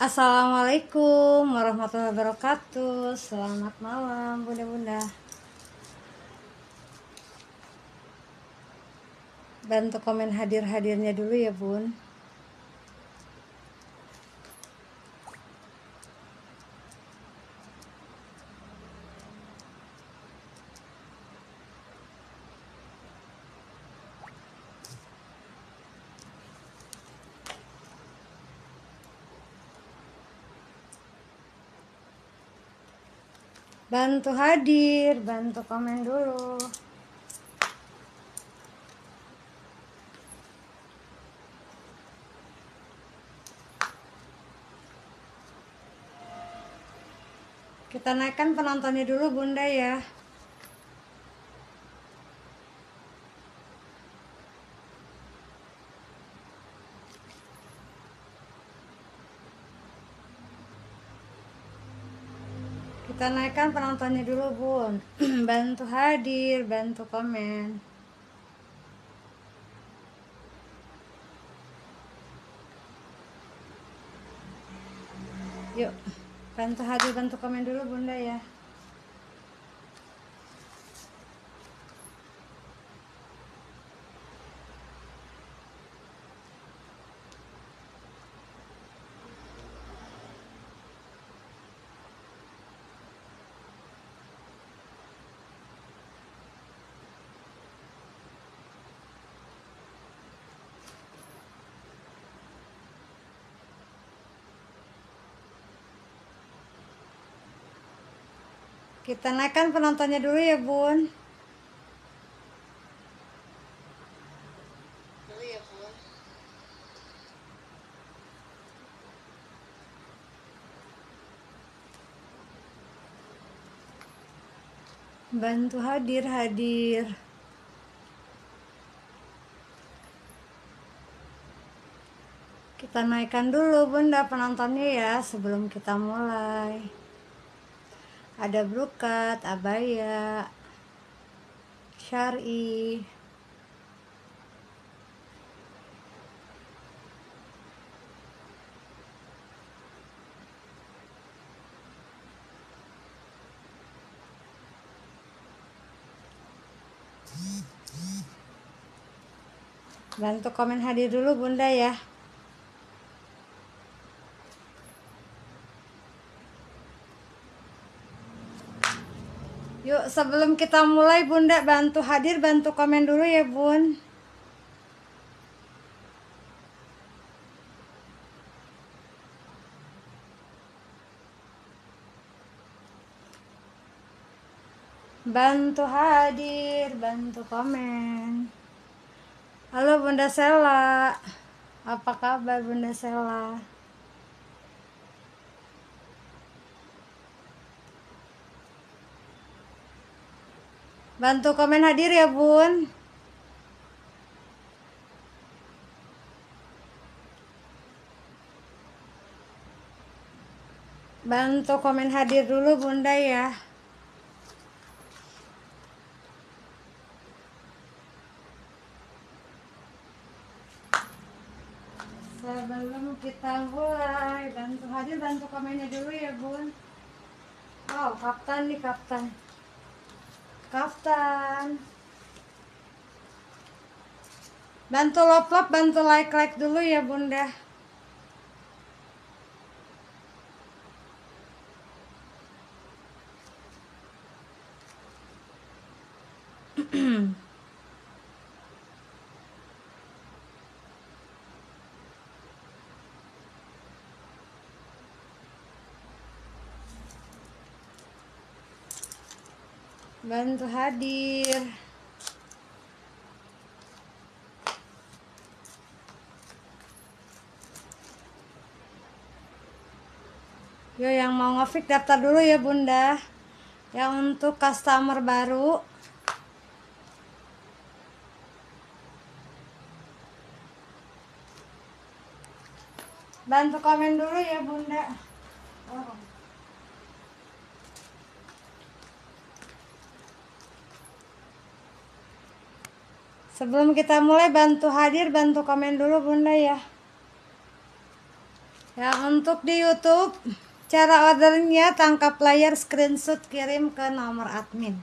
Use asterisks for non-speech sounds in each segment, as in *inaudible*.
Assalamualaikum warahmatullahi wabarakatuh. Selamat malam bunda-bunda. Bantu komen hadir-hadirnya dulu ya bun Bantu hadir, bantu komen dulu. Kita naikkan penontonnya dulu bunda ya Kita naikkan penontonnya dulu bun. *clears throat* Bantu hadir, bantu komen. Yuk bantu hadir bantu komen dulu bunda ya Kita naikkan penontonnya dulu ya bun. Bantu hadir-hadir Kita naikkan dulu bunda penontonnya ya sebelum kita mulai ada brukat, abaya, syari. Bantu komen hadir dulu bunda ya. Sebelum kita mulai bunda bantu hadir bantu komen dulu ya bun. Bantu hadir bantu komen. Halo bunda Sela. Apa kabar bunda Sela Bantu komen hadir ya bun. Bantu komen hadir dulu bunda ya. Sebelum kita mulai Bantu hadir bantu komennya dulu ya bun. Oh kapten nih kapten kaftan. Bantu lop lop bantu like like dulu ya bunda *clears throat* bantu hadir. Yo yang mau ngefik daftar dulu ya bunda. Yang untuk customer baru. Bantu komen dulu ya bunda. Oh. Sebelum kita mulai bantu hadir, bantu komen dulu bunda ya. Ya, untuk di YouTube cara ordernya tangkap layar screenshot kirim ke nomor admin.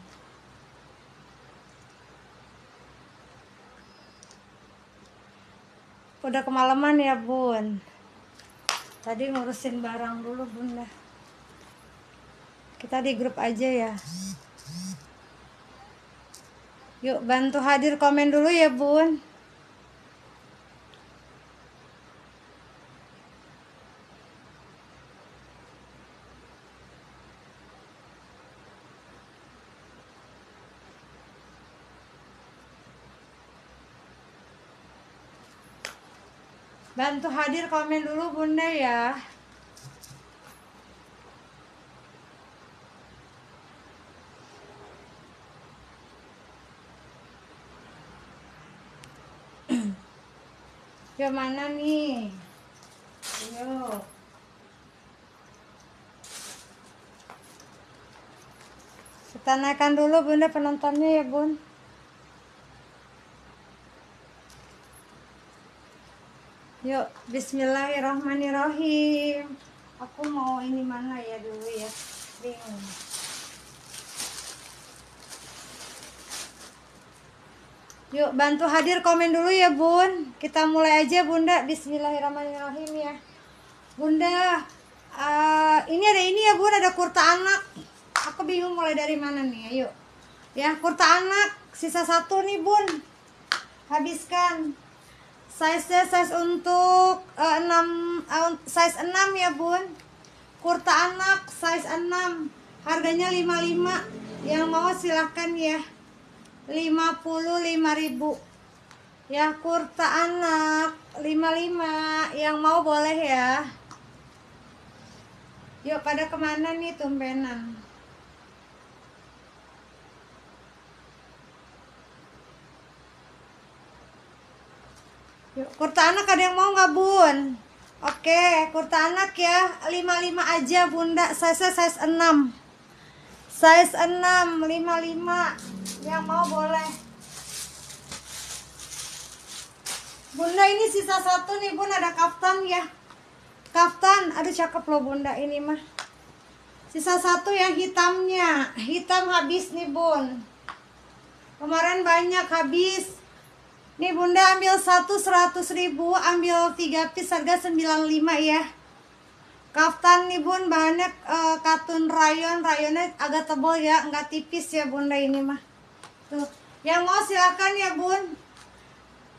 Udah kemalaman ya, Bun. Tadi ngurusin barang dulu, Bunda. Kita di grup aja ya. Yuk, bantu hadir komen dulu ya, Bun. Bantu hadir komen dulu bunda ya Yang mana nih? Ayo. Kita naikkan dulu bunda penontonnya ya bun. Yuk, bismillahirrahmanirrahim. Aku mau ini mana ya dulu ya. Bingung. Yuk, bantu hadir komen dulu ya, Bun. Kita mulai aja, Bunda. Bismillahirrahmanirrahim ya. Bunda, uh, ini ada ini ya, Bun. Ada kurta anak. Aku bingung mulai dari mana nih. Ayo. Ya, kurta anak. Sisa satu nih, Bun. Habiskan size size untuk uh, 6 uh, size 6 ya bun kurta anak size 6 harganya 55 yang mau silahkan ya 55.000 ya kurta anak 55 yang mau boleh ya. Yuk pada ke mana nih tumpenan? Yuk, kurta anak ada yang mau nggak bun? Oke, kurta anak ya. 55 aja bunda, size size 6 Size 6, 55 Yang mau boleh. Bunda ini sisa satu nih bun, ada kaftan ya. Kaftan, aduh cakep loh bunda ini mah. Sisa satu yang hitamnya. Hitam habis nih bun. Kemarin banyak habis. Nih bunda ambil satu seratus ribu Ambil tiga piece harga 95 ya Kaftan nih bun bahannya uh, katun rayon. Rayonnya agak tebal ya Enggak tipis ya bunda ini mah. Tuh. Yang mau silahkan ya bun.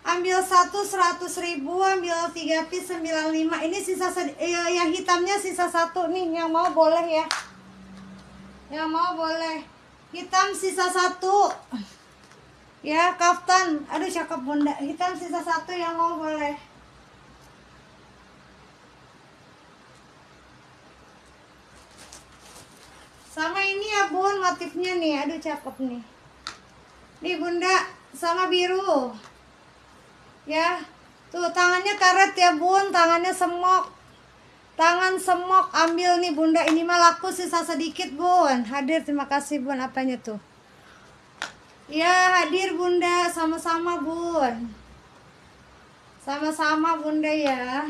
Ambil satu seratus ribu Ambil tiga piece 95 Ini sisa eh, yang hitamnya sisa satu nih Yang mau boleh ya. Yang mau boleh. Hitam sisa satu. Ya, kaftan. Aduh, cakep bunda. Hitam sisa satu yang mau boleh. Sama ini ya bun, motifnya nih. Aduh, cakep nih. Nih bunda, sama biru. Ya, tuh tangannya karet ya bun, tangannya semok. Tangan semok, ambil nih bunda. Ini mah laku sisa sedikit bun. Hadir, terima kasih bun. Apanya tuh? Ya hadir bunda sama-sama bun Sama-sama bunda ya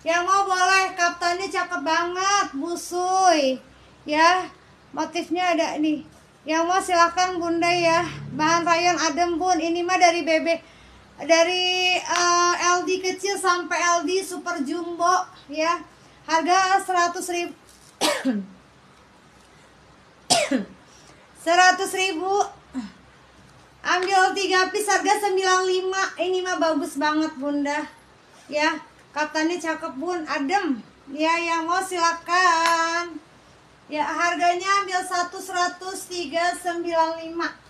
Yang mau boleh kaptennya cakep banget Busui Ya motifnya ada nih. Yang mau silahkan bunda ya. Bahan rayon adem bun Ini mah dari bebek Dari uh, eh, LD kecil sampai LD super jumbo Ya. Harga 100 ribu. *coughs* 100 ribu. Ambil tiga piece harga 95 Ini mah bagus banget bunda. Ya katanya cakep bun. Adem. Ya yang mau silakan Ya harganya ambil satu 100 395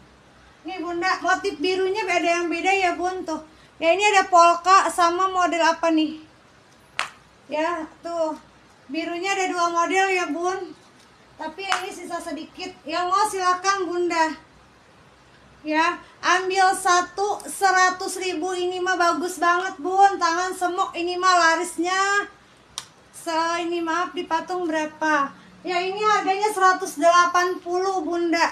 Nih bunda motif birunya beda yang beda ya bun tuh. Ya ini ada polka sama model apa nih? Ya tuh. Birunya ada dua model ya bun. Tapi ini sisa sedikit. Yang mau silakan bunda. Ya ambil satu seratus ribu. Ini mah bagus banget bun. Tangan semok ini mah larisnya. Se ini maaf dipatung berapa ya ini harganya 180 bunda.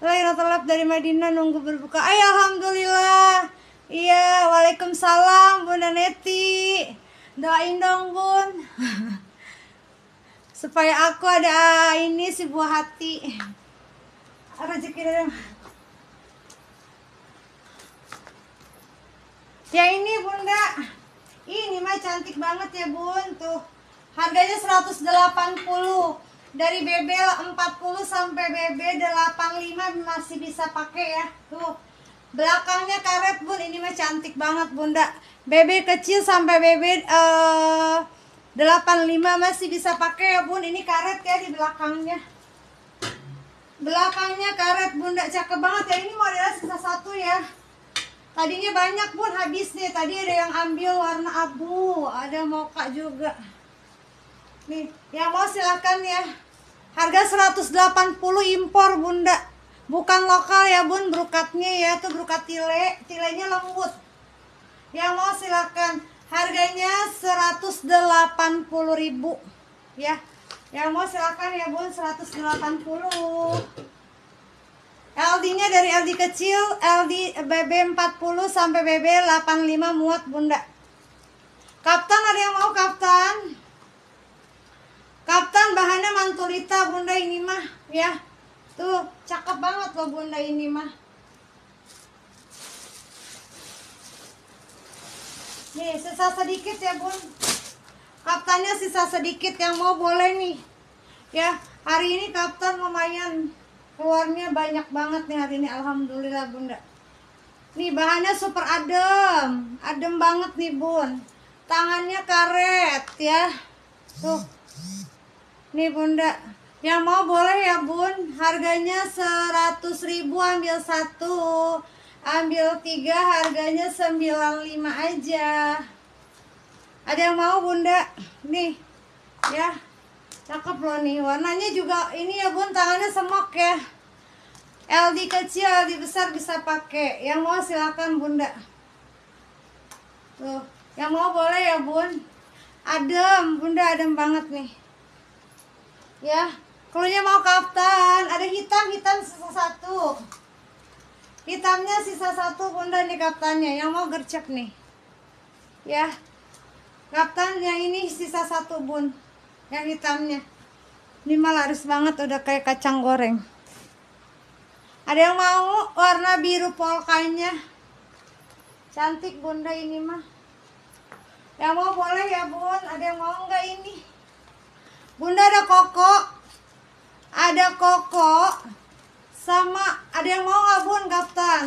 Lahir telat dari Madinah nunggu berbuka. Ay, Alhamdulillah. Iya Waalaikumsalam Bunda Neti. Doain dong bun. *laughs* Supaya aku ada ini si buah hati. Rezeki dari ya ini bunda. Ini mah cantik banget ya bun. Tuh harganya 180 dari BB 40 sampai BB 85 masih bisa pakai ya. Tuh. Belakangnya karet bun. Ini mah cantik banget bunda. BB kecil sampai BB uh, 85 masih bisa pakai ya bun. Ini karet ya di belakangnya. Belakangnya karet bunda. Cakep banget ya. Ini modelnya sisa satu ya. Tadinya banyak pun habis nih tadi ada yang ambil warna abu. Ada moka juga nih yang mau silahkan ya. Harga 180 impor bunda. Bukan lokal ya bun. Brukatnya ya tuh brukat tile. Tilenya lembut. Yang mau silahkan harganya 180 ribu ya. Yang mau silahkan ya bun 180 LD nya dari LD kecil LD BB 40 sampai BB 85 muat bunda. Kapten ada yang mau kapten Kapten bahannya mantulita bunda ini mah ya. Tuh cakep banget loh bunda ini mah. Nih sisa sedikit ya bun. Kaptannya sisa sedikit yang mau boleh nih. Ya hari ini kapten lumayan keluarnya banyak banget nih hari ini alhamdulillah bunda. Nih bahannya super adem. Adem banget nih bun. Tangannya karet ya. Tuh nih bunda. Yang mau boleh ya bun. Harganya 100 ribu ambil satu. Ambil tiga harganya 95 aja. Ada yang mau bunda? Nih ya. Cakep loh nih. Warnanya juga ini ya bun. Tangannya semok ya. LD kecil LD besar bisa pakai. Yang mau silakan bunda. Tuh. Yang mau boleh ya bun. Adem. Bunda adem banget nih ya keluarnya mau kaftan. Ada hitam hitam sisa satu. Hitamnya sisa satu bunda nih kaftannya. Yang mau gercep nih. Ya Kapten yang ini sisa satu bun. Yang hitamnya. Ini malah laris banget udah kayak kacang goreng. Ada yang mau warna biru polkanya? Cantik bunda ini mah. Yang mau boleh ya bun. Ada yang mau enggak ini Bunda ada koko Ada koko Sama ada yang mau nggak bun kapten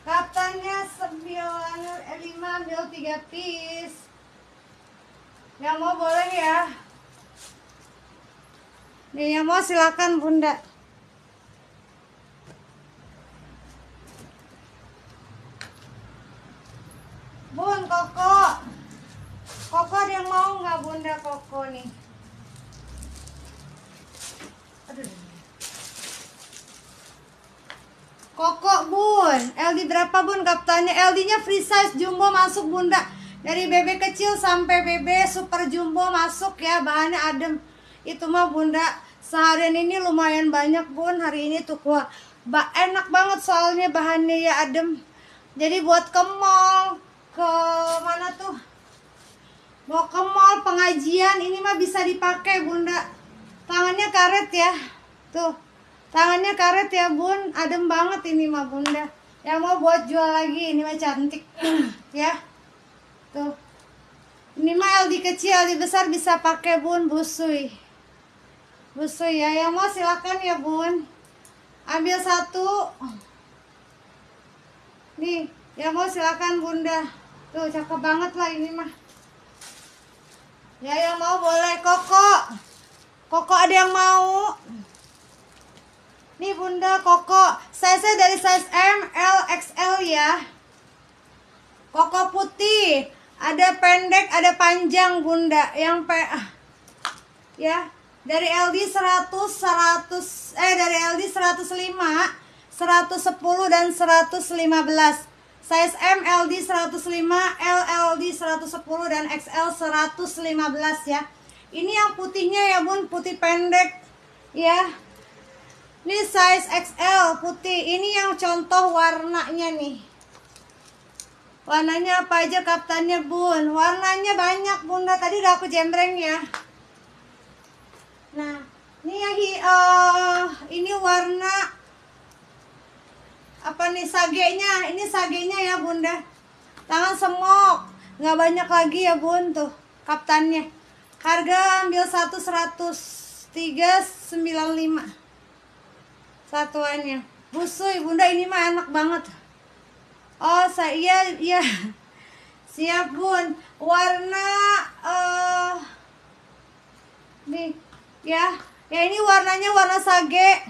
Katanya 9 eh, 5 ambil 3 piece. Yang mau boleh ya. Nih yang mau silakan Bunda. Bun, Koko. Koko ada yang mau nggak Bunda Koko nih? Aduh. Koko bun. LD berapa bun? Kaptannya LD nya free size jumbo masuk bunda. Dari BB kecil sampai BB super jumbo masuk ya. Bahannya adem. Itu mah bunda Seharian ini lumayan banyak bun. Hari ini tuh wah ba enak banget soalnya bahannya ya adem. Jadi buat ke mall Ke mana tuh Mau ke mall pengajian Ini mah bisa dipakai bunda Tangannya karet ya Tuh Tangannya karet ya bun, adem banget ini mah bunda. Yang mau buat jual lagi, ini mah cantik. *clears throat* ya, tuh. Ini mah LD kecil, LD besar bisa pakai bun, busui. Busui ya, yang mau silakan ya bun. Ambil satu. Nih, yang mau silakan bunda. Tuh, cakep banget lah ini mah. Ya, yang mau boleh. Koko. Koko ada yang mau? Nih bunda koko Size dari size M, L, XL ya Koko putih Ada pendek, ada panjang bunda Yang pe Ya Dari LD 100, 100 Eh dari LD 105 110 dan 115 Size M LD 105, L LD 110 dan XL 115 ya. Ini yang putihnya ya Bun, putih pendek ya. Ini size XL putih. Ini yang contoh warnanya nih. Warnanya apa aja kaftannya bun? Warnanya banyak bunda. Tadi udah aku jembreng ya. Nah, ini yang uh, ini warna apa nih sagenya? Ini sagenya ya bunda. Tangan semok. Nggak banyak lagi ya bun tuh kaftannya. Harga ambil satu seratus tiga sembilan lima satuannya. Busui bunda ini mah enak banget. Oh saya iya iya *laughs* siap bun warna uh, nih ya ya ini warnanya warna sage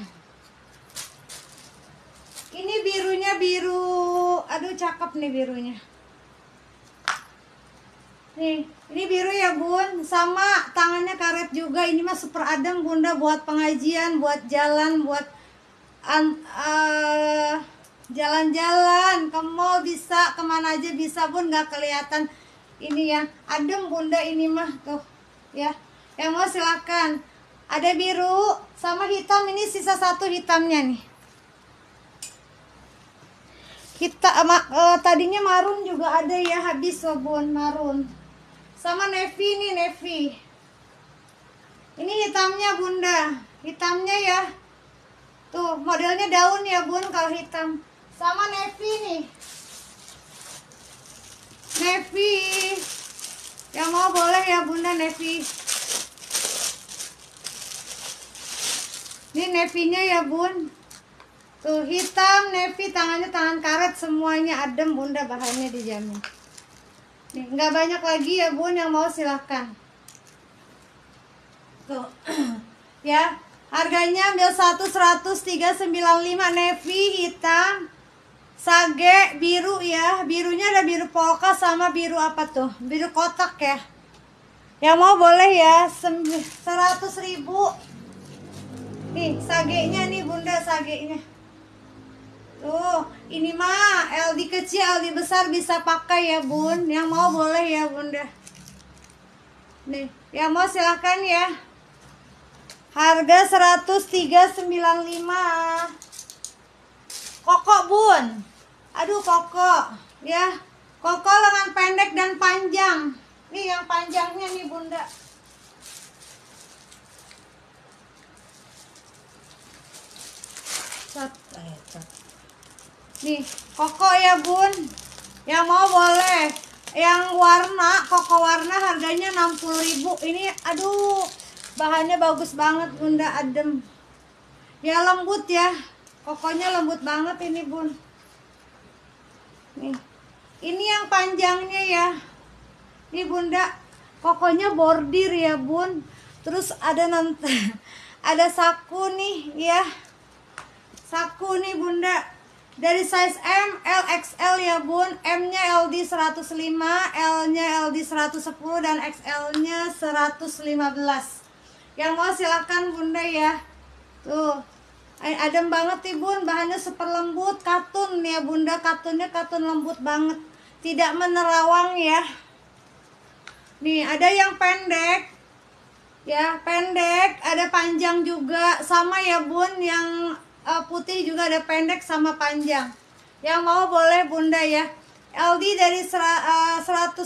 ini birunya biru. Aduh cakep nih birunya. Nih ini biru ya bun. Sama tangannya karet juga. Ini mah super adem bunda buat pengajian buat jalan buat uh, jalan-jalan. Ke mall bisa ke mana aja bisa pun nggak kelihatan ini ya. Adem bunda ini mah tuh ya. Yang mau silakan. Ada biru sama hitam. Ini sisa satu hitamnya nih kita uh, uh, tadinya marun juga ada ya habis bun marun. Sama navy nih navy ini hitamnya bunda. Hitamnya ya. Tuh modelnya daun ya bun kalau hitam. Sama Nevi nih. Nevi. Yang mau boleh ya bunda Nevi. Ini Nevinya ya bun tuh hitam Nevi tangannya tangan karet semuanya adem bunda bahannya dijamin. Nih nggak banyak lagi ya bun yang mau silahkan. Tuh *clears throat* ya harganya ambil satu seratus tiga sembilan lima Nevi hitam sage biru ya. Birunya ada biru polka sama biru apa tuh? Biru kotak ya. Yang mau boleh ya seratus ribu. Nih sagenya nih bunda sagenya tuh ini mah LD kecil LD besar bisa pakai ya bun. Yang mau boleh ya bunda. Nih yang mau silahkan ya. Harga 1395 kokok bun. Aduh koko. Ya koko lengan pendek dan panjang. Nih yang panjangnya nih bunda. Cat eh, cat nih koko ya bun. Yang mau boleh. Yang warna koko warna harganya 60.000 ini aduh bahannya bagus banget bunda adem. Ya lembut ya. Kokonya lembut banget ini bun. Nih ini yang panjangnya ya. Ini bunda kokonya bordir ya bun. Terus ada nanti *laughs* ada saku nih ya. Saku nih bunda dari size M, L, XL ya bun. M nya LD 105 L nya LD 110 dan XL nya 115 yang mau silahkan bunda ya. Tuh. Adem banget nih bun. Bahannya super lembut katun ya bunda. Katunnya katun lembut banget. Tidak menerawang ya. Nih ada yang pendek. Ya pendek. Ada panjang juga. Sama ya bun yang uh, putih juga ada pendek sama panjang. Yang mau boleh bunda ya. LD dari uh, 105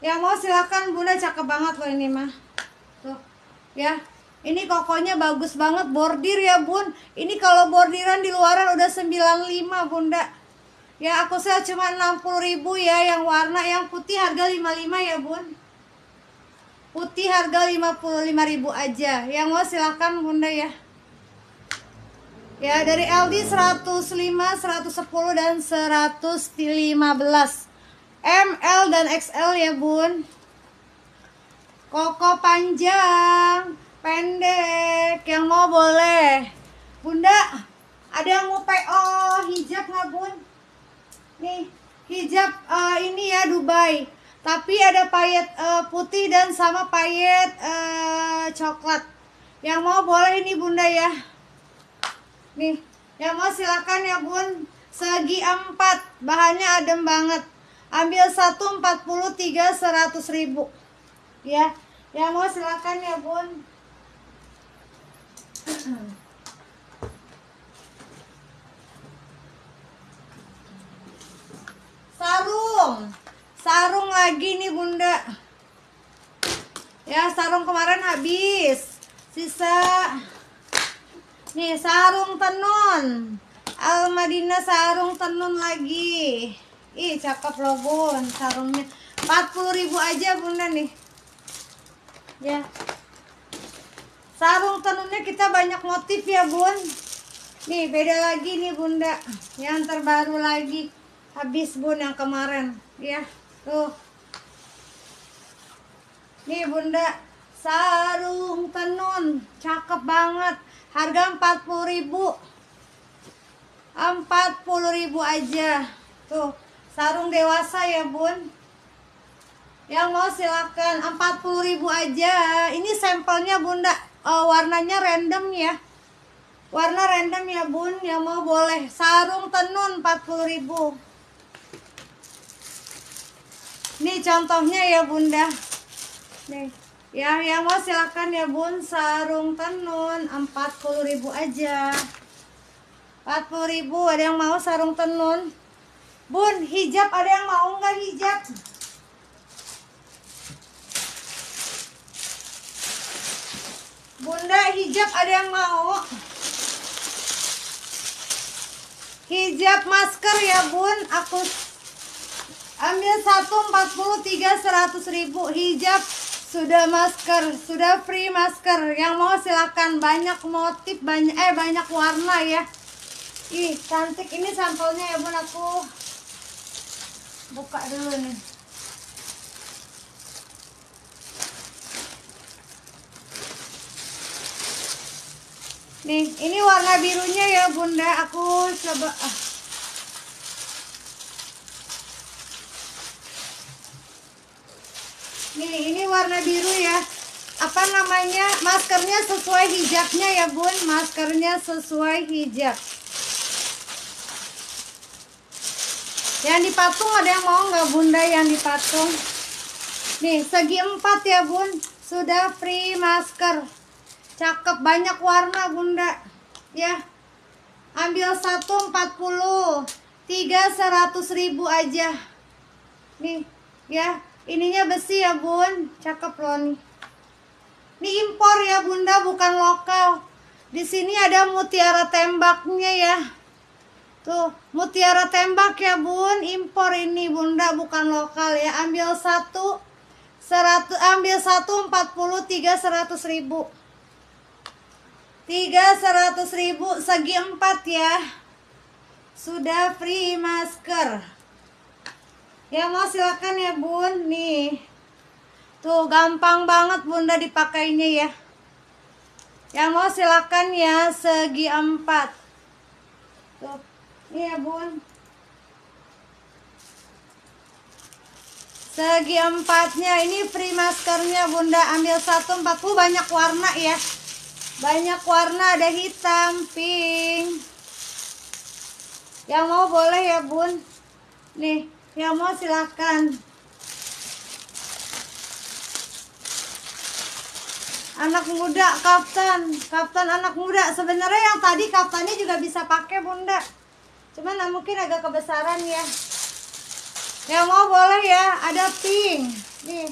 yang mau silakan bunda cakep banget loh ini mah. Tuh ya. Ini kokonya bagus banget bordir ya bun. Ini kalau bordiran di luaran udah 95 bunda. Ya aku sel cuma 60 ribu ya yang warna yang putih harga 55 ya bun. Putih harga 55 ribu aja. Yang mau silahkan bunda ya ya dari LD 105 110 dan 115 ML dan XL ya bun. Koko panjang pendek yang mau boleh. Bunda ada yang mau PO hijab nggak bun? Nih hijab uh, ini ya Dubai. Tapi ada payet uh, putih dan sama payet uh, coklat. Yang mau boleh ini bunda ya nih yang mau silakan ya bun. Segi empat bahannya adem banget. Ambil satu empat puluh tiga seratus ribu. Ya yang mau silakan ya bun. Sarung. Sarung lagi nih bunda. Ya sarung kemarin habis. Sisa nih sarung tenun. Almadina sarung tenun lagi. Ih cakep loh bun sarungnya. 40.000 aja bunda nih. Ya. Sarung tenunnya kita banyak motif ya bun. Nih beda lagi nih bunda. Yang terbaru lagi. Habis bun yang kemarin. Ya tuh. Nih bunda. Sarung tenun. Cakep banget harga 40.000 40.000 aja. Tuh sarung dewasa ya bun. Yang mau silakan 40.000 aja. Ini sampelnya bunda. Uh, warnanya random ya. Warna random ya bun. Yang mau boleh. Sarung tenun 40.000 ini contohnya ya bunda. Nih ya yang mau silakan ya bun. Sarung tenun 40.000 aja. 40.000 ada yang mau sarung tenun? Bun hijab ada yang mau nggak hijab? Bunda hijab ada yang mau? Hijab masker ya bun. Aku ambil satu 43 100 ribu. Hijab sudah masker Sudah free masker. Yang mau silakan banyak motif banyak Eh banyak warna ya. Ih cantik ini sampelnya ya bun Aku. Buka dulu nih. Nih, ini warna birunya ya bunda. Aku coba ah. Nih, ini warna biru ya. Apa namanya? Maskernya sesuai hijabnya ya bun. Maskernya sesuai hijab. Yang dipatung ada yang mau nggak bunda yang dipatung Nih, segi empat ya bun. Sudah free masker. Cakep banyak warna bunda. Ya. Ambil satu 40 tiga seratus ribu aja. Nih ya ininya besi ya bun. Cakep loh nih. Ini impor ya bunda bukan lokal. Di sini ada mutiara tembaknya ya. Tuh mutiara tembak ya bun. Impor ini bunda bukan lokal ya. Ambil satu 100 ambil satu 40 tiga seratus ribu. Tiga seratus ribu segi empat ya. Sudah free masker ya mau silakan ya bun. Nih. Tuh gampang banget bunda dipakainya ya. Yang mau silakan ya segi empat. Tuh. Ini ya bun. Segi empatnya ini free maskernya bunda. Ambil satu empat puluh banyak warna ya. Banyak warna ada hitam pink. Yang mau boleh ya bun. Nih yang mau silahkan anak muda kaftan kaftan anak muda. Sebenarnya yang tadi kaftannya juga bisa pakai bunda. Cuman mungkin agak kebesaran ya. Yang mau boleh ya. Ada pink. Nih.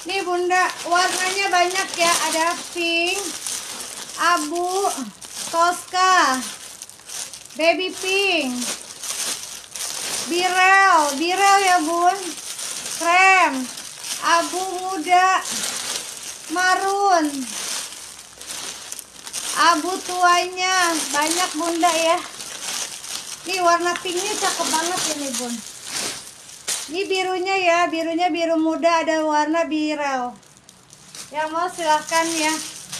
Nih bunda, warnanya banyak ya. Ada pink, abu, toska, baby pink, birel, birel ya bun, krem, abu muda, marun, abu tuanya, banyak bunda ya. Nih warna pinknya cakep banget ini bun. Ini birunya ya, birunya biru muda ada warna biru. Yang mau silahkan ya.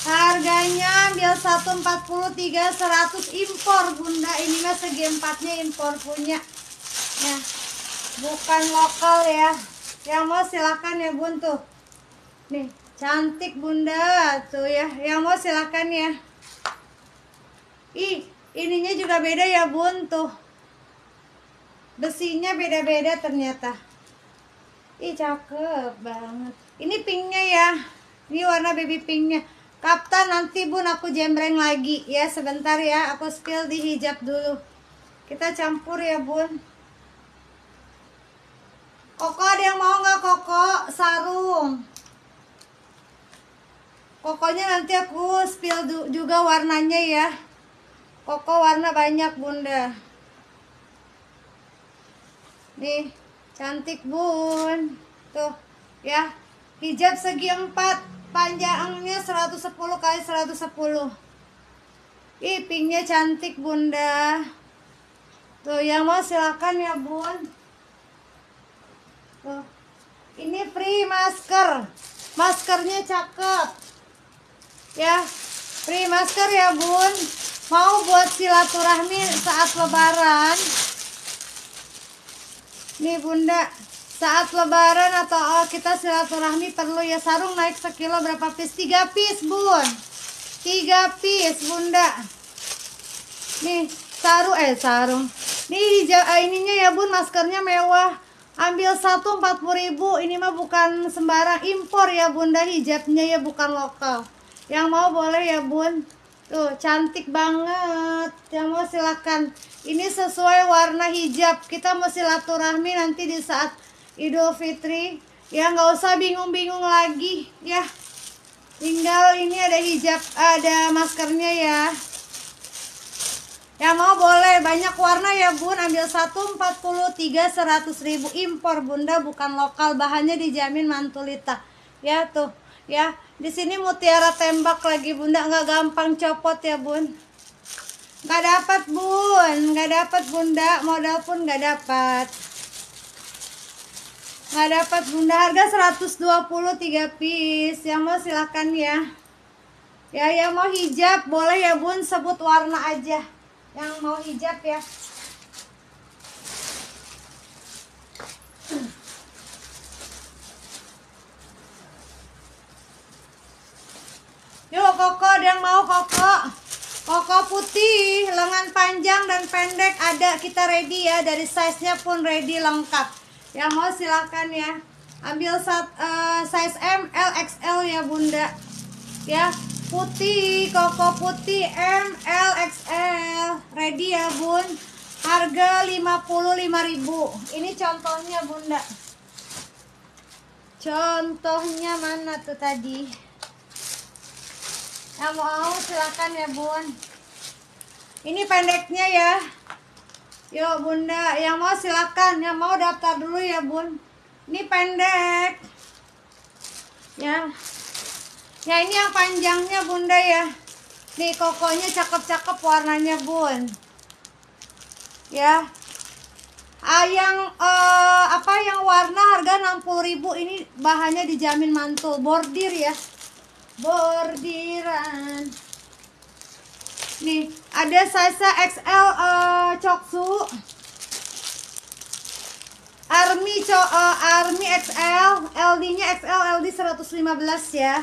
Harganya ambil 143 100 impor bunda. Ini mah segi empatnya impor punya. Ya, bukan lokal ya. Yang mau silahkan ya bun tuh. Nih, cantik bunda tuh ya. Yang mau silahkan ya. Ih, ininya juga beda ya bun tuh. Besinya beda-beda ternyata. Ih cakep banget. Ini pinknya ya. Ini warna baby pinknya. Kapten nanti bun aku jembreng lagi. Ya sebentar ya. Aku spill di hijab dulu. Kita campur ya bun Koko ada yang mau nggak koko sarung? Kokonya nanti aku spill juga warnanya ya. Koko warna banyak bunda. Nih cantik bun. Tuh ya hijab segi empat panjangnya 110 kali 110 Ih pinknya cantik bunda Tuh yang mau silakan ya bun Ini free masker. Maskernya cakep. Ya, free masker ya, Bun. Mau buat silaturahmi saat lebaran. Nih, Bunda. Saat lebaran atau oh, kita silaturahmi perlu ya sarung naik sekilo berapa piece? Tiga piece, Bun. Tiga piece, Bunda. Nih, sarung eh sarung. Nih hijau eh, ininya ya, Bun, maskernya mewah ambil satu empat puluh ribu. Ini mah bukan sembarang impor ya bunda. Hijabnya ya bukan lokal. Yang mau boleh ya bun. Tuh cantik banget. Yang mau silakan. Ini sesuai warna hijab. Kita mau silaturahmi nanti di saat idul fitri. Ya nggak usah bingung-bingung lagi ya. Tinggal ini ada hijab ada maskernya ya yang mau boleh. Banyak warna ya bun. Ambil satu 43 100 ribu. Impor bunda. Bukan lokal. Bahannya dijamin mantulita. Ya tuh. Ya. Di sini mutiara tembak lagi bunda. Nggak gampang copot ya bun. Nggak dapat bun. Nggak dapat bunda. Modal pun nggak dapat nggak dapat bunda. Harga 120 3 piece. Yang mau silakan ya. Ya yang mau hijab. Boleh ya bun. Sebut warna aja yang mau hijab ya. Yuk koko yang mau koko? Koko putih lengan panjang dan pendek ada. Kita ready ya dari size nya pun ready lengkap. Yang mau silakan ya. Ambil uh, size M L XL ya bunda. Ya putih koko putih M L XL ready ya bun? Harga 55.000 ini contohnya bunda. Contohnya mana tuh tadi? Yang mau silakan ya bun. Ini pendeknya ya. Yuk bunda. Yang mau silakan. Yang mau daftar dulu ya bun. Ini pendek. Ya Ya ini yang panjangnya bunda ya. Nih kokonya cakep-cakep warnanya bun. Ya. Ah, yang uh, apa yang warna harga 60.000 ini bahannya dijamin mantul. Bordir ya. Bordiran. Nih ada size XL eh, coksu Army co uh, Army XL LD nya XL LD 115 ya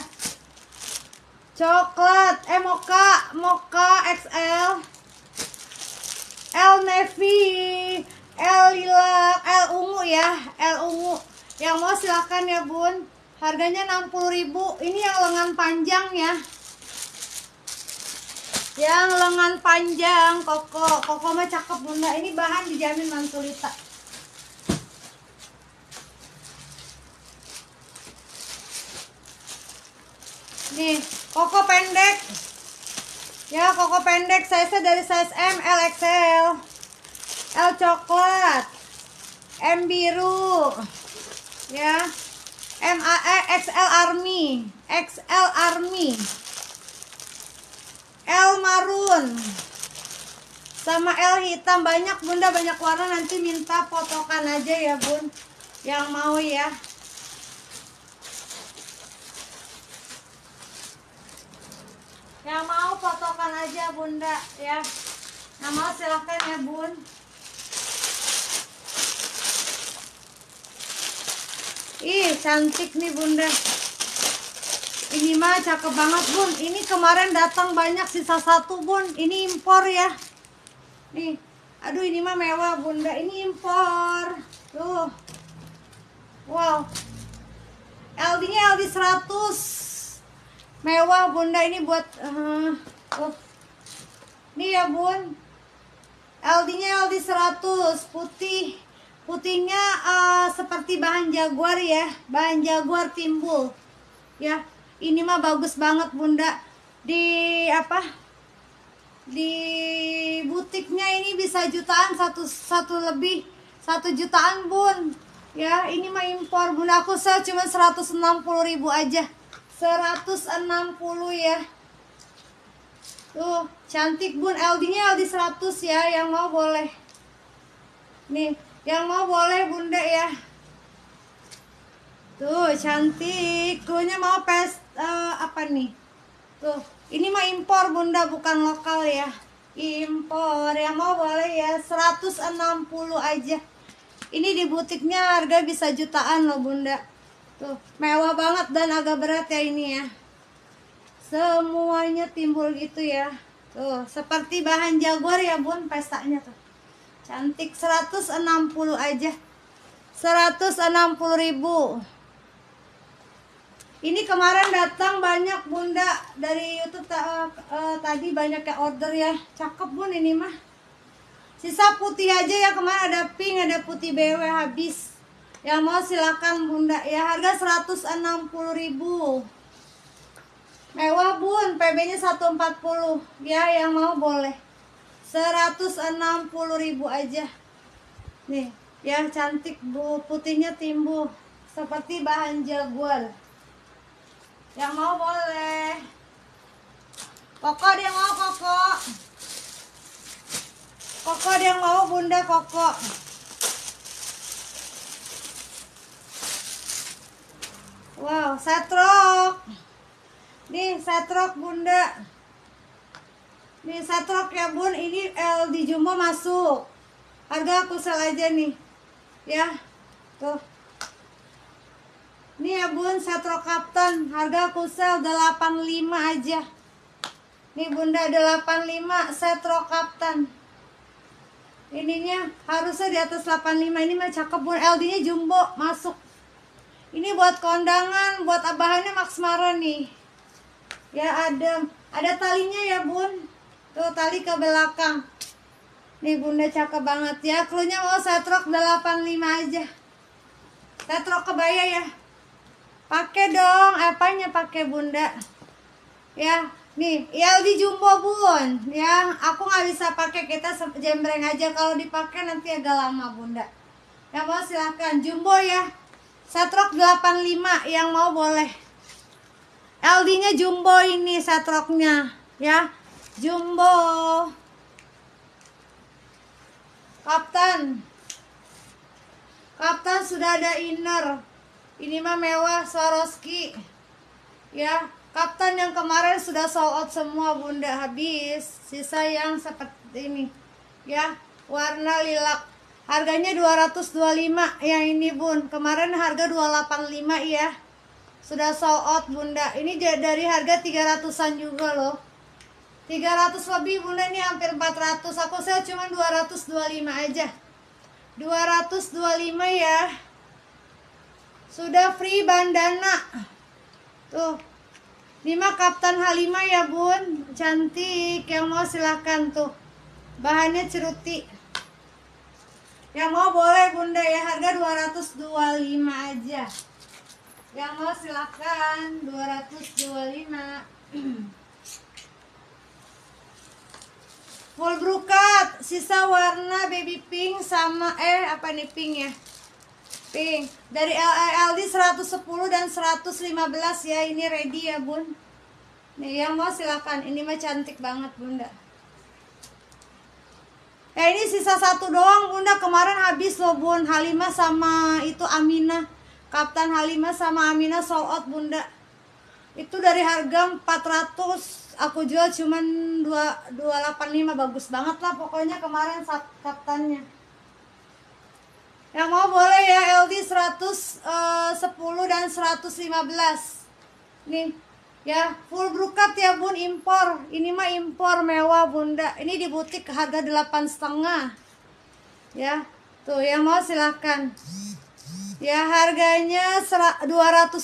coklat. Eh mocha mocha XL L. Navy L lilac L ungu ya. L ungu. Yang mau silakan ya bun. Harganya 60.000 ini yang lengan panjang ya. Yang lengan panjang koko. Koko mah cakep bunda. Ini bahan dijamin mantulita nih. Koko pendek. Ya koko pendek. Size dari size M L XL L. Coklat. M biru. Ya. M A E XL army. XL army. L marun. Sama L hitam. Banyak bunda. Banyak warna. Nanti minta fotokan aja ya bun. Yang mau ya yang mau fotokan aja bunda ya. Yang mau silahkan ya bun. Ih cantik nih bunda. Ini mah cakep banget bun. Ini kemarin datang banyak sisa satu bun. Ini impor ya. Nih. Aduh ini mah mewah bunda. Ini impor. Tuh. Wow. LD nya LD 100 mewah bunda ini buat uh, oh. nih ya bun. LD nya LD 100 putih putihnya uh, seperti bahan jaguar ya. Bahan jaguar timbul. Ya ini mah bagus banget bunda. Di apa? Di butiknya ini bisa jutaan satu satu lebih satu jutaan bun. Ya ini mah impor bunda. Aku sel cuma 160 ribu aja 160 ya. Tuh cantik bun. LD nya LD 100 ya yang mau boleh. Nih yang mau boleh bunda ya. Tuh cantik. Kuenya mau pes uh, apa nih? Tuh ini mah impor bunda bukan lokal ya. Impor yang mau boleh ya. 160 aja. Ini di butiknya harga bisa jutaan loh bunda tuh mewah banget dan agak berat ya ini ya. Semuanya timbul gitu ya. Tuh seperti bahan jaguar ya bun pestanya tuh. Cantik 160 aja. 160 ribu. Ini kemarin datang banyak bunda dari YouTube ta uh, tadi banyak yang order ya. Cakep bun ini mah. Sisa putih aja ya kemarin ada pink ada putih BW habis yang mau silakan bunda. Ya harga 160 ribu. Mewah bun. PB nya 140 ya yang mau boleh. 160 ribu aja. Nih ya cantik bu. Putihnya timbul seperti bahan jaguar. Yang mau boleh. Koko dia mau koko. Koko dia mau bunda koko wow setrok nih setrok bunda Nih setrok ya bun, ini L di Jumbo masuk. Harga aku sel aja nih. Ya. Tuh. Nih ya bun, setrok kapten. Harga aku sel 85 aja. Nih bunda 85 setrok kapten. Ininya harusnya di atas 85. Ini mah cakep bun. LD-nya jumbo masuk. Ini buat kondangan, buat abahannya Max Mara nih. Ya ada ada talinya ya bun. Tuh tali ke belakang. Nih bunda cakep banget. Ya klunya mau setrok 85 aja. Setrok kebaya ya. Pakai dong apanya pakai bunda? Ya nih ya di jumbo bun. Ya aku nggak bisa pakai. Kita jembreng aja. Kalau dipakai nanti agak lama bunda. Yang mau silahkan jumbo ya setrok 85 yang mau boleh. LD nya jumbo ini setroknya ya. Jumbo. Kapten. Kapten sudah ada inner. Ini mah mewah Swarovski. Ya Kapten yang kemarin sudah sold out semua bunda. Habis. Sisa yang seperti ini Ya. Warna lilac Harganya 225 Yang ini bun. Kemarin harga 285 ya Sudah sold out bunda. Ini dari harga 300an juga loh. 300 lebih bunda ini hampir 400 aku saya cuma 225 aja. 225 ya. Sudah free bandana tuh. 5 Kapten Halimah ya bun. Cantik. Yang mau silahkan tuh. Bahannya ceruti yang mau boleh bunda ya. Harga 225 aja. Yang mau silahkan 225 *clears throat* full brokat. Sisa warna baby pink sama eh apa nih pink ya? Pink. Dari LD 110 dan 115 ya. Ini ready ya bun. Nih yang mau silakan. Ini mah cantik banget bunda ya ini sisa satu doang bunda. Kemarin habis loh bun Halimah sama itu Amina. Kapten Halimah sama Amina sold bunda. Itu dari harga 400 aku jual cuman 2 285 bagus banget lah pokoknya kemarin saat kaptannya yang mau boleh ya LD 110 eh, dan 115 nih ya full brokat ya bun. Impor. Ini mah impor mewah bunda. Ini di butik harga delapan setengah. Ya tuh yang mau silahkan. Ya harganya 200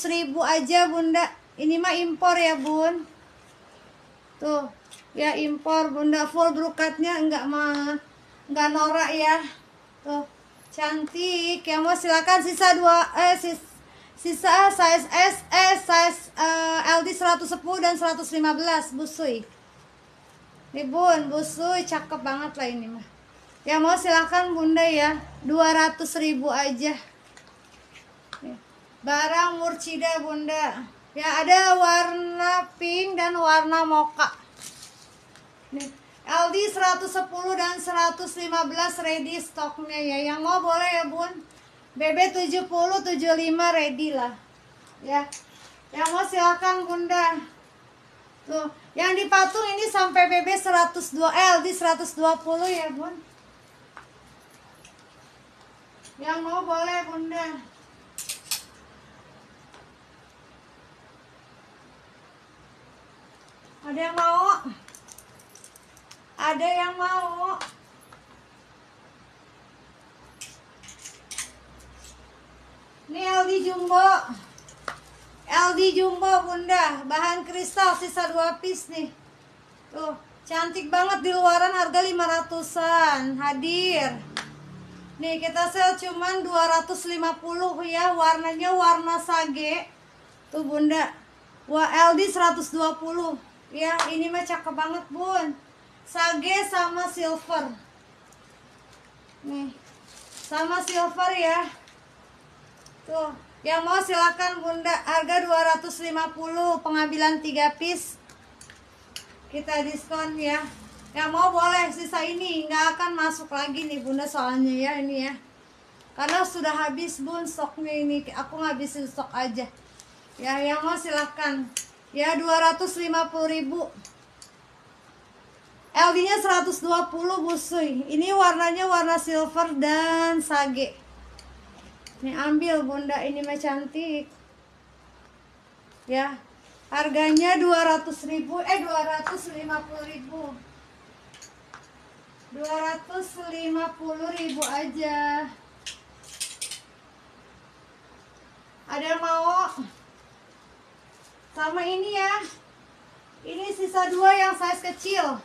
ribu aja bunda. Ini mah impor ya bun. Tuh ya impor bunda. Full brokatnya enggak mah enggak norak ya. Tuh cantik yang mau silakan sisa dua eh sis, sisa size S eh size uh, LD 110 dan 115 busui. Nih bun busui cakep banget lah ini mah. Yang mau silakan bunda ya. 200 ribu aja. Barang murcida bunda. Ya ada warna pink dan warna mocha. Nih. LD 110 dan 115 ready stoknya ya. Yang mau boleh ya bun BB 70 75 ready lah. Ya. Yang mau silakan bunda. Tuh. Yang dipatung ini sampai BB 102 LD 120 ya bun. Yang mau boleh bunda. Ada yang mau? Ada yang mau? Ini LD Jumbo. LD Jumbo Bunda, bahan kristal sisa dua piece nih. Tuh, cantik banget di luaran harga 500-an. Hadir. Nih, kita sel cuman 250 ya, warnanya warna sage. Tuh Bunda. Wah, LD 120. Ya, ini mah cakep banget, Bun sage sama silver nih sama silver ya tuh. Yang mau silakan bunda. Harga 250 pengambilan 3 piece. Kita diskon ya. Yang mau boleh sisa ini. Nggak akan masuk lagi nih bunda soalnya ya ini ya. Karena sudah habis bun stoknya ini. Aku ngabisin stok aja. Ya yang mau silakan. Ya 250 ribu. LD-nya 120 busui. Ini warnanya warna silver dan sage. Nih ambil bunda, ini mah cantik. Ya. Harganya 200 ribu, eh 250 ribu. 250 ribu aja. Ada yang mau? Sama ini ya. Ini sisa dua yang size kecil.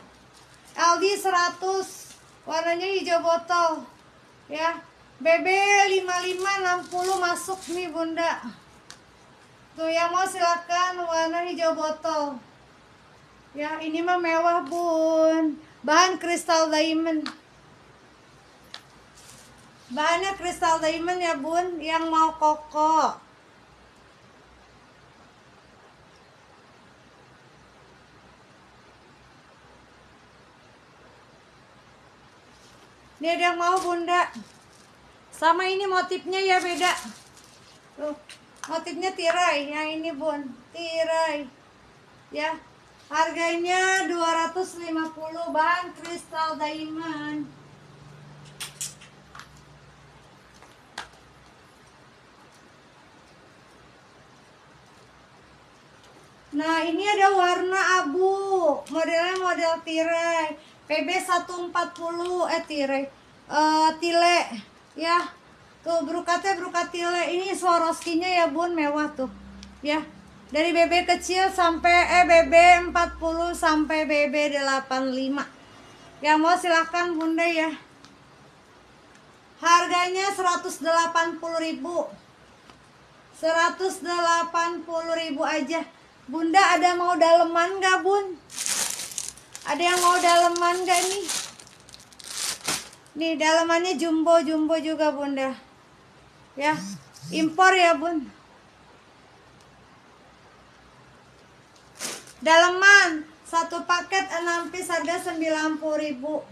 LD 100 warnanya hijau botol ya BB 55 60 masuk nih bunda. Tuh yang mau silakan. Warna hijau botol. Ya ini mah mewah bun. Bahan kristal diamond. Bahannya kristal diamond ya bun yang mau koko. Ini ada yang mau bunda Sama ini motifnya ya beda. Tuh Motifnya tirai. Yang ini bun. Tirai. Ya Harganya 250 Bahan kristal diamond. Nah ini ada warna abu. Modelnya model tirai. PB 140 eh tirai. Uh, tile ya tuh brukatnya brukat tile ini Swarovskinya ya bun. Mewah tuh. Ya dari BB kecil sampai eh BB 40 sampai BB 85 yang mau silahkan bunda ya. Harganya 180.000 180.000 aja. Bunda ada mau daleman gak bun? Ada yang mau daleman gak nih? Nih dalemannya jumbo-jumbo juga bunda. Ya Impor ya bun. Daleman Satu paket 6 piece harga 90 ribu.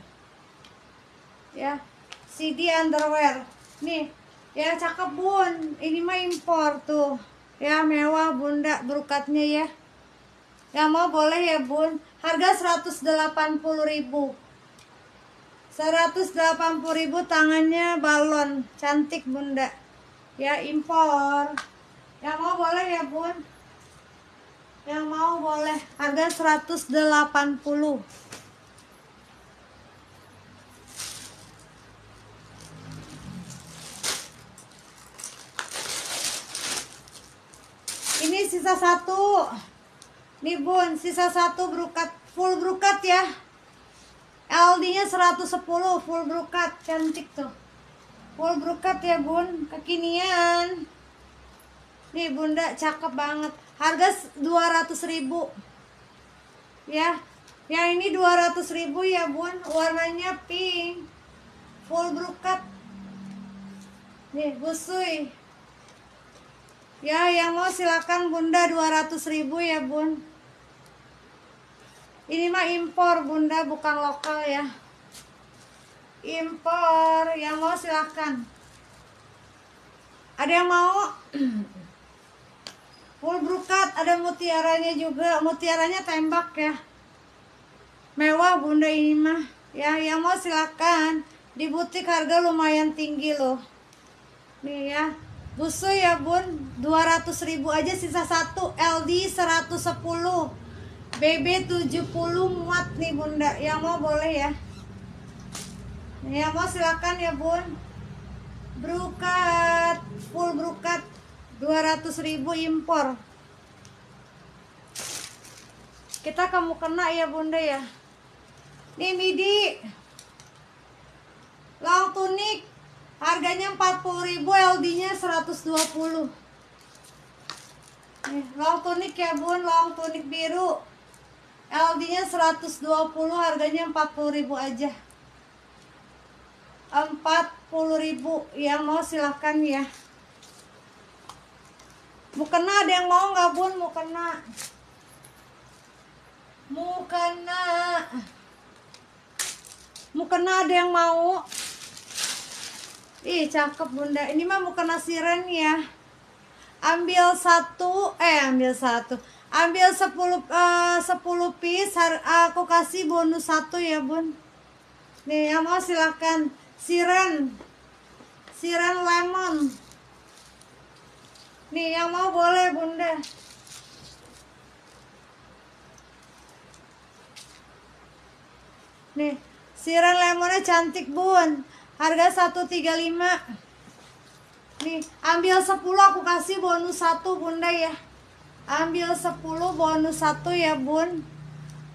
Ya CD underwear. Nih Ya cakep bun. Ini mah impor tuh. Ya mewah bunda berukatnya ya. Yang mau boleh ya bun. Harga 180.000 180.000 tangannya balon. Cantik bunda. Ya impor. Yang mau boleh ya bun? Yang mau boleh. Harga 180 ini sisa satu. Nih bun, sisa satu brukat. Full brukat ya. LD nya 110 full brukat cantik tuh. full brokat ya bun. Kekinian. Nih bunda cakep banget. Harga 200 ribu. Ya. Yang ini 200 ribu ya bun. Warnanya pink. Full brokat. Nih busui. Ya yang mau silakan bunda 200 ribu ya bun ini mah impor bunda bukan lokal ya. Impor yang mau silahkan ada yang mau? *clears throat* Full brokat ada mutiaranya juga. Mutiaranya tembak ya. Mewah bunda ini mah. Ya yang mau silahkan di butik harga lumayan tinggi loh. Nih ya. Busu ya bun. 200 ribu aja sisa satu LD 110 BB 70 muat nih bunda. Yang mau boleh ya? Yang mau silakan ya bun. Brukat Full brukat 200 ribu impor. Kita kamu kena ya bunda ya. Nih midi. Long tunik Harganya 40 ribu LD nya 120 Nih, long tunik ya bun. Long tunik biru LD nya 120 harganya 40 ribu aja. 40.000 yang mau silahkan ya. Mau kena ada yang mau nggak bun? Mau kena mau kena mau kena ada yang mau? Ih cakep bunda. Ini mah mau kena siren ya. Ambil satu eh ambil satu ambil 10 uh, 10 piece aku kasih bonus satu ya bun. Nih yang mau silahkan siren. Siren lemon. Nih yang mau boleh bunda. Nih siren lemonnya cantik bun. Harga 135 nih ambil 10 aku kasih bonus satu bunda ya ambil 10 bonus satu ya bun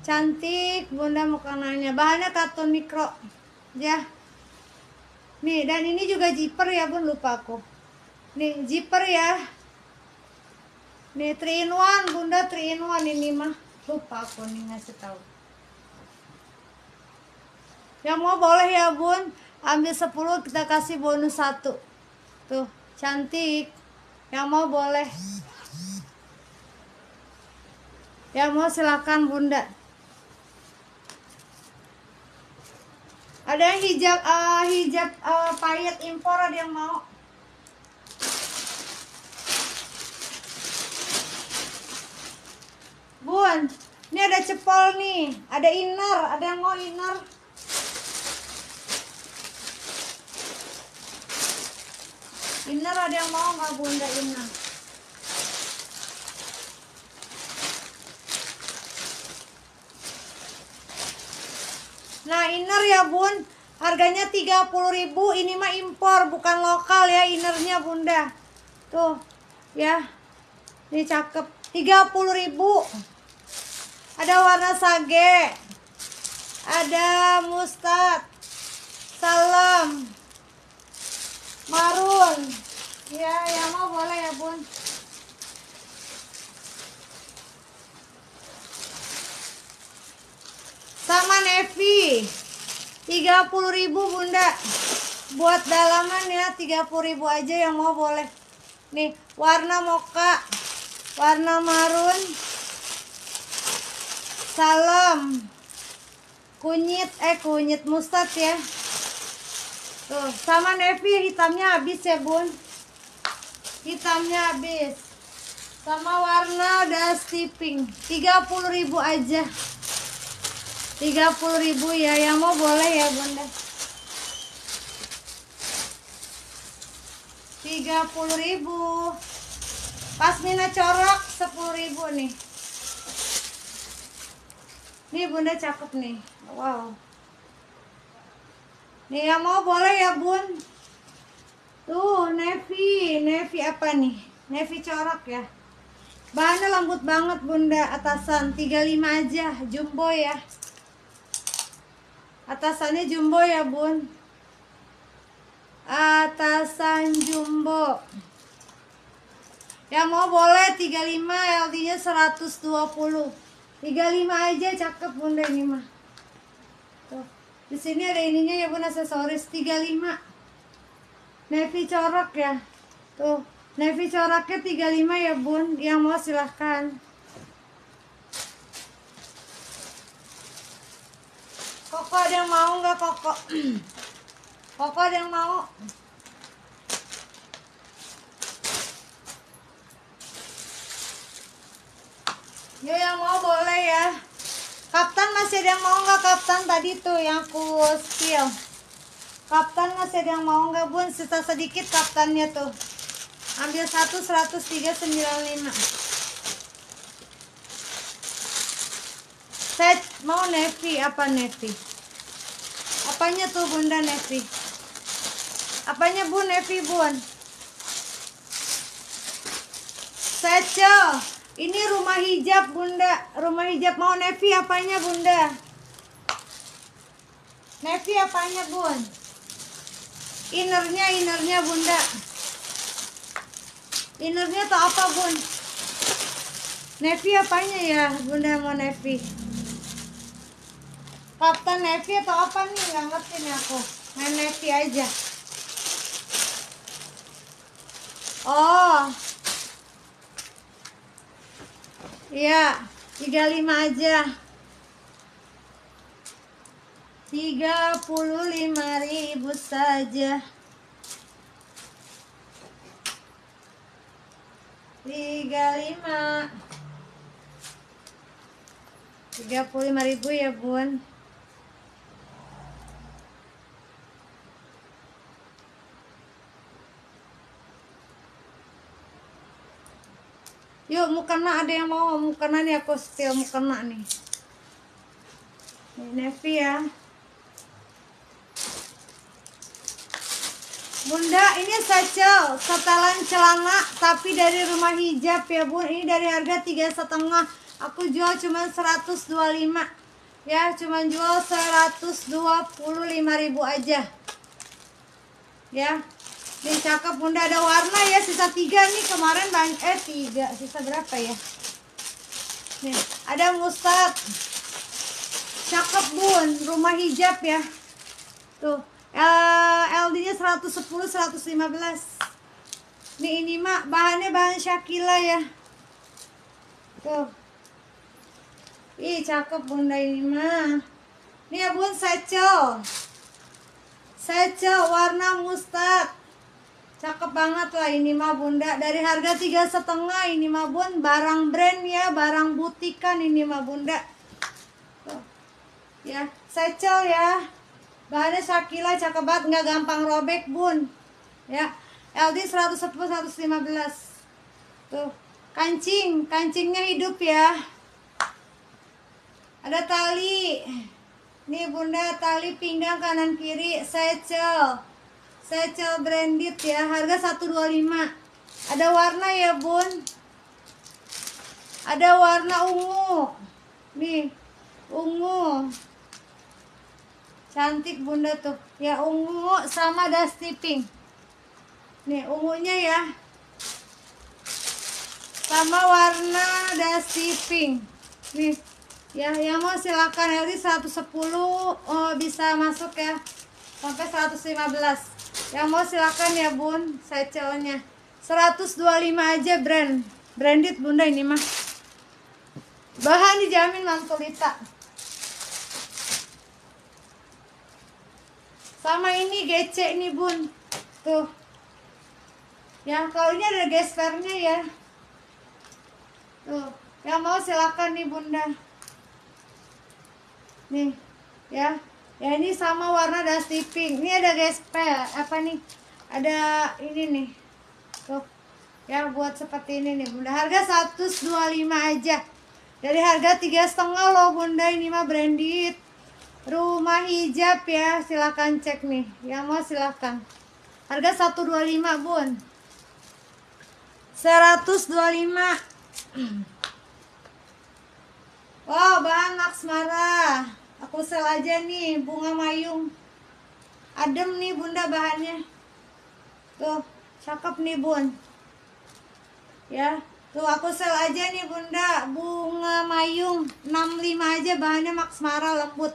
cantik bunda makanannya bahannya karton mikro ya Nih, dan ini juga zipper ya bun, lupa aku. Nih, zipper ya. Nih, 3 in 1, bunda 3 in 1 ini mah. Lupa aku nih ngasih tahu. Yang mau boleh ya bun, ambil 10 kita kasih bonus satu. Tuh, cantik. Yang mau boleh. Yang mau silakan bunda. Ada yang hijab uh, hijab uh, payet impor ada yang mau? Bun, ini ada cepol nih, ada inner, ada yang mau inner? Inner ada yang mau nggak bunda inner? Nah inner ya bun. Harganya 30.000 Ini mah impor bukan lokal ya Innernya bunda. Tuh ya. Ini cakep. 30.000 Ada warna sage. Ada mustard. Salam Marun. Ya yang mau boleh ya bun sama Nevi. 30.000 bunda. Buat dalaman ya 30.000 aja yang mau boleh. Nih warna moka warna marun salam kunyit eh kunyit mustard ya. Tuh sama Nevi hitamnya habis ya bun. Hitamnya habis. Sama warna dusty pink 30.000 aja 30.000 ya yang mau boleh ya bunda. 30.000 pasmina corak 10.000 nih. Nih bunda cakep nih. Wow. Nih yang mau boleh ya bun? Tuh navy navy apa nih? Navy corak ya. Bahannya lembut banget bunda. Atasan 35 aja jumbo ya atasannya jumbo ya bun. Atasan jumbo. Yang mau boleh 35 LD nya 120 35 aja cakep bunda ini mah. Tuh di sini ada ininya ya bun aksesoris 35 navy corak ya. Tuh navy coraknya 35 ya bun. Yang mau silahkan koko ada yang mau nggak koko *clears throat* koko ada yang mau Yo yang mau boleh ya. Kapten masih ada yang mau nggak kapten tadi tuh yang aku spill. Kapten masih ada yang mau nggak bun? Sisa sedikit kaptennya tuh. Ambil satu 103.95. Saya mau navy apa navy? Apanya tuh bunda navy? Apanya bun navy bun? Secel. Ini rumah hijab bunda Rumah hijab mau Nevi apanya bunda Nevi apanya bun Innernya innernya bunda Innernya tuh apa bun Nevi apanya ya bunda mau Nevi Kapten Nevi atau apa nih nggak ngerti nih aku main Nevi aja Oh Iya, 35 aja. 35.000 saja. 35 35.000 ya, Bun. Yuk mukena ada yang mau mukena nih aku setel mukena nih. Ini Nevi ya. Bunda ini saja setelan celana tapi dari rumah hijab ya bun ini dari harga tiga setengah. Aku jual cuma 125 ya cuma jual 125 ribu aja. Ya ini cakep bunda ada warna ya sisa tiga nih kemarin banyak eh tiga sisa berapa ya? Nih ada mustard. Cakep bun rumah hijab ya. Tuh LD nya 110 115. Nih ini mak bahannya bahan Shakila ya. Tuh. Ih cakep bunda ini mah. Nih ya bun secel. Secel warna mustard Cakep banget lah ini mah bunda. Dari harga tiga setengah ini mah bun. Barang brand ya Barang butikan ini mah bunda. Tuh. Ya secel ya. Bahannya Shakila cakep banget. Nggak gampang robek bun. Ya LD 110 115 Tuh. Kancing. Kancingnya hidup ya. Ada tali. Nih bunda tali pinggang kanan kiri Secel Secel branded ya, harga 125. Ada warna ya, Bun. Ada warna ungu. Nih, ungu. Cantik Bunda tuh. Ya ungu sama dusty pink. Nih, ungunya ya. Sama warna dusty pink. Nih, ya yang mau silakan LD 110 oh, bisa masuk ya sampai 115 yang mau silakan ya bun. Secelnya 125 aja brand. Branded bunda ini mah. Bahan dijamin mantulita sama ini gece ini bun. Tuh. Ya kalau ini ada gespernya ya. Tuh. Yang mau silakan nih bunda. Nih. Ya ya ini sama warna dusty pink ini ada gespel apa nih? Ada ini nih. Tuh ya buat seperti ini nih bunda. Harga 125 aja. Dari harga tiga setengah loh bunda. Ini mah branded. Rumah hijab ya silahkan cek nih. Yang mau silahkan harga 125 bun. 125 *clears throat* wow bahan Laksmara aku sel aja nih bunga mayung. Adem nih bunda bahannya. Tuh cakep nih bun. Ya tuh aku sel aja nih bunda. Bunga mayung 65 aja bahannya Max Mara lembut.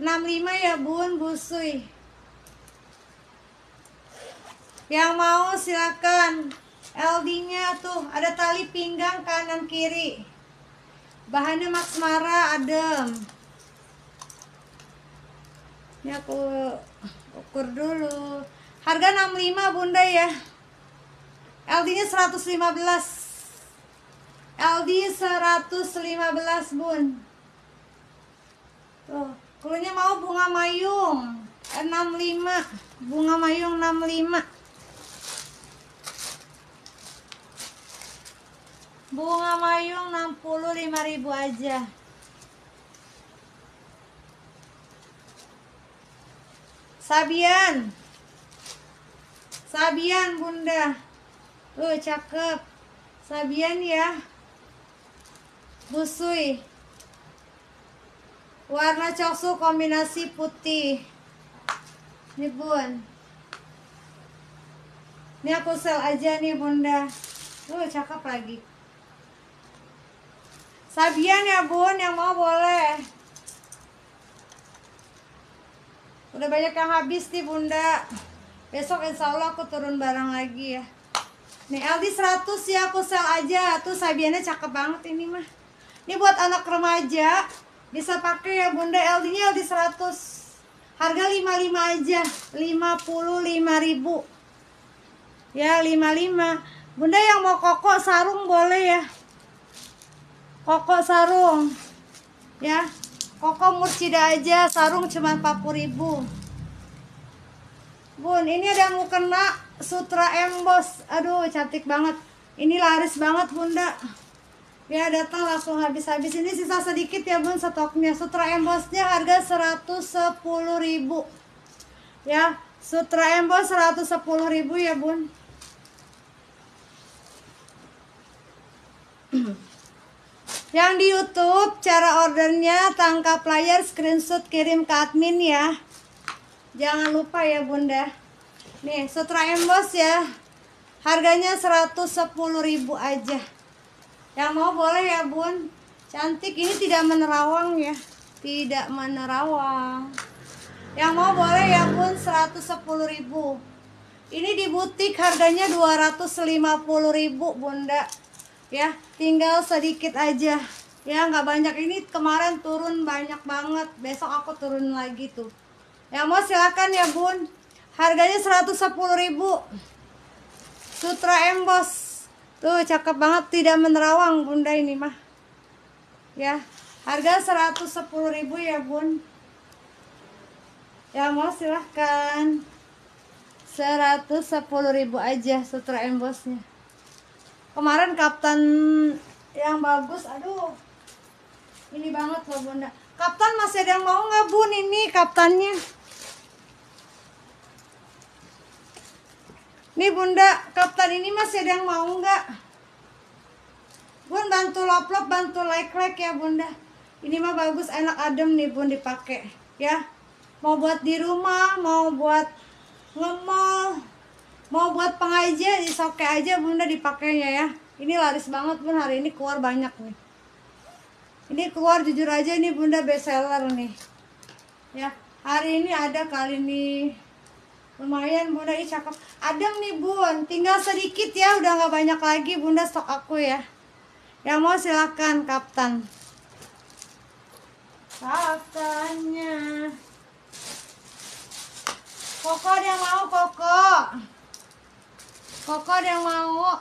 65 ya bun busui. Yang mau silakan. LD nya tuh ada tali pinggang kanan kiri. Bahannya Max Mara adem ini aku ukur dulu. Harga 65 bunda ya. LD nya 115 LD 115 bun. Tuh klunya mau bunga mayung. 65 bunga mayung 65 bunga mayung 65.000 aja Sabian. Sabian bunda. Uh cakep. Sabian ya. Busui. Warna coksu kombinasi putih. Ini bun Ini aku sel aja nih bunda. Uh cakep lagi. Sabian ya bun. Yang mau boleh Udah banyak yang habis nih bunda. Besok insya Allah aku turun barang lagi ya. Nih LD 100 ya aku sel aja. Tuh sabiannya cakep banget ini mah. Ini buat anak remaja. Bisa pakai ya bunda. LD nya LD 100 Harga 55 aja. 55 ribu. Ya 55 Bunda yang mau koko sarung boleh ya. Koko sarung. Ya Koko murcida aja, sarung cuma 40 ribu. Bun, ini ada mau kena sutra emboss Aduh, cantik banget. Ini laris banget bunda. Ya, datang langsung habis-habis. Ini sisa sedikit ya bun stoknya. Sutra embossnya harga 110 ribu. Ya, sutra emboss 110 ribu ya bun *clears throat* Yang di YouTube cara ordernya tangkap layar screenshot kirim ke admin ya. Jangan lupa ya Bunda. Nih, sutra emboss ya. Harganya 110.000 aja. Yang mau boleh ya Bun. Cantik ini tidak menerawang ya. Tidak menerawang. Yang mau boleh ya Bun 110.000. Ini di butik harganya 250.000 Bunda ya tinggal sedikit aja. Ya nggak banyak. Ini kemarin turun banyak banget. Besok aku turun lagi tuh. Yang mau silakan ya bun. Harganya 110.000 sutra emboss tuh cakep banget. Tidak menerawang bunda ini mah. Ya harga 110.000 ya bun. Yang mau silahkan 110.000 aja sutra embossnya kemarin kapten yang bagus aduh. Ini banget loh bunda. Kapten masih ada yang mau nggak bun ini kaptennya. Nih bunda kapten ini masih ada yang mau nggak? Bun bantu lop lop bantu like like ya bunda. Ini mah bagus enak adem nih bun dipakai ya. Mau buat di rumah mau buat ngemol mau buat pengajian disoke aja bunda dipakainya ya. Ini laris banget pun hari ini keluar banyak nih. Ini keluar jujur aja ini bunda best seller nih. Ya hari ini ada kali ini lumayan bunda. Ini cakep. Adem nih bun. Tinggal sedikit ya udah nggak banyak lagi bunda stok aku ya. Yang mau silakan kapten. Kaptennya. Koko dia mau koko Koko ada yang mau?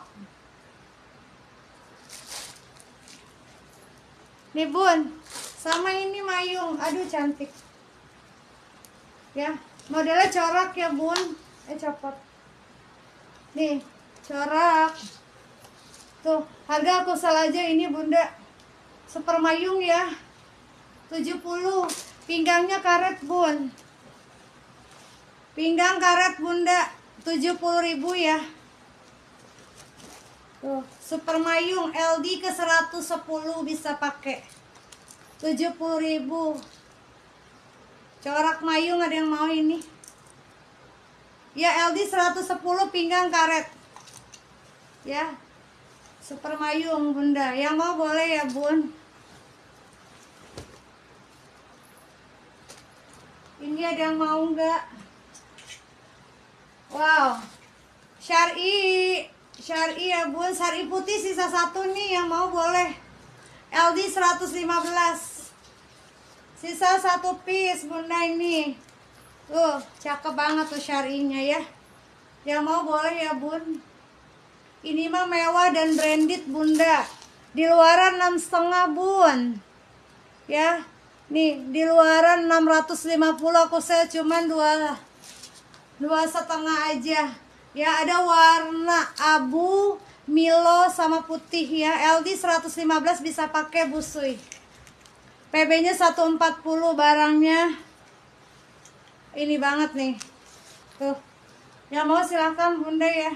Nih bun, sama ini mayung. Aduh cantik. Ya, modelnya corak ya bun. Eh copot. Nih, corak. Tuh, harga aku salah aja ini bunda. Super mayung ya. 70. Pinggangnya karet bun. Pinggang karet bunda. 70 ribu ya. Tuh, Super Mayung LD ke 110 bisa pakai. 70.000. Corak mayung ada yang mau ini? ya LD 110 pinggang karet ya super mayung bunda yang mau boleh ya bun ini ada yang mau nggak wow syari syari ya bun. Syari putih sisa satu nih yang mau boleh. LD 115 sisa satu piece bunda ini. Tuh cakep banget tuh syarinya ya. Yang mau boleh ya bun. Ini mah mewah dan branded bunda. Di luaran enam setengah bun. Ya nih di luaran 650 aku saya cuman dua dua setengah aja ya ada warna abu Milo sama putih ya. LD 115 bisa pakai busui PB nya 140 barangnya. Ini banget nih. Tuh. Yang mau silahkan bunda ya.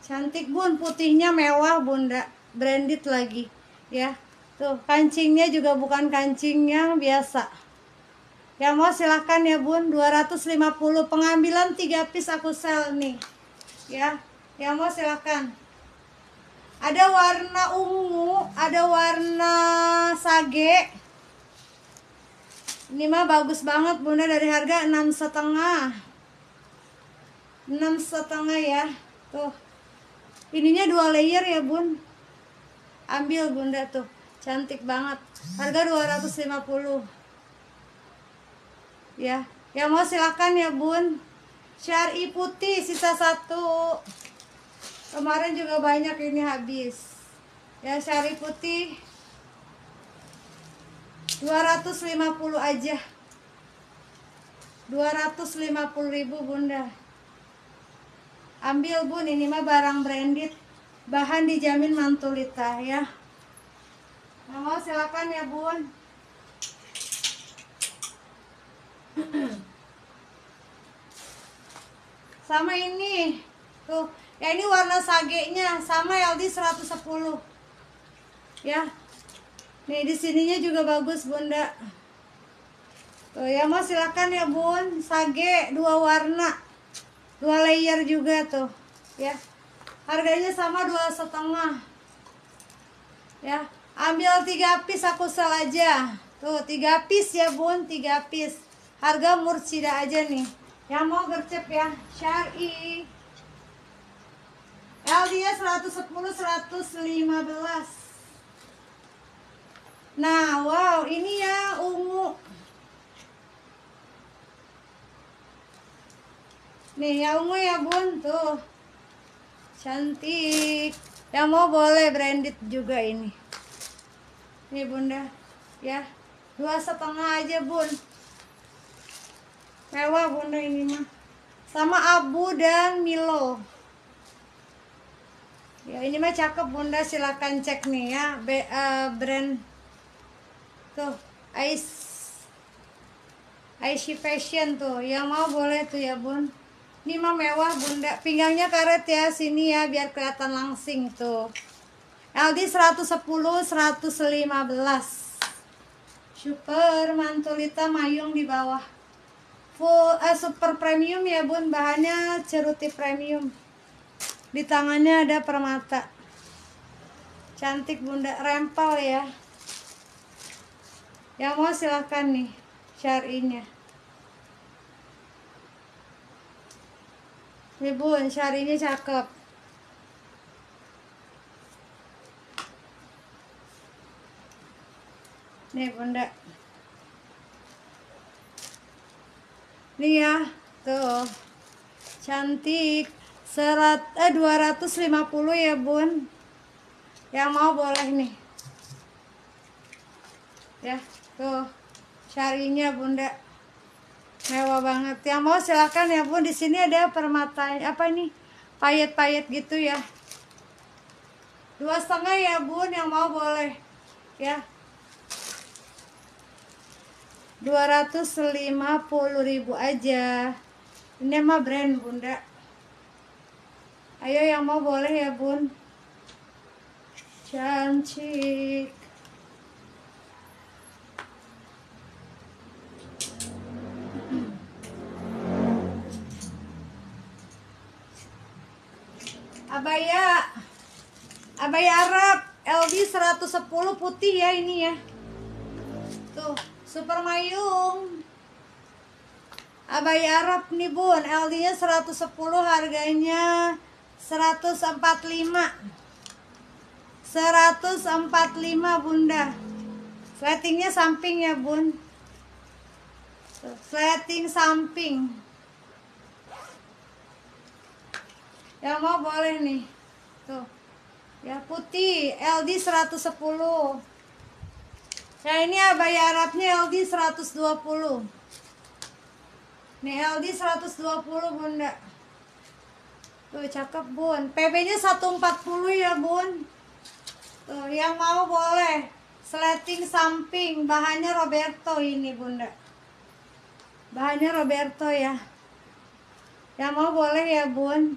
Cantik bun. Putihnya mewah bunda. Branded lagi ya. Tuh, kancingnya juga bukan kancing yang biasa. Yang mau silahkan ya bun, 250 pengambilan 3 piece aku sel nih. Ya, yang mau silahkan. Ada warna ungu, ada warna sage. Ini mah bagus banget bunda dari harga enam setengah. Enam setengah ya, tuh. Ininya dua layer ya bun. Ambil bunda tuh cantik banget harga 250 ya yang mau silakan ya bun. Syari putih sisa satu. Kemarin juga banyak ini habis. Ya syari putih. 250 aja. 250 ribu bunda. Ambil bun ini mah barang branded. Bahan dijamin mantulita ya. Mau silakan ya bun *clears throat* sama ini. Tuh ya ini warna sage nya sama LD 110 ya. Nih di sininya juga bagus bunda. Tuh ya mau silakan ya bun. Sage dua warna. Dua layer juga tuh. Ya. Harganya sama dua setengah. Ya. Ambil tiga piece aku sel aja. Tuh tiga piece ya bun tiga piece harga murcida aja nih. Yang mau gercep ya syari. Nya 110 115 nah wow ini ya ungu. Nih ya ungu ya bun. Tuh. Cantik. Yang mau boleh branded juga ini. Nih bunda, ya dua setengah aja bun. Mewah bunda ini mah. Sama abu dan milo. Ya ini mah cakep bunda, silakan cek nih ya, B, uh, brand tuh Ice Ice Fashion tuh, yang mau boleh tuh ya bun. Ini mah mewah bunda, pinggangnya karet ya sini ya biar kelihatan langsing tuh. LD 110 115 super mantulita mayung di bawah full eh, super premium ya bun. Bahannya ceruti premium. Di tangannya ada permata. Cantik bunda. Rempel ya. Yang mau silahkan nih syarinya. Nih bun syarinya cakep. Nih bunda nih ya tuh. Cantik. Serat eh 250 ya bun. Yang mau boleh nih. Ya tuh. Syarinya bunda. Mewah banget. Yang mau silakan ya bun. Di sini ada permata apa ini? Payet-payet gitu ya. Dua setengah ya bun. Yang mau boleh. Ya 250.000 aja. Ini mah brand bunda. Ayo yang mau boleh ya bun. Cantik. Abaya. Abaya Arab. LD 110 putih ya ini ya. Tuh super mayung. Abaya Arab nih bun. LD nya 110 harganya 145 145 bunda. Slatingnya samping ya bun. Slating samping. Yang mau boleh nih. Tuh. Ya putih LD 110 Ya ini abaya Arabnya LD 120 Nih LD 120 bunda Tuh cakep bun PB nya 140 ya bun Tuh, yang mau boleh. Sleting samping, bahannya Roberto ini, Bunda. Bahannya Roberto ya. Yang mau boleh ya, Bun.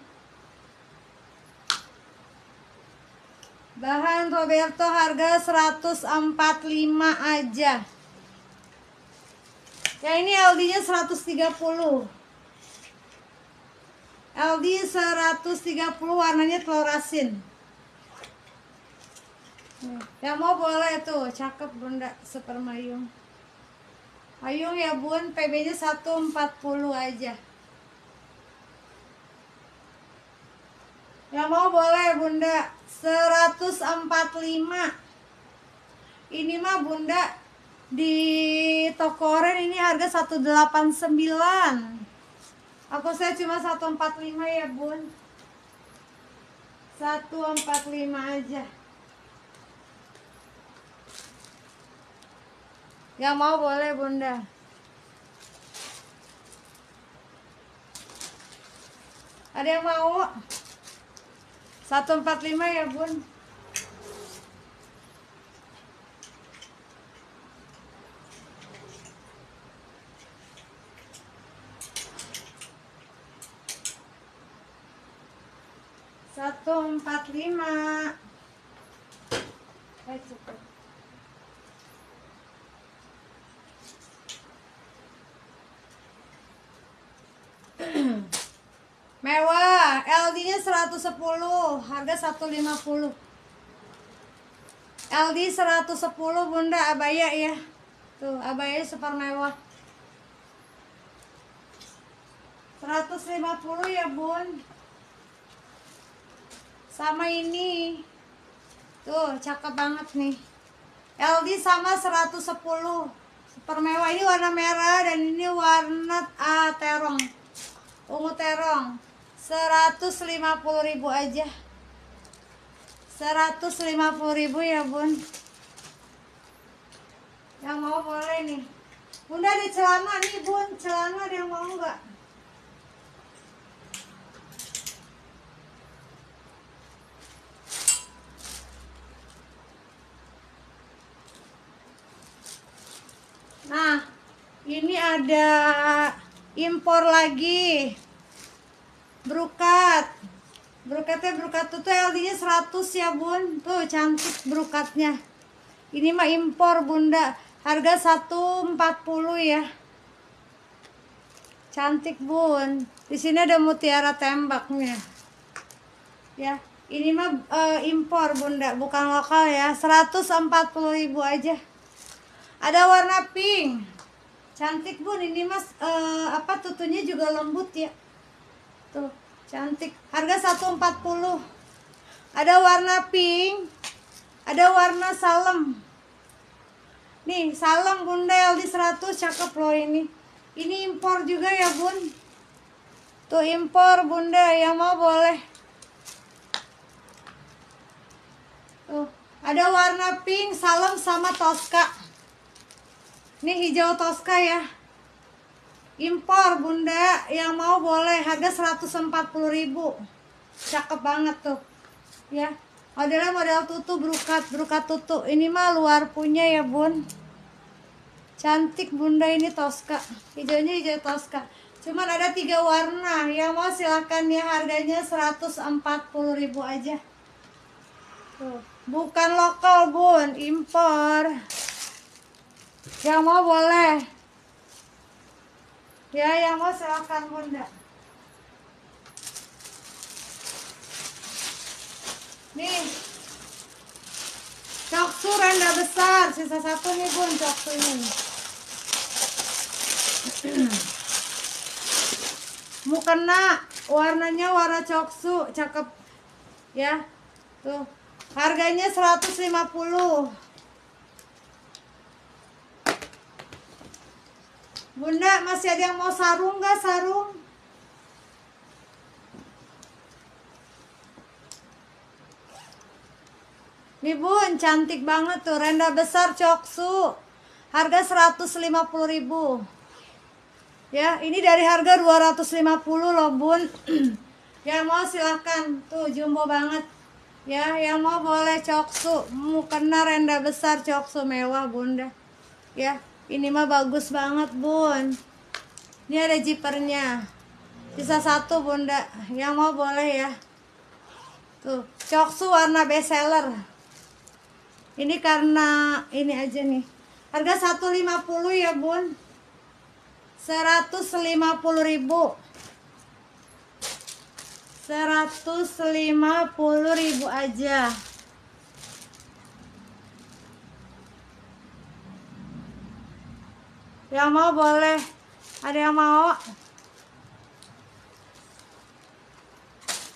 Bahan Roberto harga 145 aja. Ya ini LD-nya 130. LD 130 warnanya telur asin. Yang mau boleh tuh, cakep bunda, super mayung. Mayung ya bun, PB nya 140 aja. Yang mau boleh bunda, 145. Ini mah bunda di toko oren ini harga 189. Aku saya cuma 145 ya bun. 145 aja. Yang mau boleh bunda Ada yang mau 145 ya bun Satu empat lima. Eh cukup. *clears throat* Mewah, LD-nya 110, harga 150. LD 110 Bunda abaya ya. Tuh, abaya super mewah. 150 ya, Bun. Sama ini. Tuh, cakep banget nih. LD sama 110. Super mewah ini warna merah dan ini warna ah, terong. Ungu terong. 150 ribu aja. 150 ribu ya bun. Yang mau boleh nih. Bunda di celana nih bun. Celana ada yang mau nggak? Nah ini ada impor lagi Brukat. Brukatnya brukat tuh LD nya 100 ya bun. Tuh cantik brukatnya. Ini mah impor bunda. Harga 140 ya. Cantik bun. Di sini ada mutiara tembaknya. Ya, ini mah uh, impor bunda, bukan lokal ya. 140 ribu aja. Ada warna pink. Cantik bun. Ini mas uh, apa tutunya juga lembut ya. Tuh, cantik. Harga 140. Ada warna pink. Ada warna salem. Nih, salem bunda di 100 cakep loh ini. Ini impor juga ya, Bun. Tuh impor bunda yang mau boleh. Tuh, ada warna pink, salem sama toska. Ini hijau toska ya impor bunda. Yang mau boleh. Harga 140 ribu. Cakep banget tuh. Ya. Modelnya model tutu berukat berukat tutu. Ini mah luar punya ya bun. Cantik bunda ini toska hijaunya hijau toska cuman ada tiga warna. Yang mau silahkan ya harganya 140 ribu aja. Tuh. Bukan lokal bun. Impor. Yang mau boleh Ya, yang mau silakan Bunda. nih. Coksu renda besar sisa satu nih bun coksu ini. *clears throat* Mukena warnanya warna coksu cakep. Ya tuh. Harganya 150 Bunda masih ada yang mau sarung nggak sarung Nih bun, cantik banget tuh, renda besar coksu. Harga 150 ribu. Ya, ini dari harga 250 loh bun. *clears throat* yang mau silahkan, tuh jumbo banget. Ya, yang mau boleh coksu. Mukena renda besar coksu mewah bunda. Ya, ini mah bagus banget bun. Ini ada jipernya. Sisa satu bunda. Yang mau boleh ya. Tuh, coksu warna bestseller ini karena ini aja nih harga 150 ya bun 150 ribu 150 ribu aja yang mau boleh ada yang mau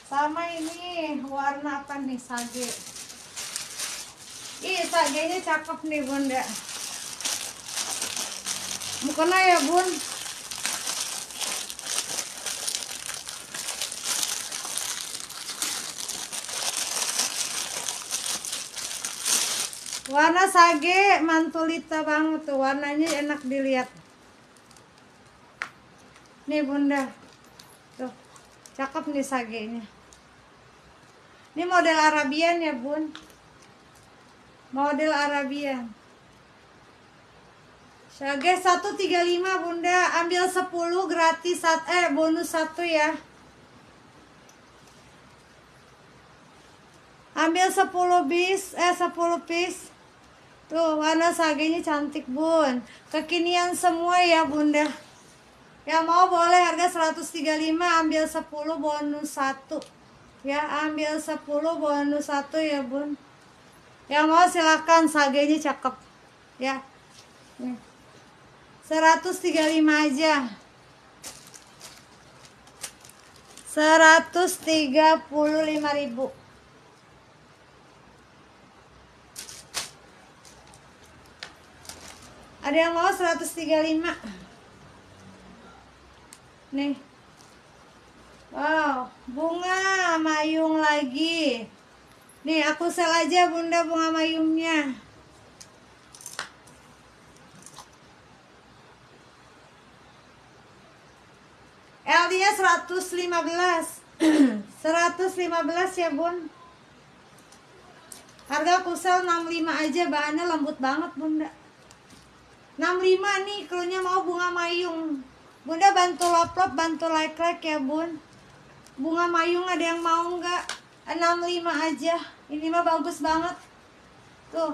sama ini warna apa nih sage Ih, sagenya cakep nih bunda. Mukena ya bun. Warna sage mantulita banget tuh, warnanya enak dilihat. Nih bunda, tuh cakep nih sagenya. Ini model Arabian ya bun? Model Arabian. Sage 135 bunda. Ambil 10 gratis saat eh bonus satu ya. Ambil 10 bis eh 10 piece tuh warna sagenya cantik bun. Kekinian semua ya bunda. Yang mau boleh harga 135 ambil 10 bonus satu. Ya ambil 10 bonus satu ya bun. Yang mau silahkan sagenya cakep. Ya. Nih. 135 aja. 135 ribu ada yang mau 135 nih. Wow bunga mayung lagi. Nih aku sel aja bunda bunga mayungnya LD nya 115 115 ya bun. Harga aku sel 65 aja bahannya lembut banget bunda 65 nih klunya mau bunga mayung. Bunda bantu lop-lop bantu like-like ya bun. Bunga mayung ada yang mau nggak? 65 aja. Ini mah bagus banget. Tuh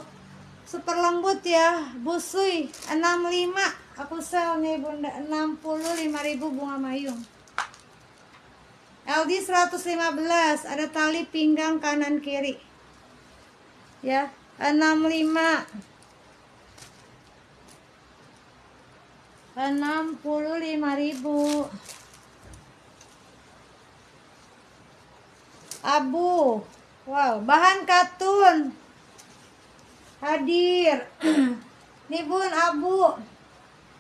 super lembut ya busui 65 aku sel nih bunda. 65.000 bunga mayung. LD 115 ada tali pinggang kanan kiri. Ya 65 65.000 abu. Wow bahan katun. Hadir. *clears throat* Nih bun abu.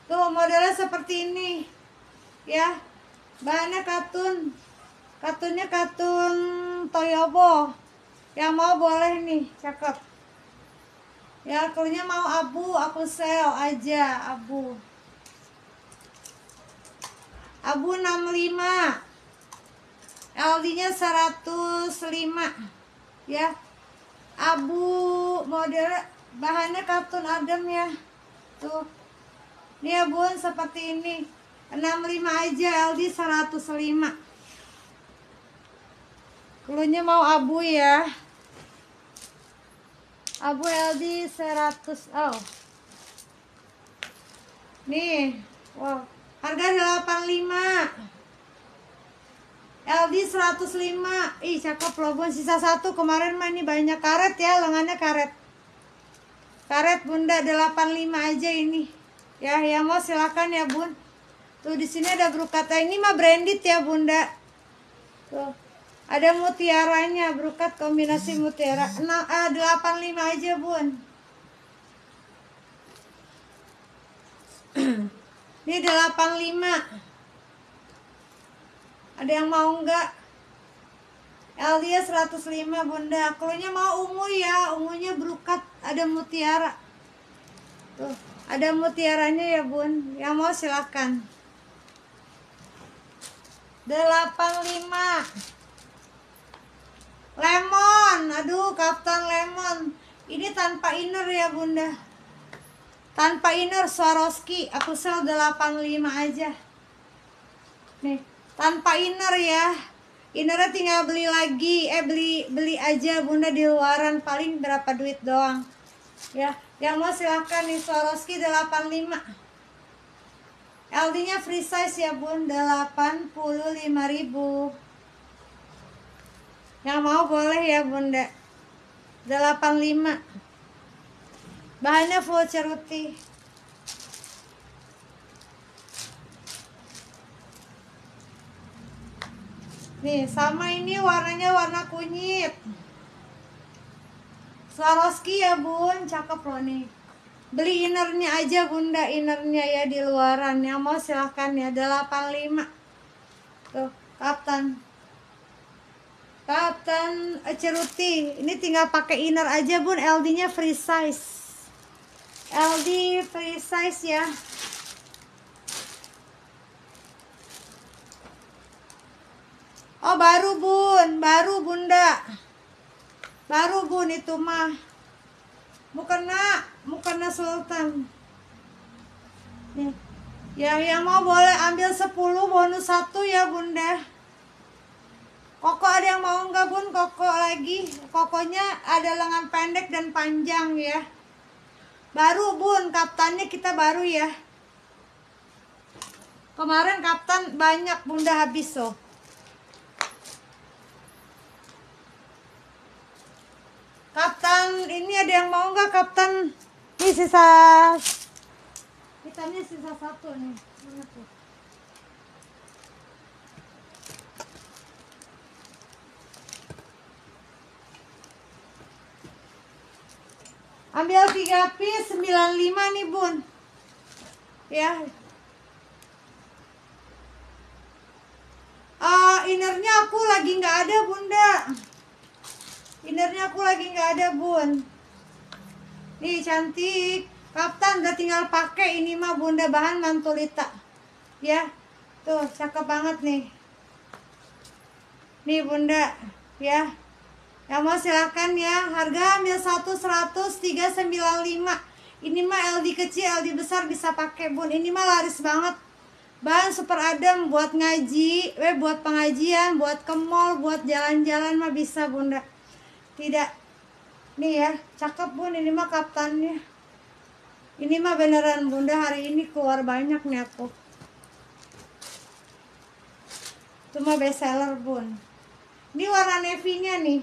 Tuh modelnya seperti ini. Ya bahannya katun. Katunnya katun toyobo. Yang mau boleh nih cakep. Ya klunya mau abu aku sel aja abu abu 65 LD nya 105 ya. Abu model bahannya kartun adem ya. Tuh. Ini ya bun seperti ini. 65 aja LD 105 Klunya mau abu ya. Abu LD 100 oh. Nih wow harga 85 LD 105 ih cakep loh bun. Sisa satu. Kemarin mah ini banyak karet ya lengannya karet. Karet bunda 85 aja ini. Ya yang mau silakan ya bun. Tuh di sini ada brukata ini mah branded ya bunda. Tuh ada mutiaranya brukat kombinasi mutiara. 6, ah, 85 aja bun *clears throat* ini 85 ada yang mau enggak Elia 105 bunda. Klunya mau ungu ya. Ungunya berukat. Ada mutiara. Tuh ada mutiaranya ya bun. Yang mau silahkan 85 lemon. Aduh kapten lemon. Ini tanpa inner ya bunda tanpa inner Swarovski aku sel 85 aja. Nih tanpa inner ya. Innernya tinggal beli lagi. Eh beli beli aja bunda di luaran. Paling berapa duit doang. Ya yang mau silahkan nih Swarovski 85 LD nya free size ya bun 85.000 yang mau boleh ya bunda. 85 bahannya full ceruti Nih, sama ini warnanya warna kunyit. Swarovski ya bun, cakep loh nih. Beli innernya aja bunda, innernya ya di luaran. Yang mau silahkan ya, 85. Tuh, kapten. Kapten ceruti. Ini tinggal pakai inner aja bun, LD-nya free size. LD free size ya. Oh baru bun, baru bunda. Baru bun itu mah. Mukena, mukena sultan. Nih. Ya yang mau boleh ambil 10 bonus satu ya bunda. Koko ada yang mau nggak bun? Koko lagi. Kokonya ada lengan pendek dan panjang ya Baru bun, kaptannya kita baru ya Kemarin kaptan banyak bunda habis so Kapten, ini ada yang mau nggak Kapten? Ini sisa hitamnya sisa satu nih. Mana tuh? Ambil tiga piece 95 nih bun Ya uh, Innernya aku lagi nggak ada bunda Innernya aku lagi nggak ada bun. Nih cantik. Kapten udah tinggal pakai ini mah bunda bahan mantulita. Ya. Tuh cakep banget nih. Nih bunda. Ya. Yang mau silakan ya. Harga ambil satu seratus tiga sembilan lima. Ini mah LD kecil, LD besar bisa pakai bun. Ini mah laris banget. Bahan super adem buat ngaji, eh buat pengajian, buat ke mall, buat jalan-jalan mah bisa bunda tidak nih ya cakep bun ini mah kaptannya ini mah beneran bunda hari ini keluar banyak nih aku itu mah best seller bun ini warna navy nya nih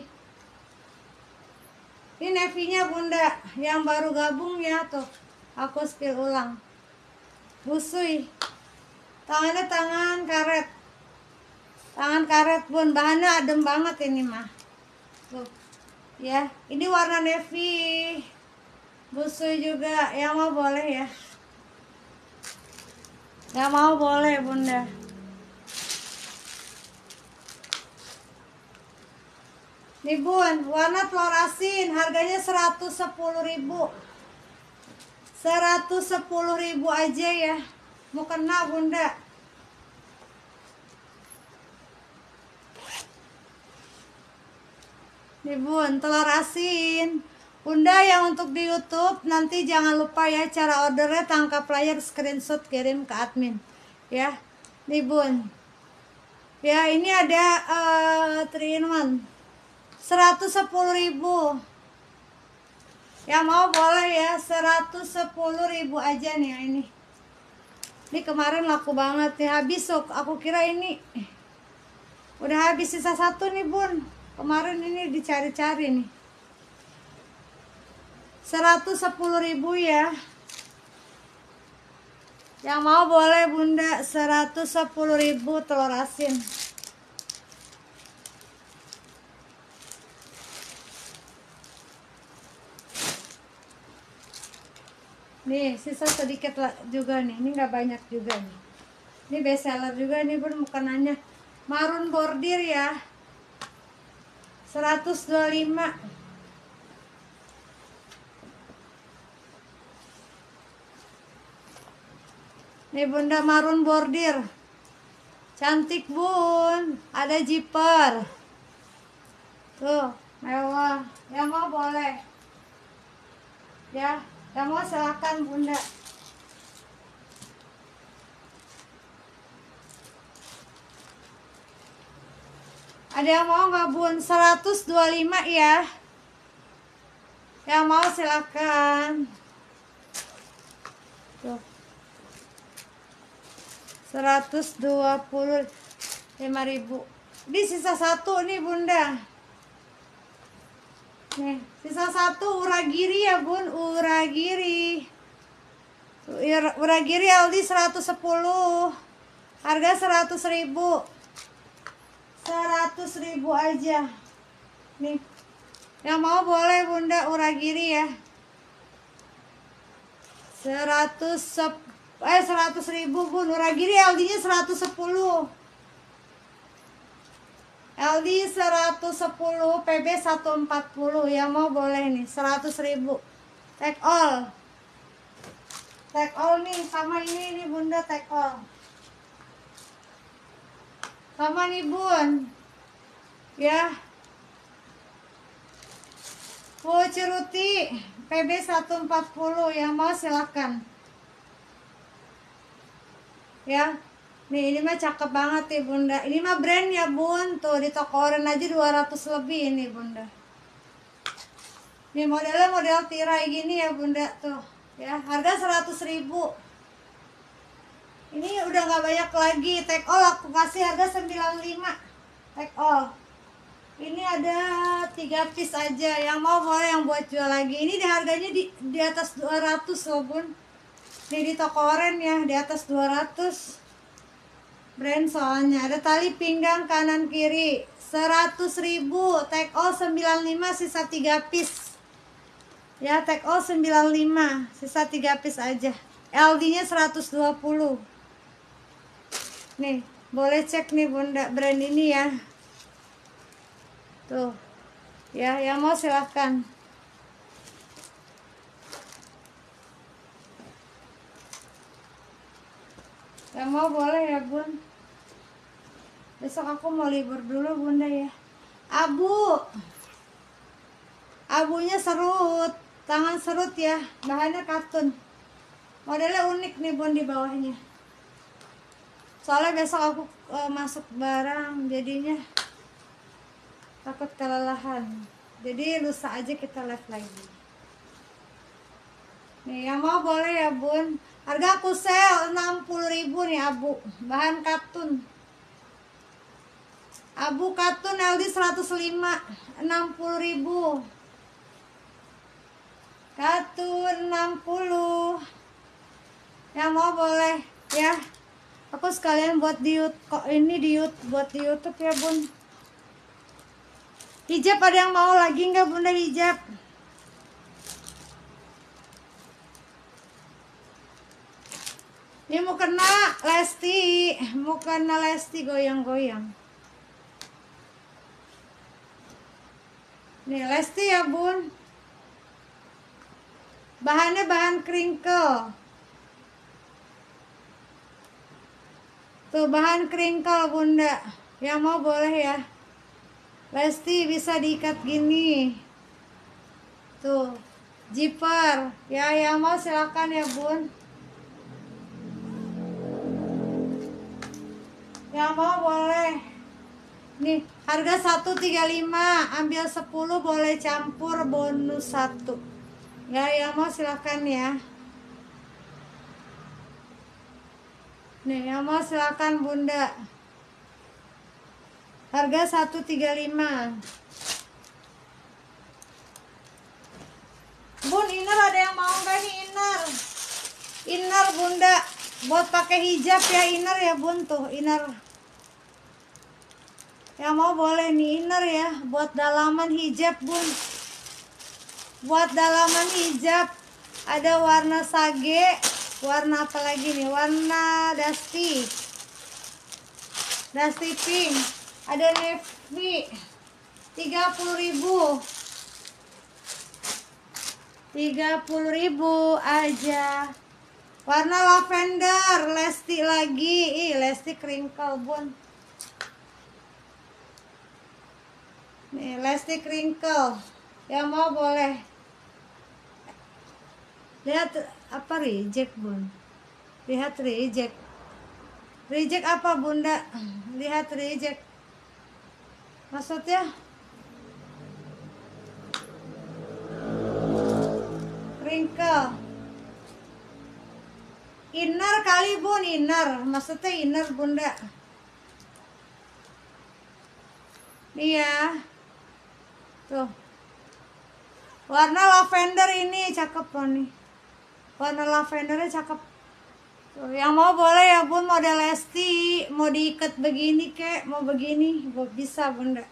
ini navy nya bunda. Yang baru gabung ya tuh. Aku spill ulang. Busui. Tangannya tangan karet. Tangan karet bun. Bahannya adem banget ini mah tuh. Ya ini warna navy busui juga. Yang mau boleh ya. Yang mau boleh bunda nih bun warna telur asin harganya 110 ribu 110 ribu aja ya mau kena bunda Nih bun, telur asin. Bunda yang untuk di YouTube nanti jangan lupa ya cara ordernya tangkap layar screenshot kirim ke admin. Ya. Nih bun. Ya, ini ada uh, 3 in 1. 110.000. Yang mau boleh ya 110.000 aja nih ya ini. Ini kemarin laku banget nih habis sok. Aku kira ini udah habis sisa satu nih bun kemarin ini dicari-cari nih 110.000 ya yang mau boleh bunda 110.000 telur asin nih sisa sedikit juga nih. Ini nggak banyak juga nih. Ini best seller juga nih bun makanannya marun bordir ya. 125 Nih bunda marun bordir. Cantik bun. Ada zipper Tuh mewah. Yang mau boleh. Ya Mau silakan bunda. Ada yang mau nggak bun? 125 ya Yang mau silakan. Tuh. 125 ribu. Ini sisa satu nih bunda nih sisa satu uragiri ya bun. Uragiri. Uragiri Aldi 110 harga 100 ribu. 100 ribu aja. Nih. Yang mau boleh bunda uragiri ya. 110 eh 100 ribu bu Nuragiri LD nya 110 LD 110 PB 140 yang mau boleh nih 100 ribu. Take all. Take all nih sama ini nih bunda take all. Sama nih bun. Ya. Oh ceruti PB 140 yang mau silakan. Ya nih ini mah cakep banget nih bunda. Ini mah brand ya bun. Tuh di toko oren aja 200 lebih ini bunda. Ini modelnya model tirai gini ya bunda. Tuh ya harga 100 ribu. Ini udah nggak banyak lagi. Take all aku kasih harga 95 take all. Ini ada tiga piece aja. Yang mau boleh yang buat jual lagi. Ini di harganya di, di atas 200 loh bun. Ini di toko oren ya di atas 200 brand soalnya. Ada tali pinggang kanan kiri. 100 ribu. Take all 95 sisa 3 piece. Ya take all 95 sisa 3 piece aja. LD nya 120 nih boleh cek nih bunda brand ini ya. Tuh. Ya yang mau silahkan. Yang mau boleh ya bun besok aku mau libur dulu bunda ya. Abu! Abunya serut. Tangan serut ya. Bahannya katun. Modelnya unik nih bun di bawahnya. Soalnya besok aku e, masuk barang jadinya takut kelelahan. Jadi lusa aja kita live lagi. Nih yang mau boleh ya bun. Harga aku sel 60.000 nih abu, bahan katun. Abu katun LD 105, 60.000. Katun 60. Yang mau boleh ya. Aku sekalian buat di kok ini di YouTube buat di YouTube ya, Bun. Hijab ada yang mau lagi nggak Bunda hijab? Ini mau kena Lesti, mau kena Lesti goyang-goyang. Nih Lesti ya bun. Bahannya bahan crinkle. Tuh bahan crinkle bunda. Yang mau boleh ya. Lesti bisa diikat gini. Tuh, zipper. Ya yang mau silakan ya bun. yang mau boleh nih harga 135 ambil 10 boleh campur bonus 1 ya yang mau silahkan ya nih yang mau silahkan bunda Harga 135. Bun, inner ada yang mau nggak nih inner? Inner bunda, buat pakai hijab ya inner ya bun tuh inner. Yang mau boleh nih inner ya, buat dalaman hijab bun. Buat dalaman hijab ada warna sage, warna apa lagi nih? Warna dusty, dusty pink. Ada navy, 30 ribu. 30.000 aja warna lavender lesti lagi ih lesti crinkle bun nih lesti crinkle yang mau boleh. Lihat apa reject bun? Lihat reject. Reject apa bunda? Lihat reject. Maksudnya? Wrinkle inner kali bun inner. Maksudnya inner bunda. Iya tuh. Warna lavender ini cakep loh nih warna lavendernya cakep. Tuh yang mau boleh ya bun. Model lesti mau diikat begini kek. Mau begini bisa bunda.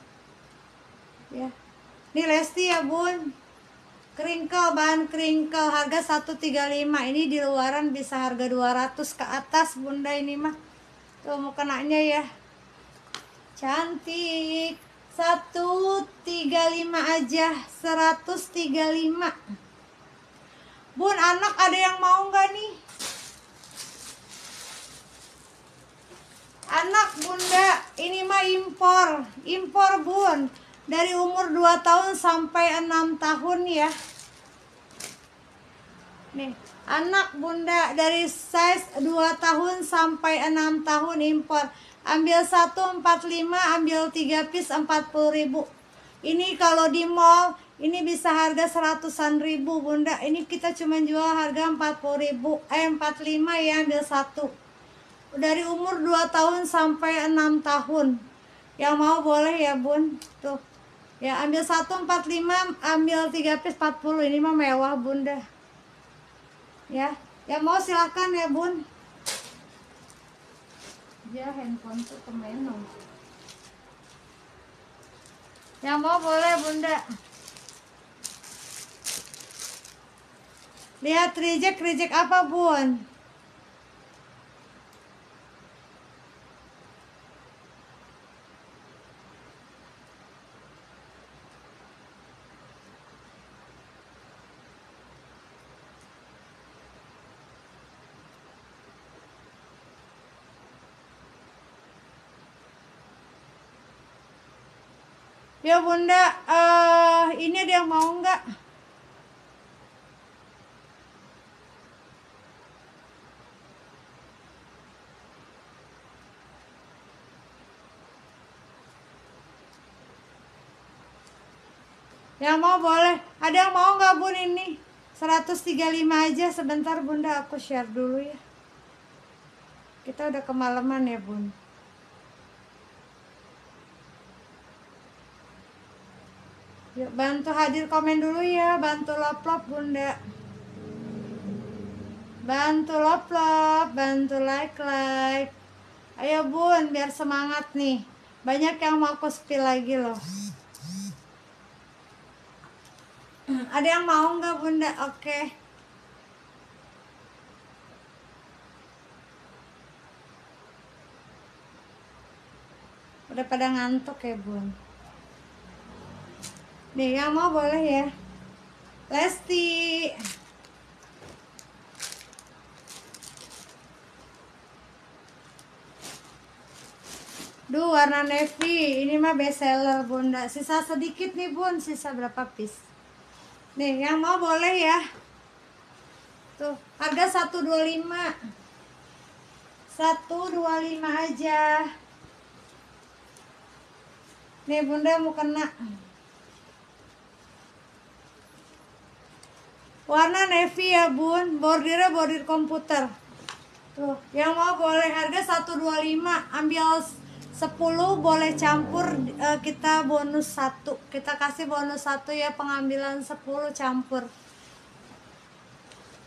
Ya. Ini lesti ya bun. Kringkel, bahan kringkel. Harga 135 ini di luaran bisa harga 200 ke atas bunda ini mah. Tuh mau kenanya ya. Cantik 135 aja 135 bun anak ada yang mau nggak nih? Anak bunda ini mah impor. Impor bun. Dari umur 2 tahun sampai 6 tahun ya. Nih anak bunda dari size 2 tahun sampai 6 tahun impor ambil 145 ambil 3 piece 40 ribu. Ini kalau di mall ini bisa harga seratusan ribu bunda. Ini kita cuma jual harga 40 ribu. Eh 45 ya ambil satu. Dari umur 2 tahun sampai 6 tahun. Yang mau boleh ya bun. Tuh. Ya ambil 145 ambil 3 piece 40 ini mah mewah bunda. Ya yang mau silahkan ya bun ya handphone tuh kemenung. Yang mau boleh bunda. Lihat reject reject apa bun Ya bunda, uh, ini ada yang mau nggak? Yang mau boleh. Ada yang mau nggak bun ini? 135 aja sebentar bunda aku share dulu ya. Kita udah kemalaman ya bun. Yuk bantu hadir komen dulu ya, bantu lop-lop bunda. Bantu lop-lop, bantu like-like. Ayo bun, biar semangat nih. Banyak yang mau aku spill lagi loh. Ada yang mau nggak bunda? Oke. Okay. Udah pada ngantuk ya bun. Nih yang mau boleh ya. Lesti. Duh warna navy. Ini mah best seller bunda. Sisa sedikit nih bun. Sisa berapa piece? Nih yang mau boleh ya? Tuh harga 125 125 aja. Nih bunda mau kena warna navy ya bun. Bordirnya bordir komputer. Tuh yang mau boleh harga 125 ambil 10 boleh campur eh, kita bonus satu. Kita kasih bonus satu ya pengambilan 10 campur.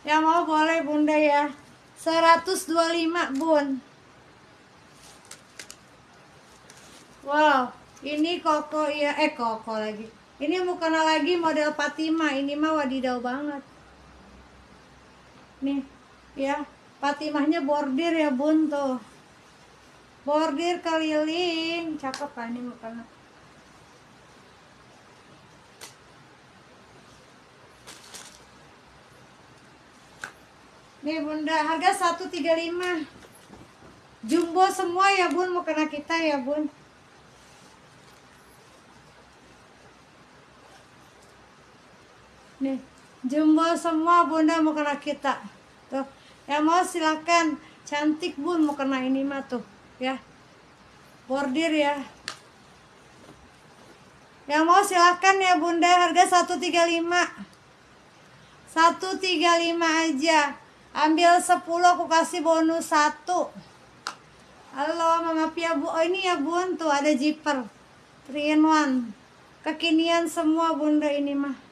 Yang mau boleh bunda ya. 125 bun. Wow ini koko ya. Eh koko lagi ini mukena lagi model Fatima. Ini mah wadidaw banget. Nih ya. Fatimahnya bordir ya bun tuh. Bordir keliling. Cakep kan ini mukanya nih bunda harga 135 jumbo semua ya bun mau kena kita ya bun nih jumbo semua bunda mau kena kita. Tuh yang mau silakan cantik bun mau kena ini mah tuh ya. Bordir ya. Yang mau silahkan ya bunda harga 135 135 aja. Ambil 10 aku kasih bonus 1 halo mama pia bu. Oh ini ya bun tuh ada zipper. 3 in 1 kekinian semua bunda ini mah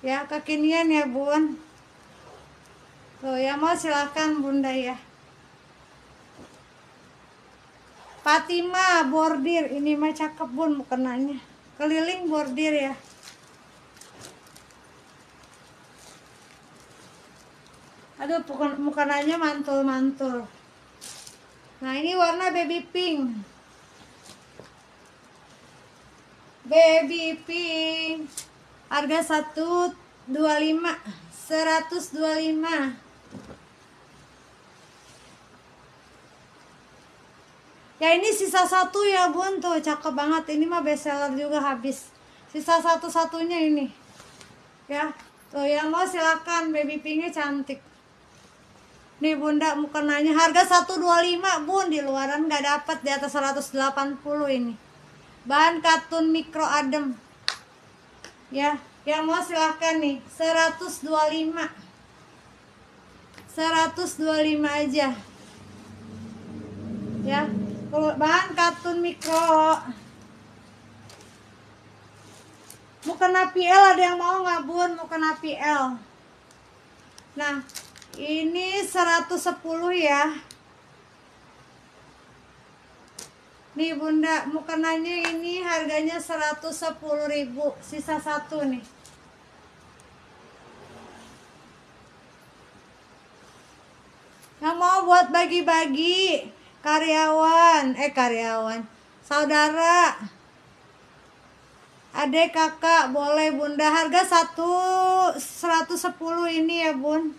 ya kekinian ya bun. Tuh yang mau silahkan bunda ya. Fatima bordir. Ini mah cakep bun mukenanya keliling bordir ya. Aduh mukenanya mantul-mantul. Nah ini warna baby pink. Baby pink harga 125 125 ya ini sisa satu ya bun. Tuh cakep banget. Ini mah best seller juga habis. Sisa satu satunya ini. Ya tuh yang mau silakan. Baby pinknya cantik. Nih bunda mukenanya harga 125 bun. Di luaran nggak dapat di atas 180 ini. Bahan katun mikro adem ya yang mau silakan nih. 125 125 aja. Ya bahan katun mikro. Mau kena PL ada yang mau nggak bun? Mau kena PL nah ini 110 ya nih bunda mau kenanya ini harganya 110.000 sisa satu nih. Yang mau buat bagi-bagi karyawan. Eh karyawan. Saudara. Adek kakak boleh bunda. Harga satu 110 ini ya bun.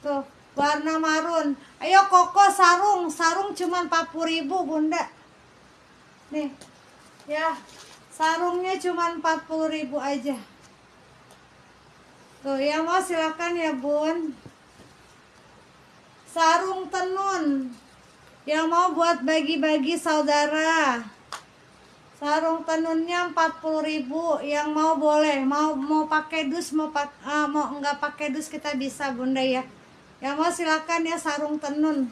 Tuh warna marun. Ayo koko sarung. Sarung cuma 40 ribu bunda. Nih. Ya sarungnya cuma 40 ribu aja. Tuh yang mau silakan ya bun. Sarung tenun. Yang mau buat bagi-bagi saudara. Sarung tenunnya 40.000 yang mau boleh. Mau mau pakai dus mau pak uh, mau enggak pakai dus kita bisa bunda ya yang mau silakan ya sarung tenun.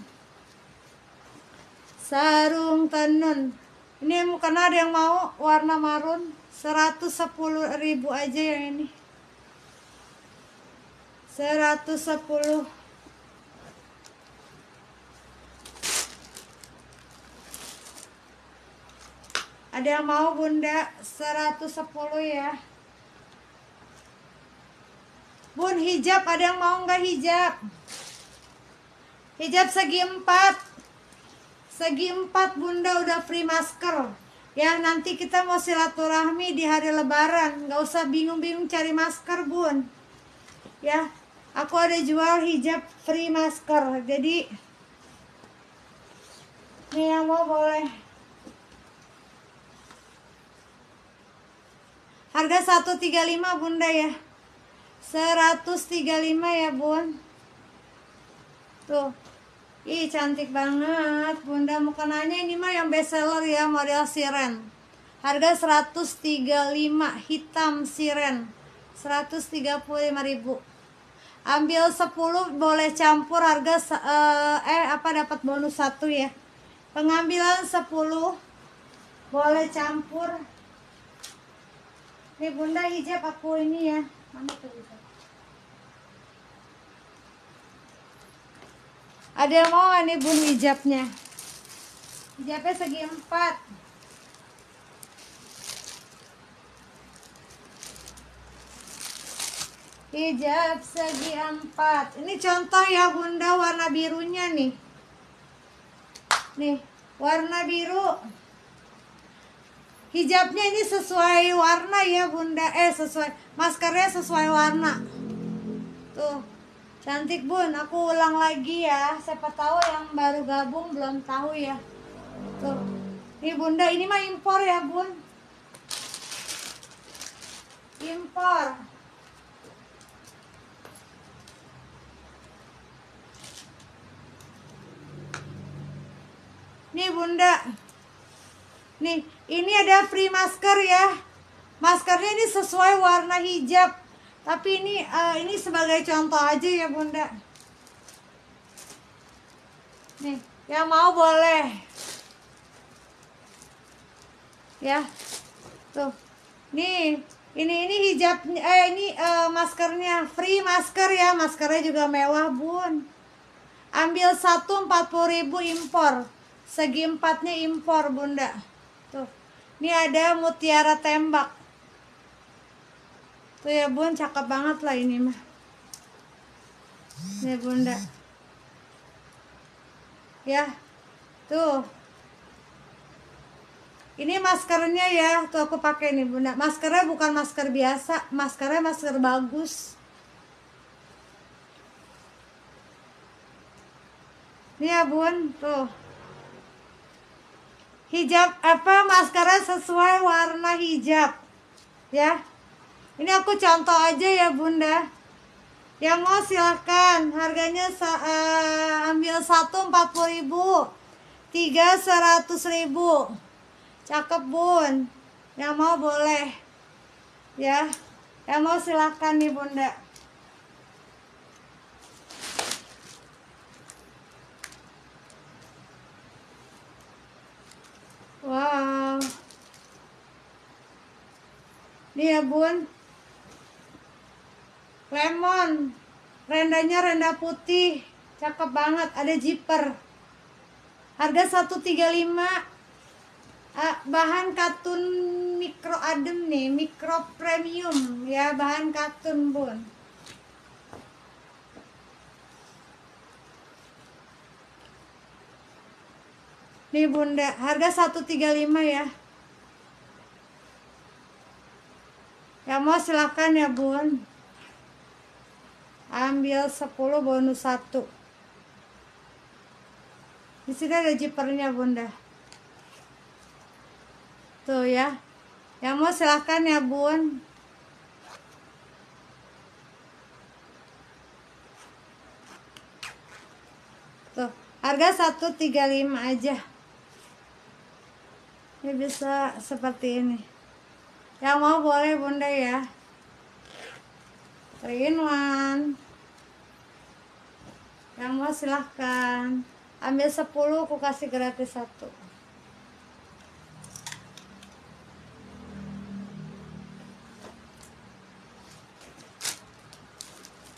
Sarung tenun. Ini mungkin ada yang mau warna marun 110.000 aja yang ini. 110 Ada yang mau bunda? 110 ya. Bun hijab. Ada yang mau nggak hijab Hijab segi empat. Segi empat bunda udah free masker. Ya nanti kita mau silaturahmi di hari lebaran. Nggak usah bingung-bingung cari masker bun. Ya aku ada jual hijab free masker. Jadi Nih yang mau boleh. Harga 135 bunda ya. 135 ya bun. Tuh Ih cantik banget. Bunda mukenanya ini mah yang best seller ya model siren. Harga 135 hitam siren. 135 ribu. Ambil 10 boleh campur harga uh, eh apa dapat bonus satu ya. Pengambilan 10 boleh campur. Nih bunda hijab aku ini ya. Mana tuh ada yang mau nih bun hijabnya? Hijabnya segi empat. Hijab segi empat. Ini contoh ya bunda warna birunya nih. Nih warna biru. Hijabnya ini sesuai warna ya bunda. Eh sesuai maskernya sesuai warna. Tuh cantik bun. Aku ulang lagi ya. Siapa tahu yang baru gabung belum tahu ya. Tuh. Ini bunda ini mah impor ya bun. Impor. Nih bunda. Nih ini ada free masker ya. Maskernya ini sesuai warna hijab Tapi ini uh, ini sebagai contoh aja ya bunda. Nih yang mau boleh. Ya Tuh. Nih ini ini hijab eh ini uh, maskernya. Free masker ya maskernya juga mewah bun. Ambil satu empat puluh ribu impor. Segi empatnya impor bunda. Tuh. Ini ada mutiara tembak tuh ya bun cakep banget lah ini mah. Ya bunda. Ya tuh. Ini maskernya ya tuh aku pakai nih bunda. Maskernya bukan masker biasa maskernya masker bagus. Ini ya bun tuh. Hijab apa maskernya sesuai warna hijab ya ini aku contoh aja ya bunda. Yang mau silahkan harganya uh, ambil satu empat puluh ribu. Tiga seratus ribu. Cakep bun. Yang mau boleh. Ya. Yang mau silahkan nih bunda. Wow. Ini ya bun. Lemon. Rendanya renda putih. Cakep banget. Ada zipper. Harga 135. Ah, bahan katun mikro adem nih. Mikro premium. Ya bahan katun bun. Nih bunda, harga 135 ya. Ya mau silahkan ya bun. Ambil 10 bonus 1. Di sini ada jipernya bunda. Tuh ya. Yang mau silahkan ya bun. Tuh, harga 135 aja ini bisa seperti ini yang mau boleh bunda ya 3 in one yang mau silahkan. Ambil 10 aku kasih gratis satu.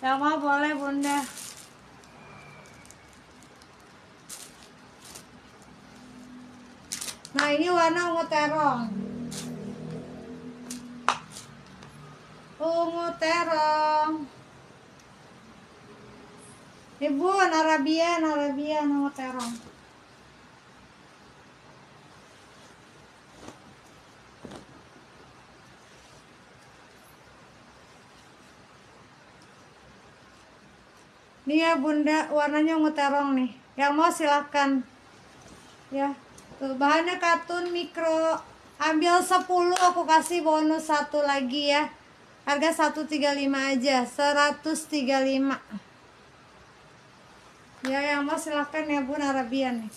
Yang mau boleh bunda. Nah ini warna ungu terong. Ungu terong Ibu Arabian Arabian ungu terong Ini ya bunda warnanya ungu terong nih Yang mau silahkan Ya Tuh, bahannya katun mikro. Ambil 10 aku kasih bonus satu lagi ya. Harga 135 aja, 135. Ya ya, Mas, silahkan ya bun Arabian nih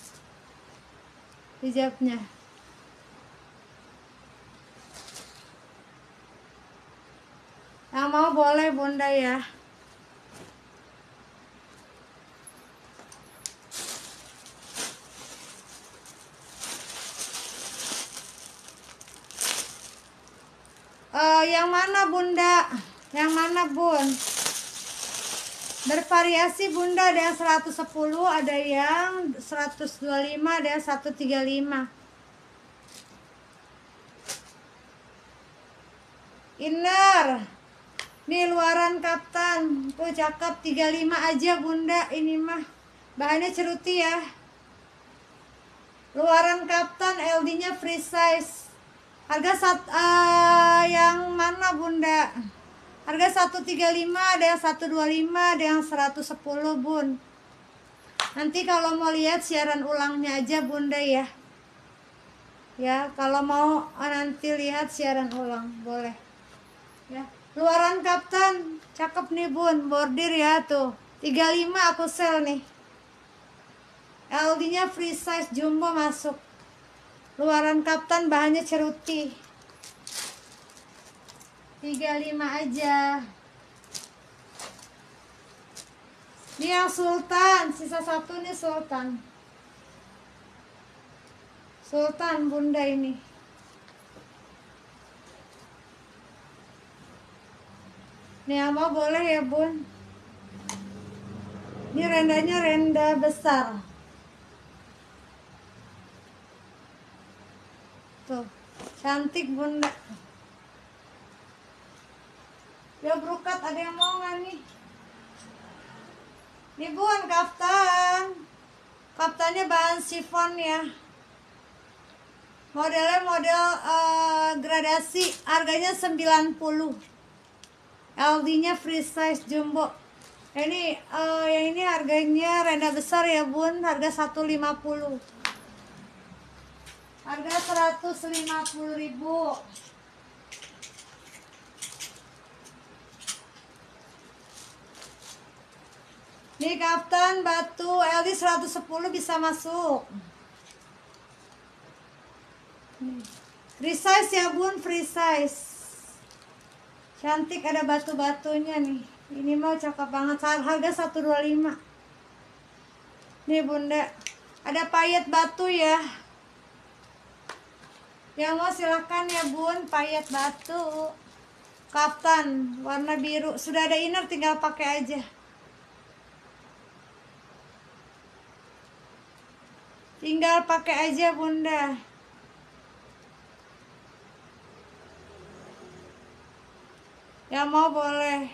hijabnya. Yang mau boleh bunda ya. Uh, yang mana bunda? Yang mana bun? Bervariasi bunda ada yang 110 ada yang 125 ada yang 135 inner nih luaran kapten. Tuh cakep 35 aja bunda ini mah. Bahannya ceruti ya. Luaran kapten LD nya free size. Harga sat, uh, yang mana bunda harga 135 ada yang 125 ada yang 110 bun. Nanti kalau mau lihat siaran ulangnya aja bunda ya. Ya kalau mau nanti lihat siaran ulang boleh. Ya luaran kapten. Cakep nih bun. Bordir ya tuh. 35 aku sel nih. LD nya free size jumbo masuk. Luaran kapten bahannya ceruti 35 aja. Ini yang sultan sisa satu nih sultan. Sultan bunda ini. Nih mau boleh ya bun? Ini rendanya renda besar. Tuh Cantik bunda Ya brukat ada yang mau gak nih? Nih bun kaftan Kaftannya bahan sifon ya. Modelnya model uh, gradasi Harganya 90 LD-nya free size jumbo. Ini uh, yang ini harganya renda besar ya bun, harga 150 Harga 150 Ini kaftan batu. LD 110 bisa masuk. Free size ya bun, free size. Cantik ada batu-batunya nih. Ini mau cakep banget. Harga 125 nih bunda. Ada payet batu ya. Yang mau silahkan ya bun payet batu. Kaftan warna biru. Sudah ada inner tinggal pakai aja tinggal pakai aja bunda. Yang mau boleh.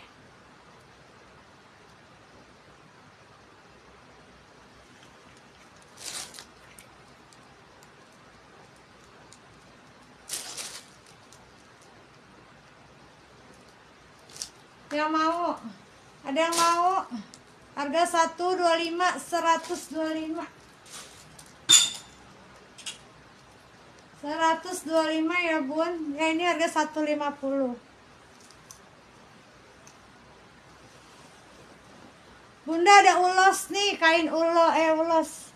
Yang mau? Ada yang mau? Harga 125 125 125 ya bun ya ini harga 150 Bunda ada ulos nih, kain ulo eh ulos.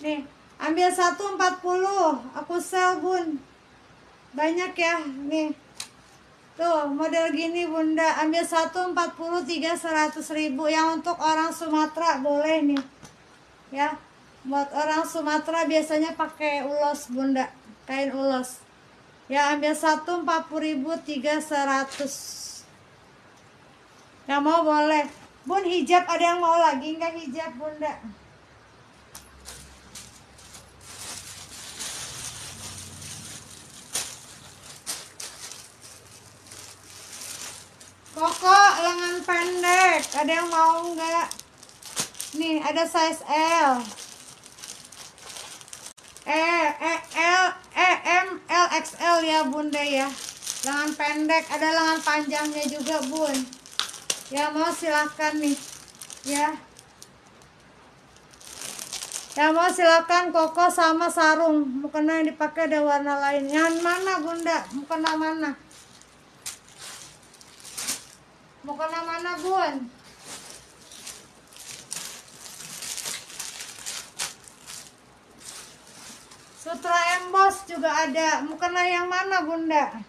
Nih, ambil satu empat puluh, aku sel bun. Banyak ya, nih. Tuh, model gini bunda, ambil satu empat puluh tiga seratus ribu. Yang untuk orang Sumatera boleh nih, ya. Buat orang Sumatera biasanya pakai ulos bunda, kain ulos. Ya ambil satu empat puluh ribu tiga seratus. Yang mau boleh. Bun hijab ada yang mau lagi nggak hijab bunda? Koko lengan pendek, ada yang mau nggak? Nih ada size L. E, E, L, E, M, L, XL ya bunda ya. Lengan pendek, ada lengan panjangnya juga bun. Ya mau silahkan nih ya. Ya mau silahkan koko sama sarung. Mukena yang dipakai ada warna lain. Yang mana bunda? Mukena mana? Mukena mana bun sutra emboss juga ada. Mukena yang mana bunda?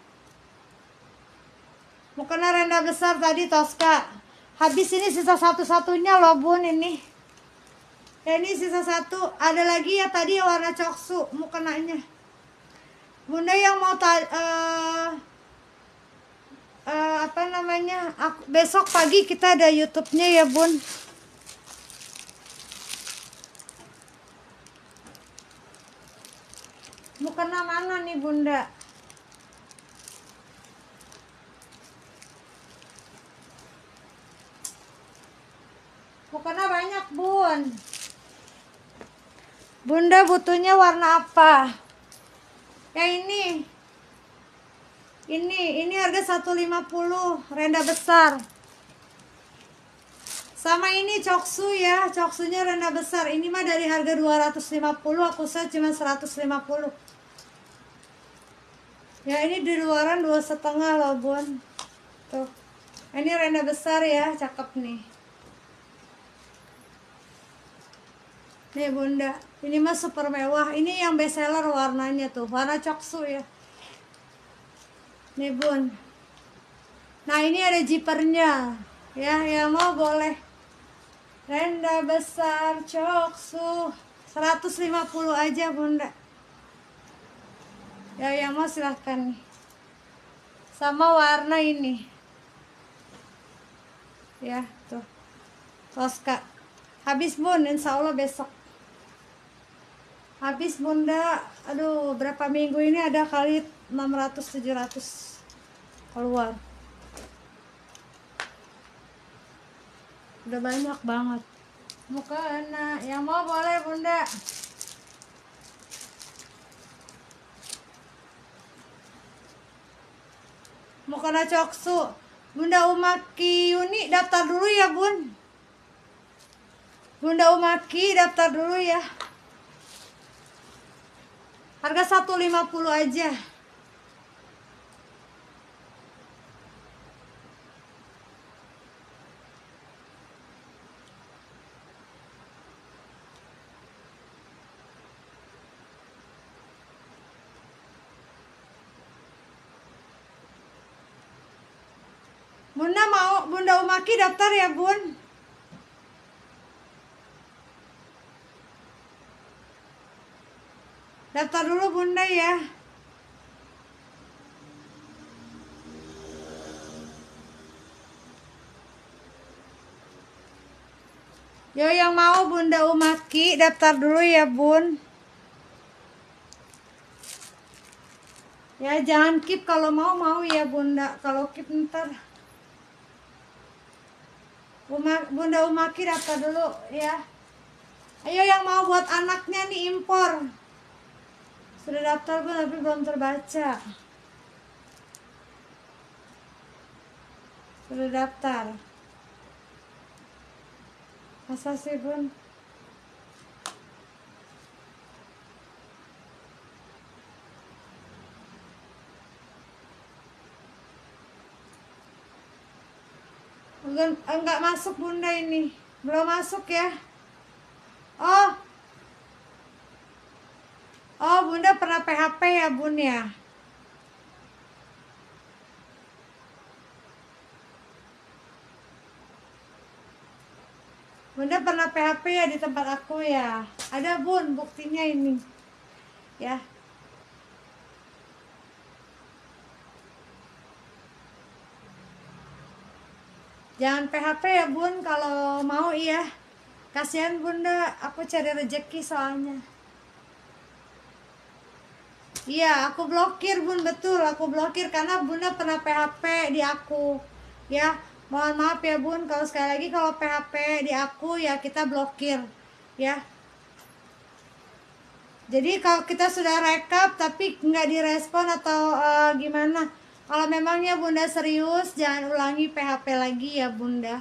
Mau kena renda besar tadi Tosca. Habis ini sisa satu-satunya loh bun ini. Ya ini sisa satu. Ada lagi ya tadi warna coksu mau kenanya bunda yang mau uh, namanya? Aku, besok pagi kita ada YouTube-nya ya bun mau kena mana nih bunda. Mau kena banyak bun. Bunda butuhnya warna apa? Yang ini. Ini ini harga 150 renda besar. Sama ini coksu ya coksunya renda besar. Ini mah dari harga 250 aku saya cuma 150 ya ini di luaran dua setengah loh bun. Tuh. Ini renda besar ya cakep nih. Nih bunda. Ini mah super mewah. Ini yang best seller warnanya tuh. Warna coksu ya. Nih bun. Nah ini ada jipernya. Ya yang mau boleh. Renda besar coksu. 150 aja bunda ya yang mau silahkan. Sama warna ini. Ya tuh. Tosca habis bun. Insya Allah besok. Habis bunda aduh berapa minggu ini ada kali 600 700 keluar udah banyak banget. Muka enak yang mau boleh bunda mau kena coksu. Bunda umaki Yuni daftar dulu ya bun. Bunda umaki daftar dulu ya. Harga 150 aja Bunda mau Bunda Umaki daftar ya Bun. Daftar dulu Bunda ya. Yo yang mau Bunda Umaki daftar dulu ya Bun. Ya jangan keep. Kalau mau mau ya Bunda. Kalau keep ntar Bunda Umaki daftar dulu ya. Ayo yang mau buat anaknya nih impor. Sudah daftar pun tapi belum terbaca. Sudah daftar. Masa sih bun enggak, masuk bunda ini. Belum masuk ya. Oh. Oh bunda pernah PHP ya bun ya? Bunda pernah PHP ya di tempat aku ya? Ada bun buktinya ini. Ya Jangan PHP ya bun kalau mau iya. Kasihan bunda, aku cari rezeki soalnya. Iya, aku blokir bun betul, aku blokir karena bunda pernah PHP di aku. Ya, mohon maaf ya bun, kalau sekali lagi kalau PHP di aku ya kita blokir, ya. Jadi kalau kita sudah rekap tapi nggak direspon atau uh, gimana, kalau memangnya bunda serius, jangan ulangi PHP lagi ya bunda.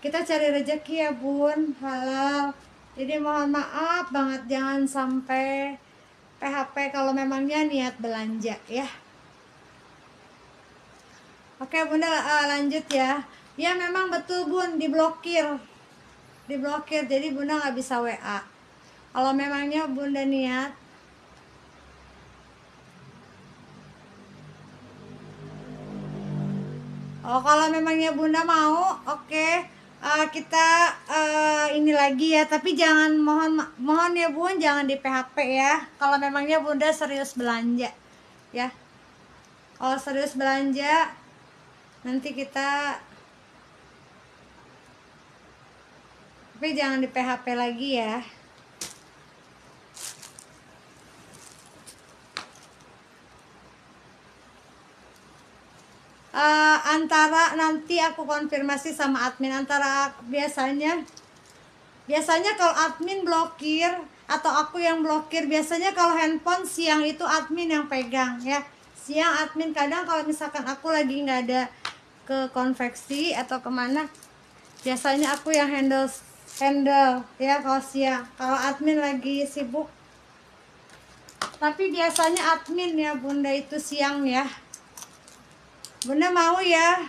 Kita cari rezeki ya bun, halal. Jadi mohon maaf banget jangan sampai PHP kalau memangnya niat belanja ya. Oke bunda uh, lanjut ya. Ya memang betul bun diblokir, diblokir. Jadi bunda nggak bisa WA. Kalau memangnya bunda niat Oh, kalau memangnya Bunda mau, oke. Okay. Uh, eh, kita uh, ini lagi ya, tapi jangan mohon mohon ya Bun, jangan di PHP ya. Kalau memangnya Bunda serius belanja, ya. Kalau serius belanja, nanti kita tapi jangan di PHP lagi ya uh, antara nanti aku konfirmasi sama admin antara biasanya biasanya kalau admin blokir atau aku yang blokir biasanya kalau handphone siang itu admin yang pegang ya. Siang admin kadang kalau misalkan aku lagi nggak ada ke konveksi atau ke mana biasanya aku yang handle handle ya kalau siang. Kalau admin lagi sibuk. Tapi biasanya admin ya bunda itu siang ya Bunda mau ya.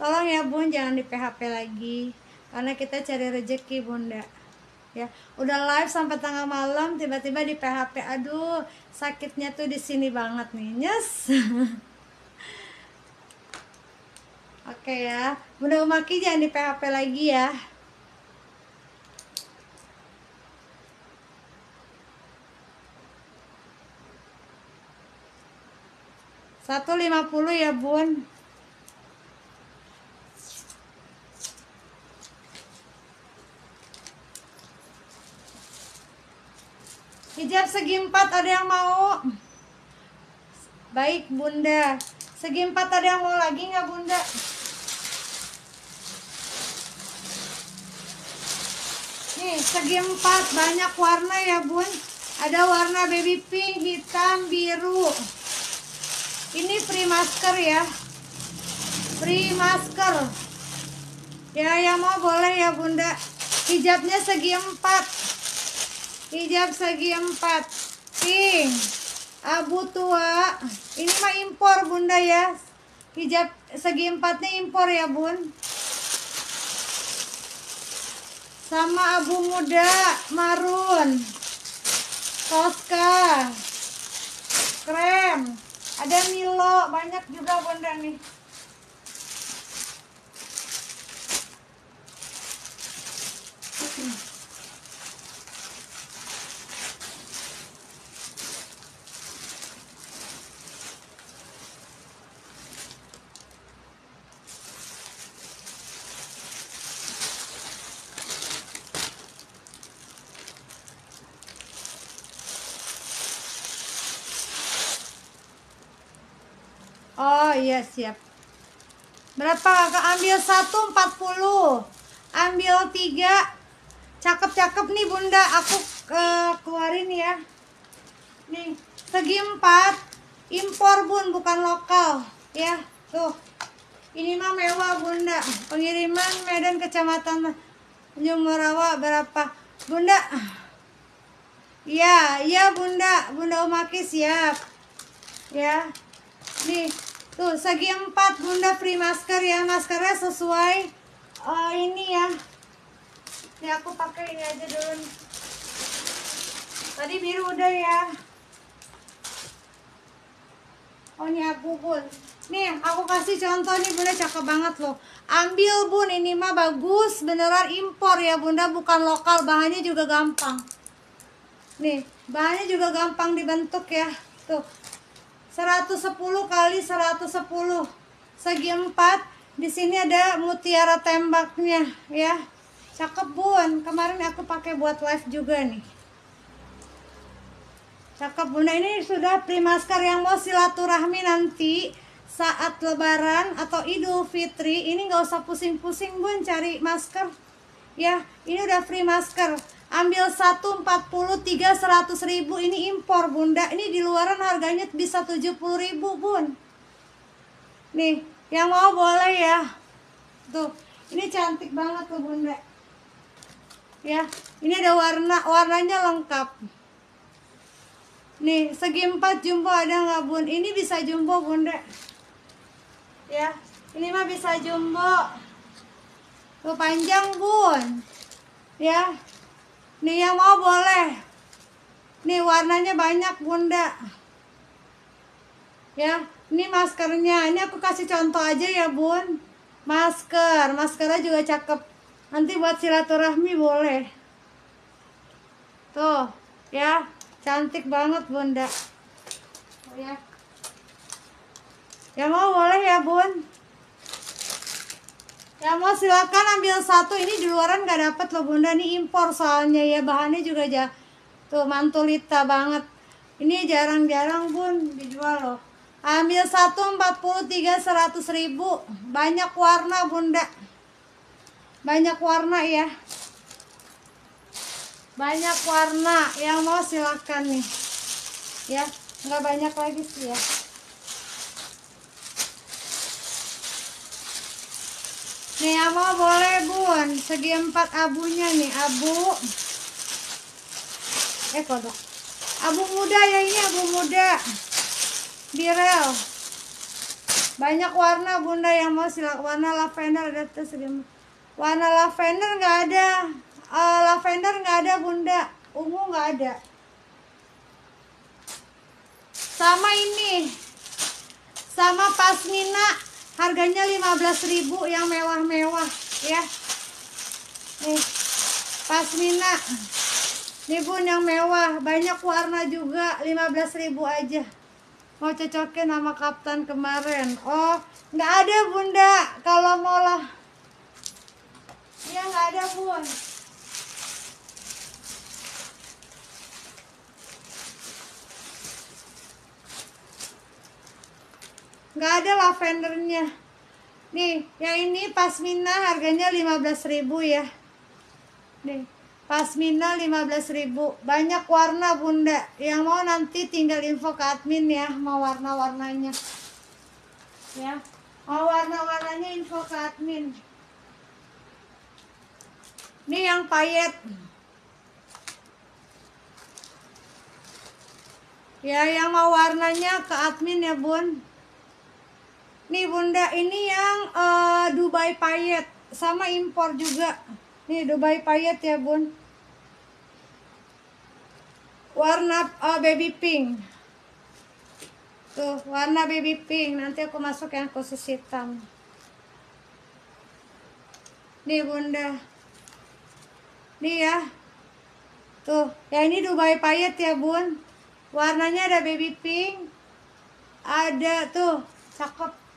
Tolong ya bun jangan di PHP lagi. Karena kita cari rezeki bunda. Ya udah live sampai tengah malam tiba-tiba di PHP aduh sakitnya tuh di sini banget nih. Nyes. *laughs* Oke ya bunda umaki jangan di PHP lagi ya. 150 ya bun hijab segi empat ada yang mau. Baik bunda. Segi empat ada yang mau lagi nggak bunda? Nih segi empat. Banyak warna ya bun. Ada warna baby pink hitam biru. Ini free masker ya. Free masker. Ya yang mau boleh ya bunda. Hijabnya segi empat hijab segi empat. Pink. Abu tua. Ini mah impor bunda ya. Hijab segi empatnya impor ya bun. Sama abu muda marun. Toska krem. Ada Milo. Banyak juga bunda nih Oh iya siap. Berapa kakak? Ambil satu empat puluh. Ambil tiga. Cakep-cakep nih bunda. Aku uh, keluarin ya. Nih segi empat. Impor bun bukan lokal. Ya tuh. Ini mah mewah bunda. Pengiriman Medan Kecamatan Jumurawa berapa? Bunda. Iya, iya bunda. Bunda Umaki siap. Ya. Nih, Tuh, segi empat bunda free masker ya. Maskernya sesuai uh, ini ya. Ini aku pakai ini aja dulu. Tadi biru udah ya. Oh ini aku pun. Nih aku kasih contoh nih bunda cakep banget loh. Ambil bun ini mah bagus beneran impor ya bunda bukan lokal bahannya juga gampang. Nih bahannya juga gampang dibentuk ya. Tuh 110 kali 110 segi 4 di sini ada mutiara tembaknya ya. Cakep bun. Kemarin aku pakai buat live juga nih. Cakep bun. Nah ini sudah primaskar yang mau silaturahmi nanti saat lebaran atau idul fitri. Ini nggak usah pusing-pusing bun. Cari masker. Ya ini udah free masker ambil satu 40 tiga 100 ribu. Ini impor bunda. Ini di luaran harganya bisa 70 ribu bun. Nih yang mau boleh ya. Tuh ini cantik banget tuh bunda. Ya ini ada warna warnanya lengkap. Nih segi empat jumbo ada nggak bun? Ini bisa jumbo bunda. Ya ini mah bisa jumbo. Tuh panjang bun. Ya Nih yang mau boleh. Nih warnanya banyak bunda. Ya, ini maskernya. Ini aku kasih contoh aja ya bun. Masker, maskernya juga cakep. Nanti buat silaturahmi boleh. Tuh, ya, cantik banget bunda. Oh, ya. Ya mau boleh ya bun. Yang mau silakan ambil satu. Ini di luaran nggak dapet loh bunda. Ini impor soalnya ya. Bahannya juga aja tuh mantulita banget. Ini jarang-jarang bun dijual loh. Ambil satu 43 100 ribu. Banyak warna bunda. Banyak warna ya. Banyak warna. Yang mau silakan nih. Ya nggak banyak lagi sih ya nih mau boleh bun. Segi empat abunya nih abu. Eh kodok. Abu muda ya ini abu muda. Birel. Banyak warna bunda yang mau silakan warna lavender ada tuh warna lavender nggak ada. Uh, lavender nggak ada bunda. Ungu nggak ada. Sama ini. Sama pasmina harganya 15.000 yang mewah-mewah ya. Nih pasmina. Nih bun yang mewah. Banyak warna juga 15.000 aja. Mau cocokin sama kapten kemarin. Oh nggak ada bunda. Kalau mau lah. Iya nggak ada bun. Nggak ada lavendernya. Nih, yang ini pasmina harganya 15.000 ya. Nih, pasmina 15.000. Banyak warna bunda. Yang mau nanti tinggal info ke admin ya, mau warna-warnanya. Ya, mau warna-warnanya info ke admin. Ini yang payet. Ya, yang mau warnanya ke admin ya, Bun. Nih, Bunda, ini yang uh, Dubai payet sama impor juga. Nih, Dubai payet ya, Bun. Warna uh, baby pink. Tuh, warna baby pink. Nanti aku masuk yang khusus hitam. Nih, Bunda. Nih ya. Tuh, ya ini Dubai payet ya, Bun. Warnanya ada baby pink. Ada tuh, cakep.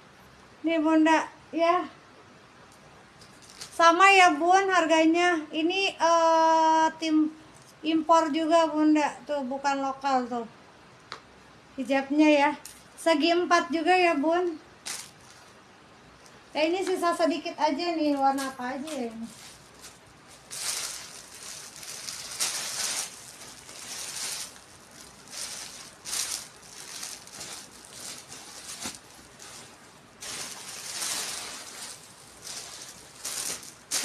Nih, Bunda, ya. Sama ya, Bun, harganya. Ini uh, tim impor juga, Bunda. Tuh, bukan lokal tuh. Hijabnya ya. Segi empat juga ya, Bun. Ya ini sisa sedikit aja nih, warna apa aja ya ini.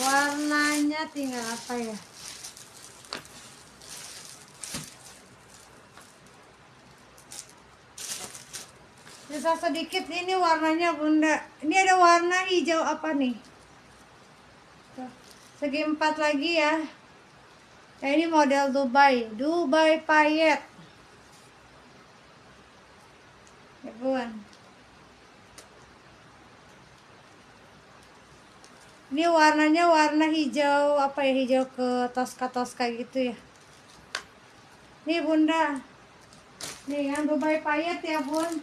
Warnanya tinggal apa ya? Bisa sedikit ini warnanya bunda. Ini ada warna hijau apa nih? Segi empat lagi ya. Ya ini model Dubai. Dubai payet ya bun ini warnanya warna hijau apa ya hijau ke toska toska gitu ya. Nih bunda. Nih yang Dubai payet ya bun.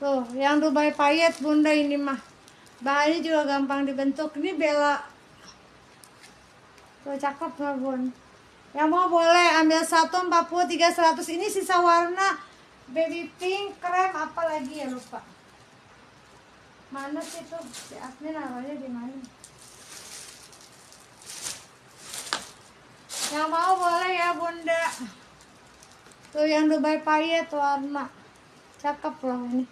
Tuh yang Dubai payet bunda ini mah. Bahannya juga gampang dibentuk. Ini bela. Tuh cakep lah bun. Yang mau boleh ambil satu 40 300 ini sisa warna. Baby pink krem apa lagi ya lupa mana sih tuh si Asmi naruhnya di mana yang mau boleh ya bunda tuh yang Dubai payet warna cakep loh ini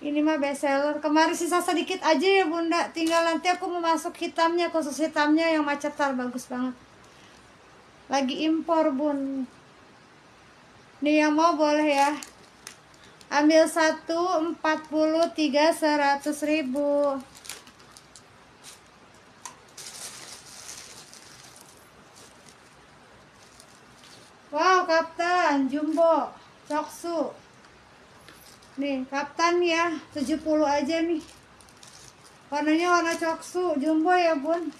ini mah best seller kemarin sisa sedikit aja ya bunda tinggal nanti aku mau masuk hitamnya khusus hitamnya yang macetar bagus banget lagi impor bun nih yang mau boleh ya ambil satu empat puluh tiga seratus ribu. Wow kapten jumbo coksu nih kapten ya 70 aja nih. Warnanya warna coksu jumbo ya bun.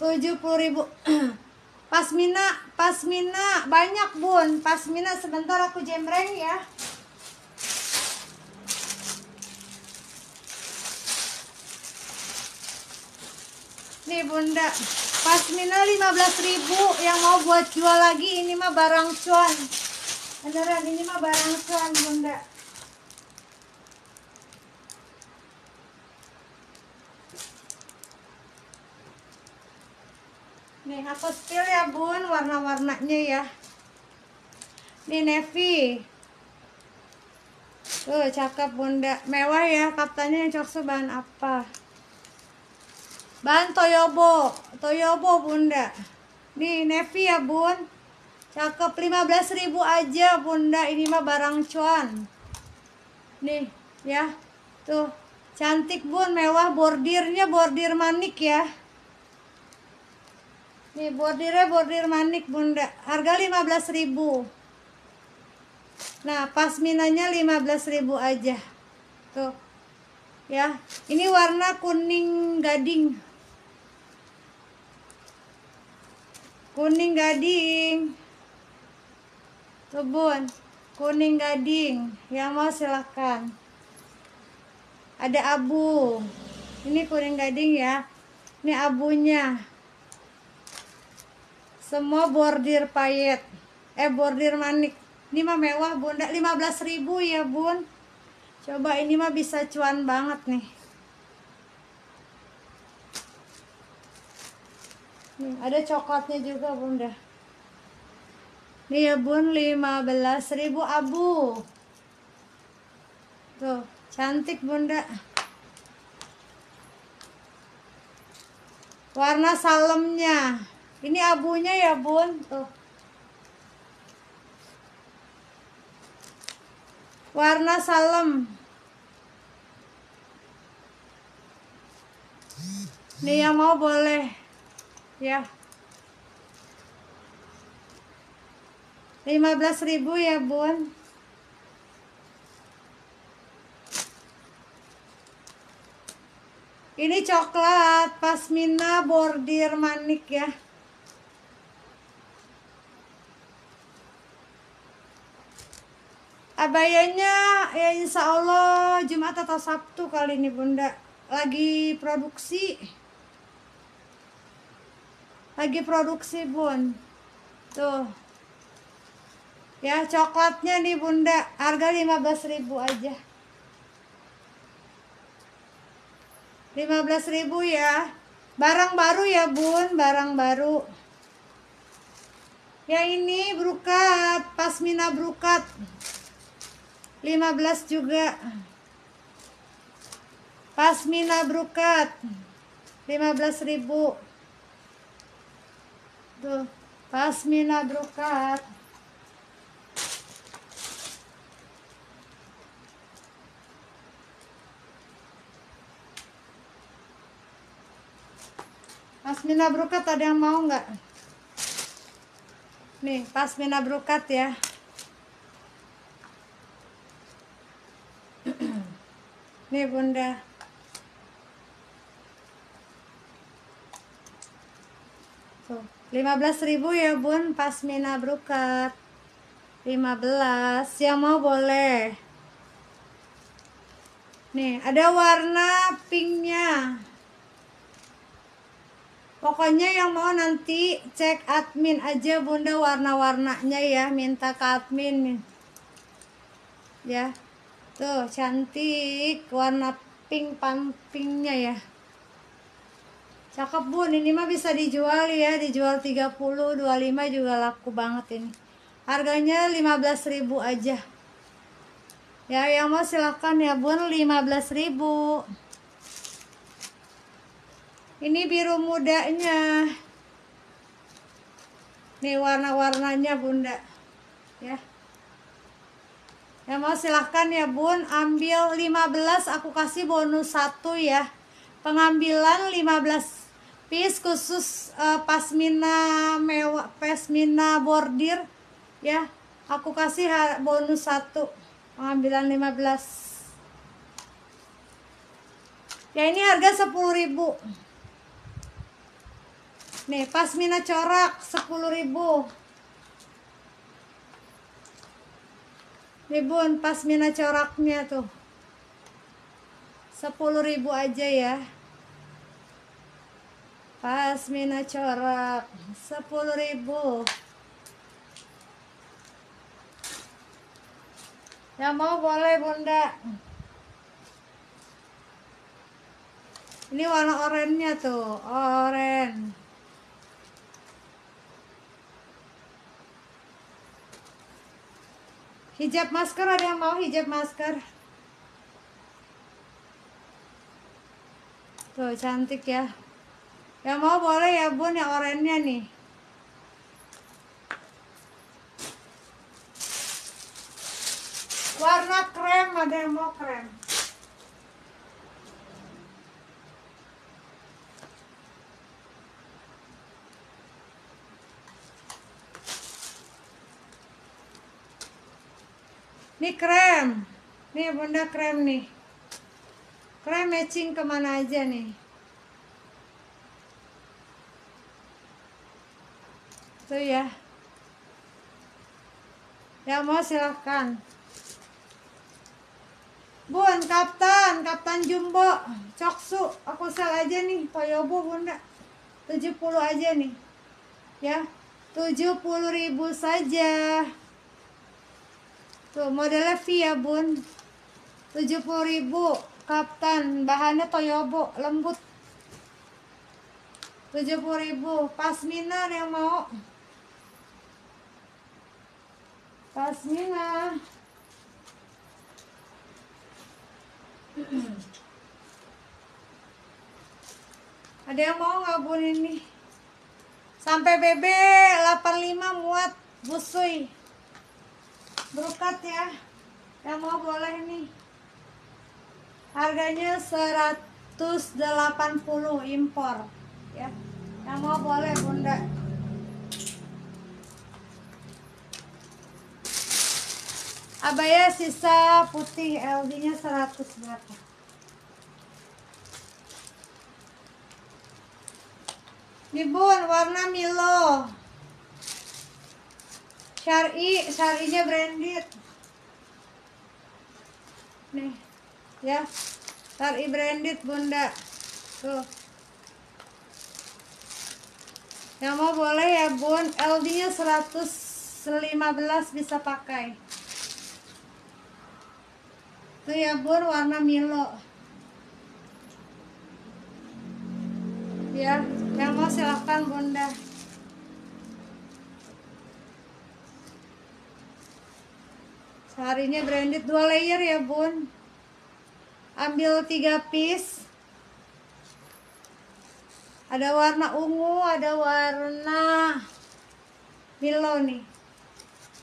70 ribu *clears throat* Pasmina, pasmina banyak bun. Pasmina sebentar aku jembreng ya. Nih bunda, pasmina 15.000 yang mau buat jual lagi ini mah barang cuan. Beneran ini mah barang cuan bunda. Nih aku spill ya bun warna-warnanya ya. Nih navy tuh cakep bunda. Mewah ya katanya cokso bahan apa? Bahan toyobo. Toyobo bunda. Nih navy ya bun. Cakep 15.000 aja bunda. Ini mah barang cuan. Nih ya. Tuh cantik bun. Mewah bordirnya bordir manik ya nih bordirnya bordir manik bunda. Harga 15.000 nah pasminanya 15.000 aja. Tuh. Ya ini warna kuning gading. Kuning gading. Tuh bun. Kuning gading. Yang mau silahkan ada abu. Ini kuning gading ya. Ini abunya semua bordir payet eh bordir manik. Ini mah mewah bunda. 15.000 ya bun. Coba ini mah bisa cuan banget nih. Nih ada coklatnya juga bunda. Nih ya bun 15.000 abu. Tuh cantik bunda. Warna salemnya ini abunya ya bun. Tuh. Warna salem. Nih yang mau boleh. Ya. 15.000 ya bun. Ini coklat pasmina bordir manik ya abayanya ya insya Allah Jumat atau Sabtu kali ini bunda. Lagi produksi. Lagi produksi bun. Tuh. Ya coklatnya nih bunda. Harga 15.000 aja. 15.000 ya. Barang baru ya bun. Barang baru. Ya ini brukat. Pasmina brukat 15 juga. Pasmina brukat. 15.000 tuh pasmina brukat. Pasmina brukat ada yang mau nggak? Nih pasmina brukat ya nih bunda. Tuh 15.000 ya bun pasmina brukat. 15 yang mau boleh. Nih ada warna pinknya. Pokoknya yang mau nanti cek admin aja bunda warna-warnanya ya. Minta ke admin ya tuh cantik. Warna pink pinknya ya. Cakep bun. Ini mah bisa dijual ya. Dijual 30 25 juga laku banget ini. Harganya 15.000 aja. Ya yang mau silahkan ya bun. 15.000 ini biru mudanya. Nih warna-warnanya bunda. Ya yang mau silahkan ya bun. Ambil 15 aku kasih bonus satu ya. Pengambilan 15 piece khusus uh, pasmina mewah pasmina bordir ya. Aku kasih bonus satu pengambilan 15 ya ini harga 10.000 nih pasmina corak 10.000 nih bun pasmina coraknya tuh. 10.000 aja ya. Pasmina corak sepuluh ribu. Yang mau boleh bunda. Ini warna oranye tuh Oren Hijab masker ada yang mau hijab masker? Tuh cantik ya. Yang mau boleh ya bun yang oranye nih. Warna krem ada yang mau krem ini krem. Nih bunda krem nih. Krem matching ke mana aja nih? Tuh ya. Yang mau silahkan Bun, kapten, kapten jumbo, coksu, aku sel aja nih, toyobo bunda, 70 aja nih, ya, 70 ribu saja. Tuh modelnya V ya bun, 70 ribu, kapten, bahannya toyobo, lembut, 70 ribu, pasmina yang mau, pasmina. Ada yang mau nggak bun ini? Sampai BB 85 muat busui. Berukat ya. Yang mau boleh nih. Harganya 180 impor ya. Yang mau boleh Bunda. Abaya sisa putih LD nya 100 berapa Ini bun warna Milo Syari, syarinya branded. Nih ya. Syari branded bunda. Tuh. Yang mau boleh ya bun. LD nya 115 bisa pakai. Itu ya bun warna Milo. Ya yang mau silahkan bunda seharinya branded dua layer ya bun. Ambil tiga piece. Ada warna ungu ada warna Milo nih.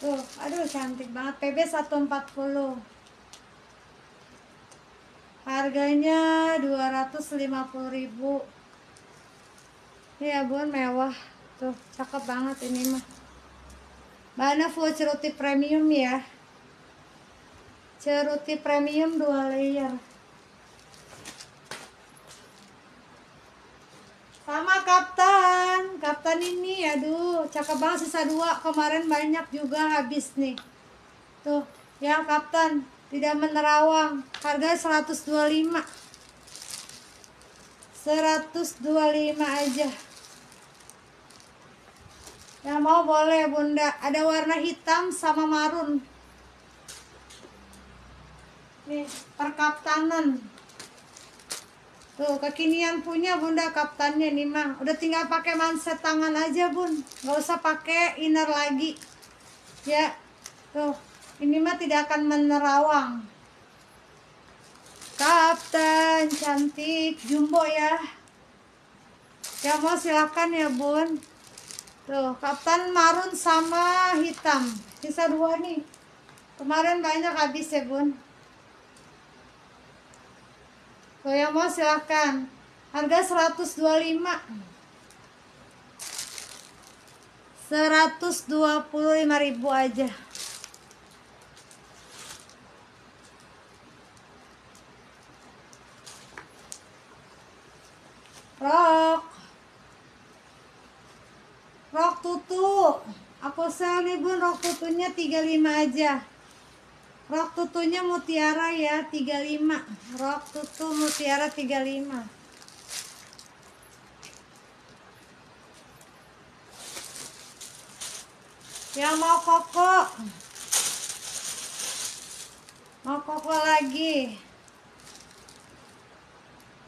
Tuh aduh cantik banget. PB 140 harganya 250.000 ini ya bun mewah. Tuh cakep banget ini mah. Bahannya full ceruti premium ya ceruti premium dua layer. Sama kapten. Kapten ini aduh cakep banget sisa dua. Kemarin banyak juga habis nih. Tuh ya kapten. Tidak menerawang. Harga 125 125 aja. Yang mau boleh bunda. Ada warna hitam sama marun nih perkaptanan. Tuh kekinian punya bunda kaptannya nih mah udah tinggal pakai manset tangan aja bun. Nggak usah pakai inner lagi. Ya tuh ini mah tidak akan menerawang. Kapten cantik jumbo ya. Ya mau silakan ya bun. Tuh kapten marun sama hitam. Sisa dua nih. Kemarin banyak habis ya bun tuh yang mau silakan. Harga 125 125 ribu aja. Rok. Rok tutu aku sel nih bun. Rok tutunya 35 aja Rok tutunya mutiara ya 35 Rok tutu mutiara 35 Yang mau koko. Mau koko lagi.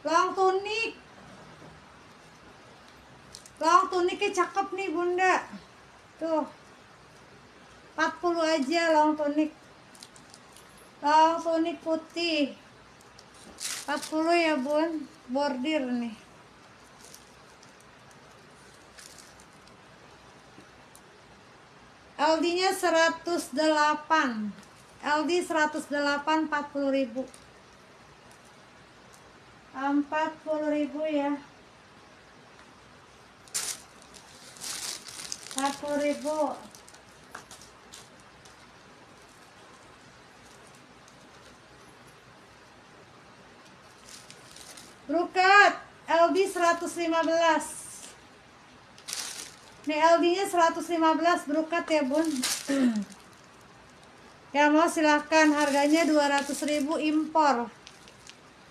Long tunik. Long tuniknya cakep nih bunda. Tuh. 40 aja long tunik long tunik putih. 40 ya bun. Bordir nih. LD nya 108 LD 108 40 ribu. 40 ribu ya. 40 ribu Brukat LD 115 Nih LD nya 115 brukat ya bun. *clears throat* Ya mau silahkan harganya 200.000 impor.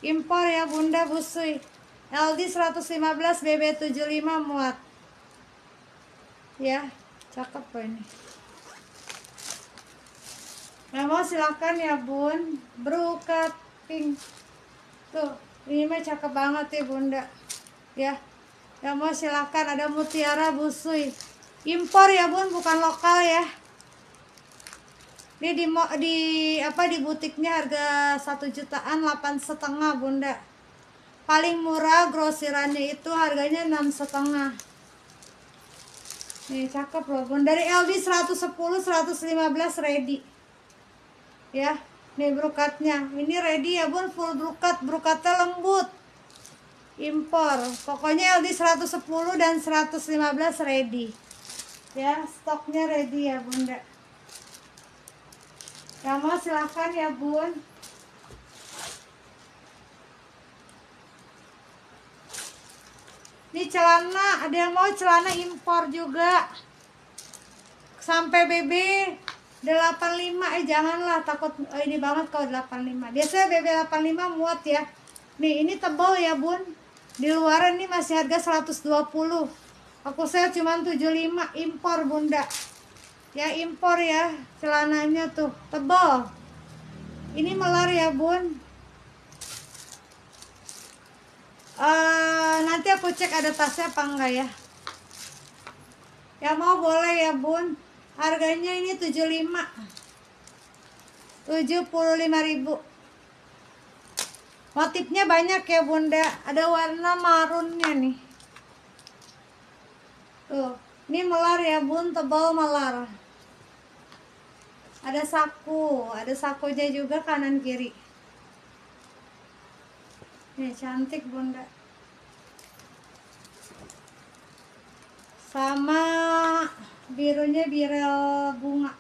Impor ya bunda busui. LD 115 BB75 muat. Ya cakep kok ini. Ya mau silahkan ya bun. Brukat pink. Tuh ini mah cakep banget ya bunda. Ya. Yang mau silahkan ada mutiara busui. Impor ya bun bukan lokal ya. Ini di di apa di butiknya harga satu jutaan delapan setengah bunda. Paling murah grosirannya itu harganya enam setengah. Nih cakep loh bun. Dari LD 110 115 ready. Ya nih brokatnya ini ready ya bun? Full brokat brokatnya lembut. Impor. Pokoknya LD 110 dan 115 ready. Ya stoknya ready ya bunda. Yang mau silahkan ya bun. Ini celana. Ada yang mau celana impor juga. Sampai BB 85 eh janganlah takut oh, ini banget kalau 85 biasanya BB 85 muat ya. Nih ini tebal ya bun. Di luaran ini masih harga 120 aku saya cuma 75 impor bunda. Ya impor ya celananya tuh tebal. Ini melar ya bun. Uh, nanti aku cek ada tasnya apa enggak ya. Ya mau boleh ya bun harganya ini 75 75.000 motifnya banyak ya bunda. Ada warna marunnya nih. Tuh ini melar ya bun. Tebal melar. Ada saku. Ada sakunya juga kanan kiri. Nih cantik bunda. Sama birunya birel bunga.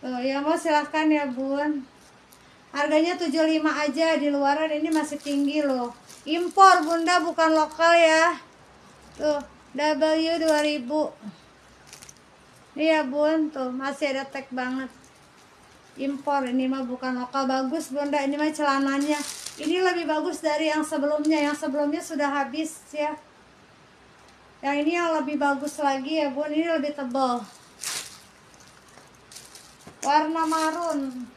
Tuh ya mau silahkan ya bun. Harganya 75 aja di luaran ini masih tinggi loh. Impor bunda bukan lokal ya. Tuh W 2000 iya bun tuh masih ada tag banget. Impor ini mah bukan lokal. Bagus bunda ini mah celananya. Ini lebih bagus dari yang sebelumnya. Yang sebelumnya sudah habis ya yang ini yang lebih bagus lagi ya bun ini lebih tebal warna marun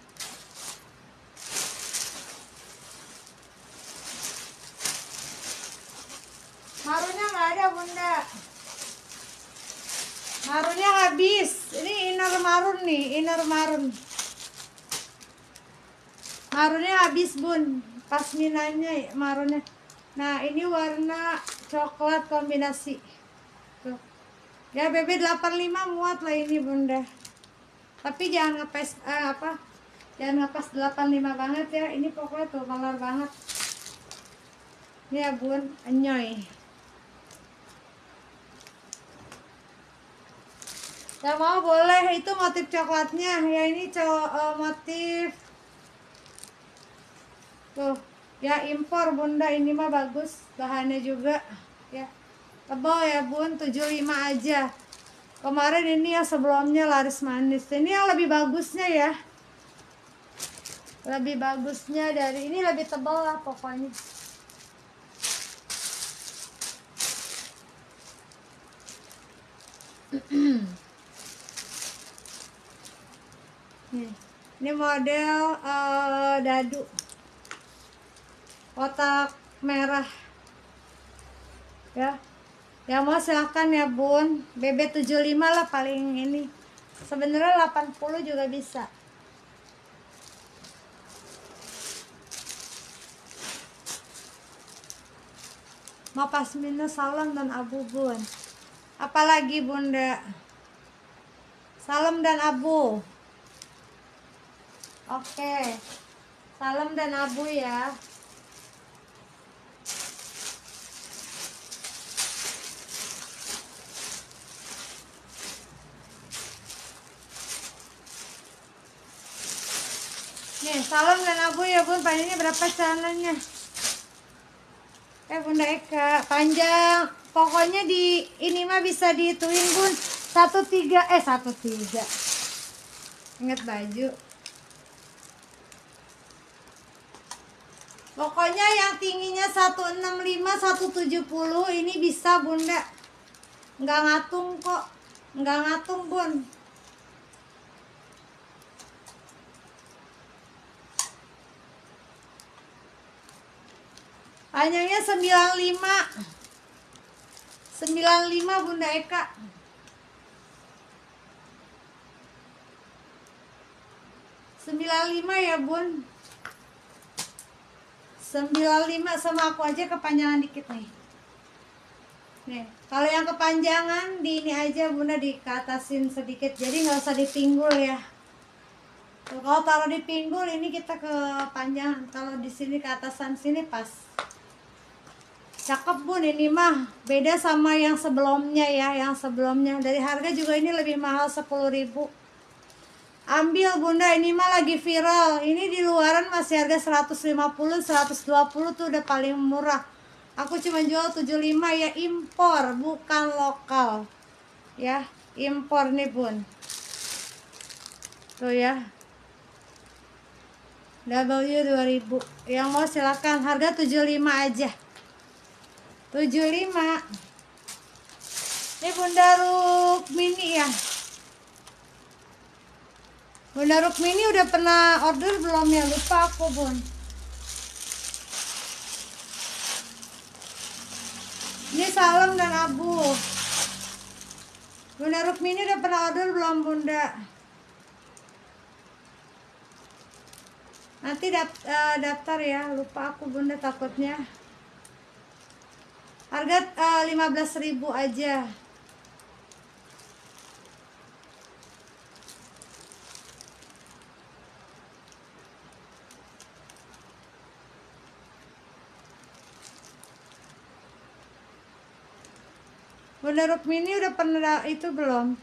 Marunya nggak ada bunda. Marunya habis. Ini inner marun nih, inner marun. Marunnya habis bun. Pas minanya marunnya. Nah ini warna coklat kombinasi. Ya BB 85 muat lah ini bunda. Tapi jangan ngepes eh, apa? Jangan ngepas 85 banget ya. Ini pokoknya tuh malar banget. Ya bun, enyoy. yang mau boleh itu motif coklatnya ya ini co uh, motif tuh ya impor bunda ini mah bagus bahannya juga ya tebal ya bun. 75 aja. Kemarin ini yang sebelumnya laris manis. Ini yang lebih bagusnya ya. Lebih bagusnya dari ini lebih tebal lah pokoknya. Ini model eh, dadu. Kotak merah. Ya ya mau silahkan ya bun. BB 75 lah paling ini. Sebenarnya 80 juga bisa. Mau pas minus salam dan abu bun. Apalagi bunda? Salam dan abu. Oke. Salam dan abu ya salam dan abu ya bun, panjangnya berapa celananya? Eh bunda Eka, panjang, pokoknya di ini mah bisa dihituin bun, satu tiga, eh satu tiga. Ingat baju. Pokoknya yang tingginya 165, 170 ini bisa bunda. Nggak ngatung kok, nggak ngatung bun. Panjangnya 95 95 Bunda Eka. Sembilan lima ya bun. Sembilan lima sama aku aja kepanjangan dikit nih. Nih kalau yang kepanjangan di ini aja bunda dikatasin sedikit. Jadi nggak usah dipinggul ya. Kalau taruh di pinggul ini kita kepanjangan. Kalau di sini ke atasan sini pas cakep bun ini mah beda sama yang sebelumnya ya yang sebelumnya. Dari harga juga ini lebih mahal 10.000 ambil bunda ini mah lagi viral. Ini di luaran masih harga 150 120 tuh udah paling murah. Aku cuma jual 75 ya impor bukan lokal. Ya impor nih bun. Tuh ya. W2000 yang mau silakan harga 75 aja 75 ini Bunda Rukmini ya. Bunda Rukmini udah pernah order belum ya? Lupa aku bun. Ini salam dan abu. Bunda Rukmini udah pernah order belum Bunda? Nanti eh, daftar ya. Lupa aku Bunda takutnya harga uh, 15.000 aja Bunda Rukmini udah pernah itu belum?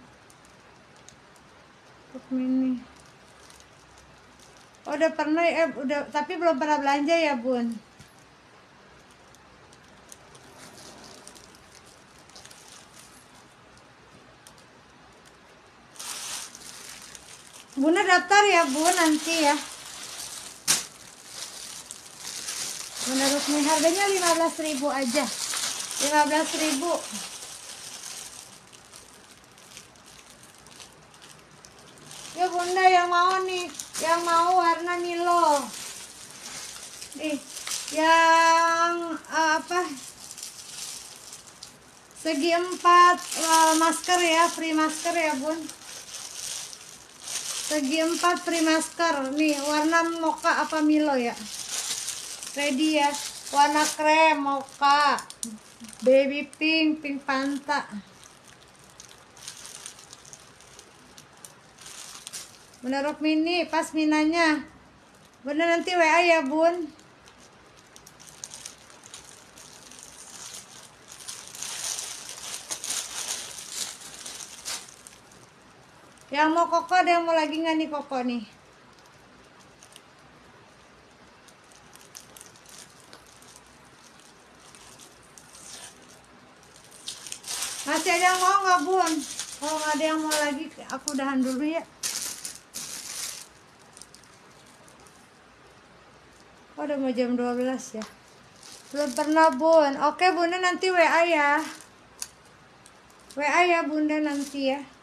Rukmini. Oh, udah pernah eh udah tapi belum pernah belanja ya, Bun. Bunda daftar ya Bu nanti ya. Bunda Rusmi harganya 15.000 aja. 15.000 Ya Bunda yang mau nih. Yang mau warna Milo. Nih Yang uh, apa? Segi empat uh, masker ya Free masker ya Bun segi empat free nih warna mocha apa milo ya? Ready ya? Warna krem mocha. Baby pink pink panta. Bener mini pas minanya. Bener nanti WA ya bun Yang mau koko ada yang mau lagi nggak nih koko nih? Masih ada yang mau nggak bun? Kalau nggak ada yang mau lagi, aku udahan dulu ya. Oh, udah mau jam 12 ya. Belum pernah bun. Oke bunda nanti WA ya. WA ya bunda nanti ya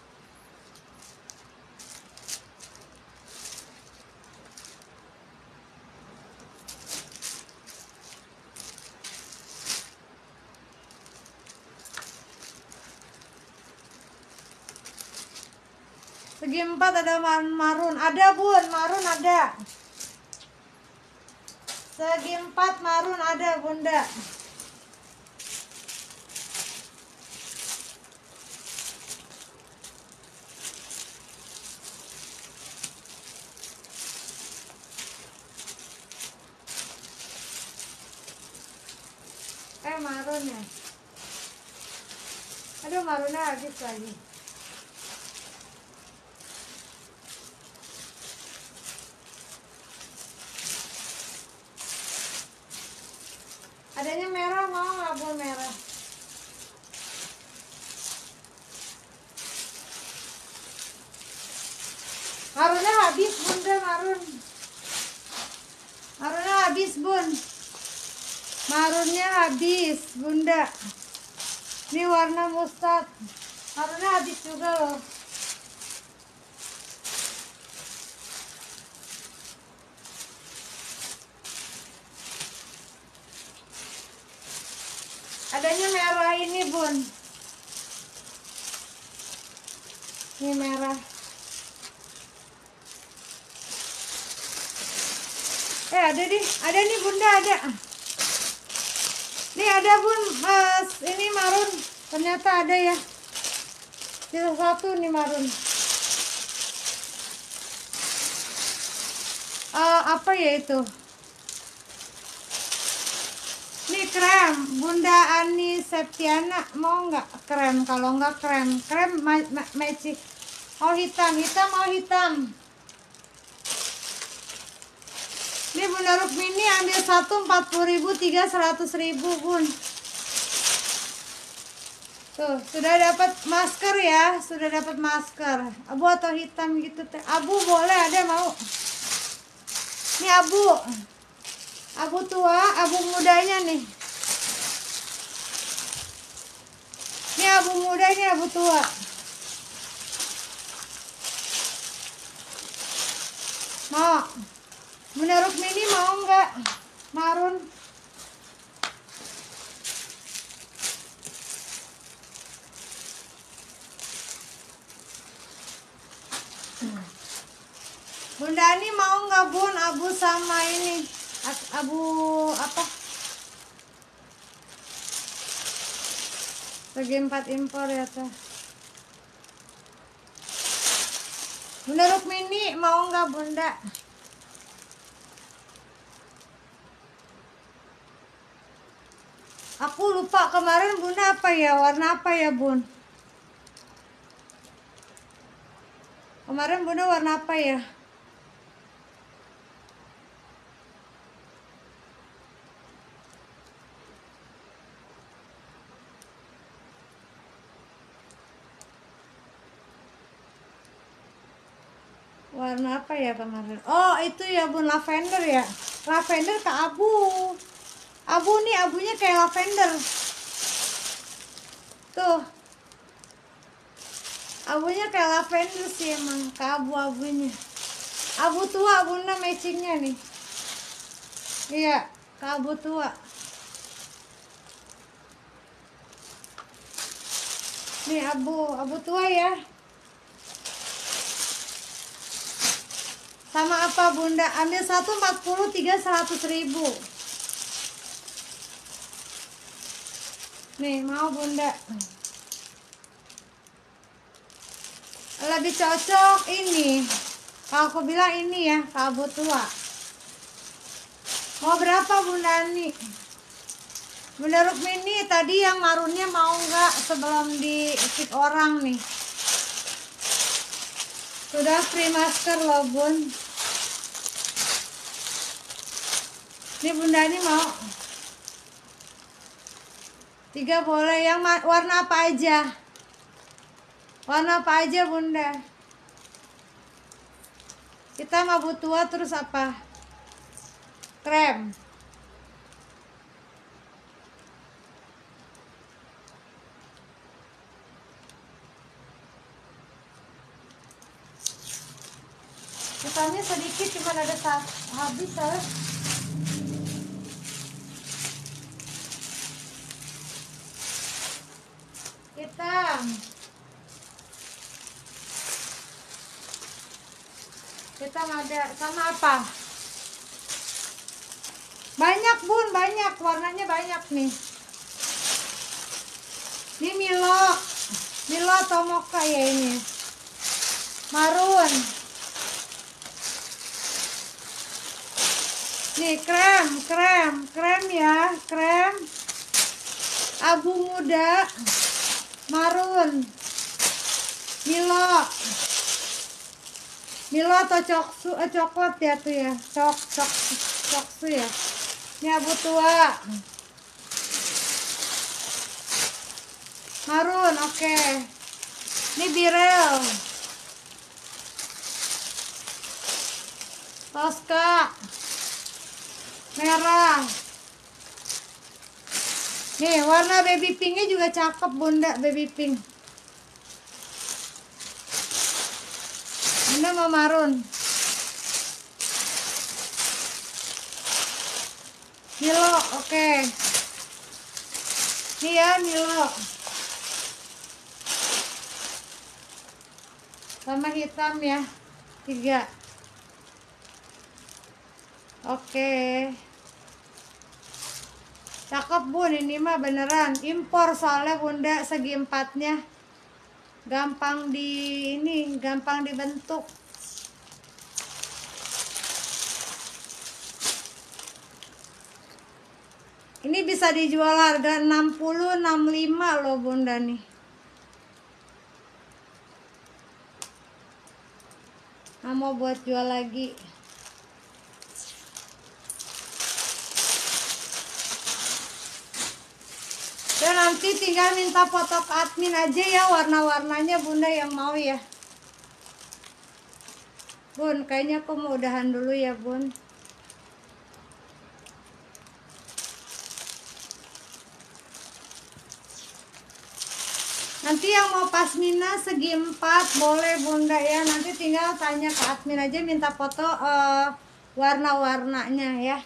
Empat ada marun, ada bun, marun ada. Segi empat marun ada bunda. Eh marun ya. Aduh marunnya habis lagi. Adanya merah mau nggak bu merah? Marunnya habis bunda marun. Marunnya habis bun. Marunnya habis bunda. Ini warna mustard. Marunnya habis juga loh. Adanya merah ini bun. Ini merah. Eh ada nih, ada nih bunda ada. Nih ada bun, mas ini marun. Ternyata ada ya. Sisa satu nih marun. Eh, apa ya itu? Ini krem, Bunda Ani Septiana mau nggak krem? Kalau nggak krem, krem ma ma. Mau hitam, hitam mau hitam. Ini Bunda Rukmini ambil satu empat puluh ribu, tiga seratus ribu bun. Tuh sudah dapat masker ya, sudah dapat masker. Abu atau hitam gitu teh. Abu boleh ada mau. Ini abu abu tua, abu mudanya nih. Ini abu muda, ini abu tua. Mau? Menurut Mini mau nggak? Marun. Bunda ini mau nggak bun? Abu sama ini abu apa? Lagi empat impor ya teh. Bunda Rukmini mau nggak bunda? Aku lupa kemarin bunda apa ya warna apa ya bun? Kemarin bunda warna apa ya warna apa ya kemarin? Oh itu ya bun lavender ya? Lavender ke abu. Abu nih abunya kayak lavender. Tuh. Abunya kayak lavender sih emang ke abu abunya abu tua bunda matchingnya nih. Iya ke abu tua. Nih abu abu tua ya sama apa bunda? Ambil satu 40 tiga 100 ribu. Nih mau bunda? Lebih cocok ini. Kalau aku bilang ini ya kabu tua. Mau berapa bunda nih bunda Rukmini tadi yang marunnya mau nggak sebelum di fit orang nih? Sudah free masker loh bun Ini Bunda ini mau. Tiga boleh yang warna apa aja? Warna apa aja bunda? Kita mau butuh terus apa? Krem. Kesannya sedikit cuma ada habis harus hitam ada sama apa? Banyak bun banyak. Warnanya banyak nih. Ini Milo. Milo atau Mocha ya ini? Marun. Nih krem krem krem ya krem. Abu muda marun. Milo. Milo atau coksu, eh, coklat ya tuh ya. Cok cok coksu ya. Ini abu tua. Marun oke. Okay. ini birel. Tosca. Merah nih warna baby pinknya juga cakep bunda baby pink bunda mau marun Milo oke okay. nih ya Milo sama hitam ya tiga Oke. Cakep bun, ini mah beneran impor soalnya bunda segi empatnya gampang di ini, gampang dibentuk. Ini bisa dijual harga 60 65 loh bunda nih. Nah, mau buat jual lagi. Dan nanti tinggal minta foto ke admin aja ya warna-warnanya bunda yang mau ya. Bun, kayaknya aku mau udahan dulu ya bun. Nanti yang mau pasmina segi empat boleh bunda ya. Nanti tinggal tanya ke admin aja minta foto uh, warna-warnanya ya.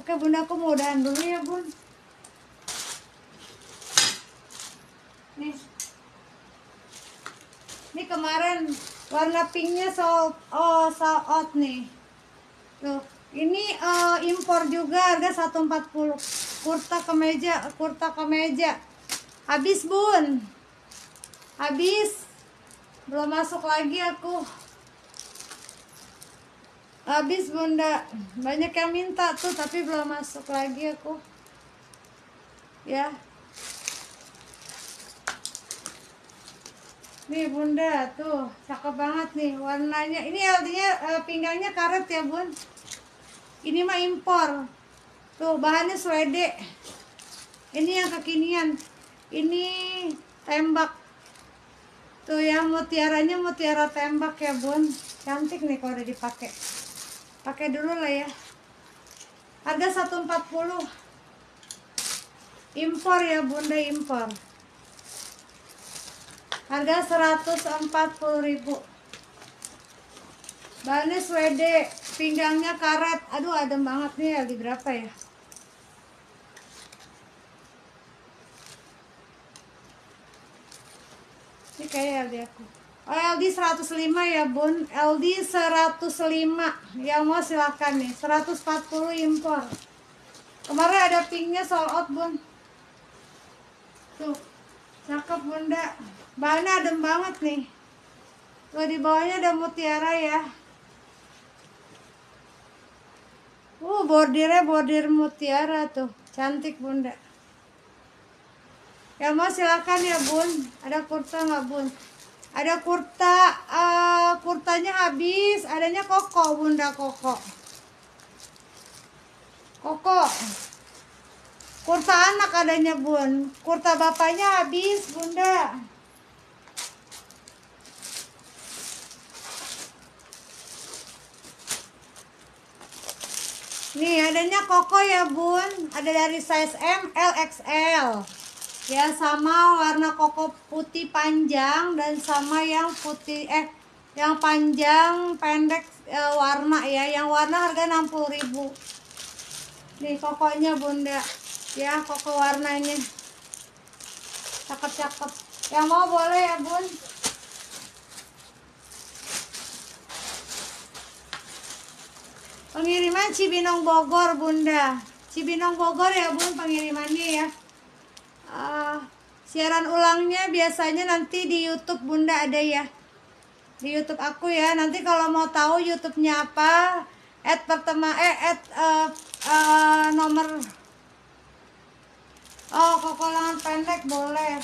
Oke bunda aku mau udahan dulu ya bun. Nih. Ini kemarin warna pinknya sold oh sold out nih. Tuh ini uh, impor juga harga 140 kurta kemeja kurta kemeja. Habis bun. Habis. Belum masuk lagi aku. Habis bunda. Banyak yang minta tuh tapi belum masuk lagi aku. Ya Nih bunda, tuh cakep banget nih warnanya. Ini artinya uh, pinggangnya karet ya bun. Ini mah impor. Tuh bahannya swede. Ini yang kekinian. Ini tembak. Tuh yang mutiaranya mutiara tembak ya bun. Cantik nih kalau udah dipakai. Pakai dulu lah ya. Harga 140. Impor ya bunda impor harga 140.000 bahannya swede pinggangnya karet aduh adem banget nih di berapa ya? Ini kayak LD aku. Oh LD 105 ya bun. LD 105 yang mau silahkan nih. 140 impor. Kemarin ada pinknya sold out bun. Tuh cakep bunda bahannya adem banget nih. Tuh di bawahnya ada mutiara ya. Uh bordirnya bordir mutiara tuh. Cantik bunda. Ya mau silakan ya bun. Ada kurta nggak bun? Ada kurta uh, Kurtanya habis. Adanya koko bunda koko. Koko. Kurta anak adanya bun. Kurta bapaknya habis bunda Nih adanya koko ya bun. Ada dari size M, L, XL Ya sama warna koko putih panjang Dan sama yang putih Eh yang panjang pendek e, warna ya. Yang warna harga 60.000 nih kokonya bunda ya koko warna ini. Cakep-cakep. Yang mau boleh ya bun pengiriman Cibinong Bogor bunda Cibinong Bogor ya bun pengirimannya ya uh, siaran ulangnya biasanya nanti di YouTube bunda ada ya di YouTube aku ya. Nanti kalau mau tahu YouTube-nya apa, add pertama eh add uh, uh, nomor Oh, kokolangan pendek boleh.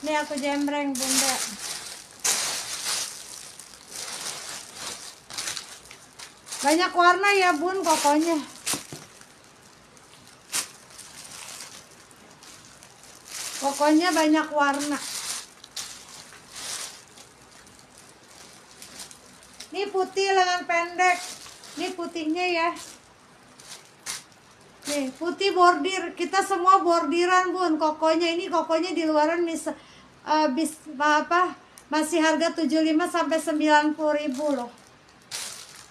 Ini aku jembreng, Bunda. Banyak warna ya, Bun, kokonya. Pokoknya banyak warna. Ini putih lengan pendek. Ini putihnya ya. Nih, putih bordir. Kita semua bordiran, Bun. Kokonya ini kokonya di luaran mis uh, bis apa? Masih harga 75 sampai 90 ribu loh.